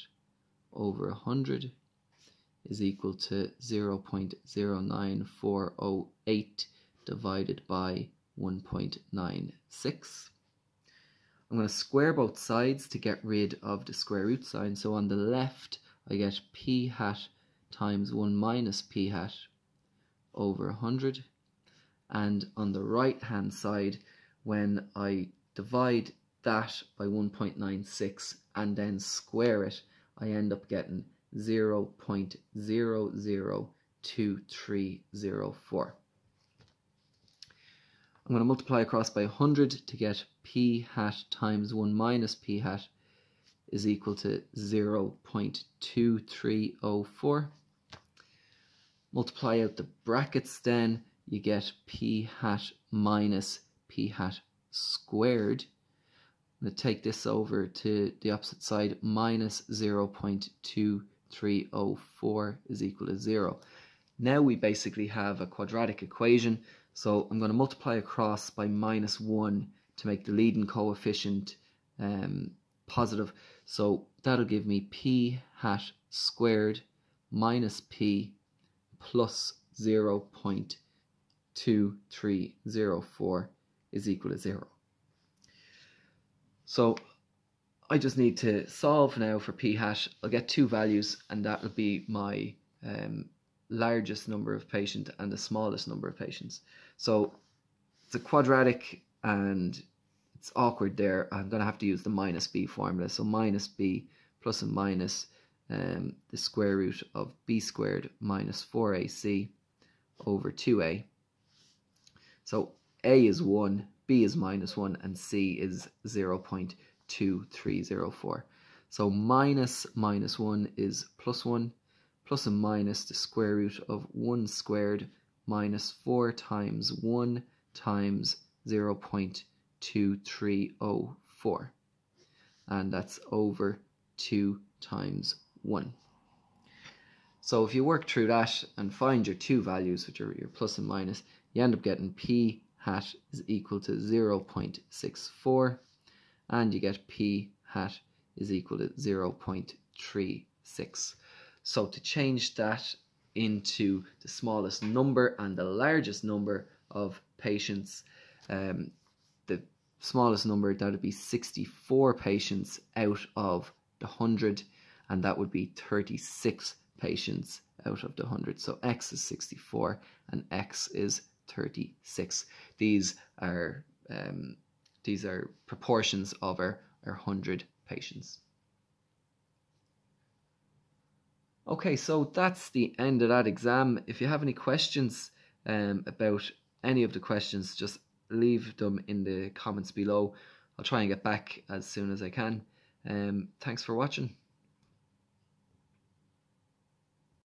over 100 is equal to 0 0.09408 divided by 1.96. I'm going to square both sides to get rid of the square root sign. So on the left, I get p hat times 1 minus p hat over 100. And on the right hand side, when I divide that by 1.96 and then square it, I end up getting 0 0.002304. I'm going to multiply across by 100 to get p hat times 1 minus p hat is equal to 0 0.2304. Multiply out the brackets then, you get p hat minus p hat squared. I'm going to take this over to the opposite side, minus 0 0.2304 is equal to 0. Now we basically have a quadratic equation so I'm going to multiply across by minus 1 to make the leading coefficient um, positive. So that'll give me p hat squared minus p plus 0 0.2304 is equal to 0. So I just need to solve now for p hat. I'll get two values and that will be my um, largest number of patients and the smallest number of patients. So it's a quadratic and it's awkward there. I'm going to have to use the minus b formula. So minus b plus and minus um, the square root of b squared minus 4ac over 2a. So a is 1, b is minus 1, and c is 0 0.2304. So minus minus 1 is plus 1, plus and minus the square root of 1 squared minus 4 times 1 times 0 0.2304 and that's over 2 times 1. So if you work through that and find your two values, which are your plus and minus, you end up getting p hat is equal to 0 0.64 and you get p hat is equal to 0 0.36. So to change that into the smallest number and the largest number of patients, um, the smallest number that would be 64 patients out of the 100 and that would be 36 patients out of the 100. So x is 64 and x is 36. These are um, these are proportions of our, our 100 patients. Okay, so that's the end of that exam. If you have any questions um, about any of the questions, just leave them in the comments below. I'll try and get back as soon as I can. Um, thanks for watching.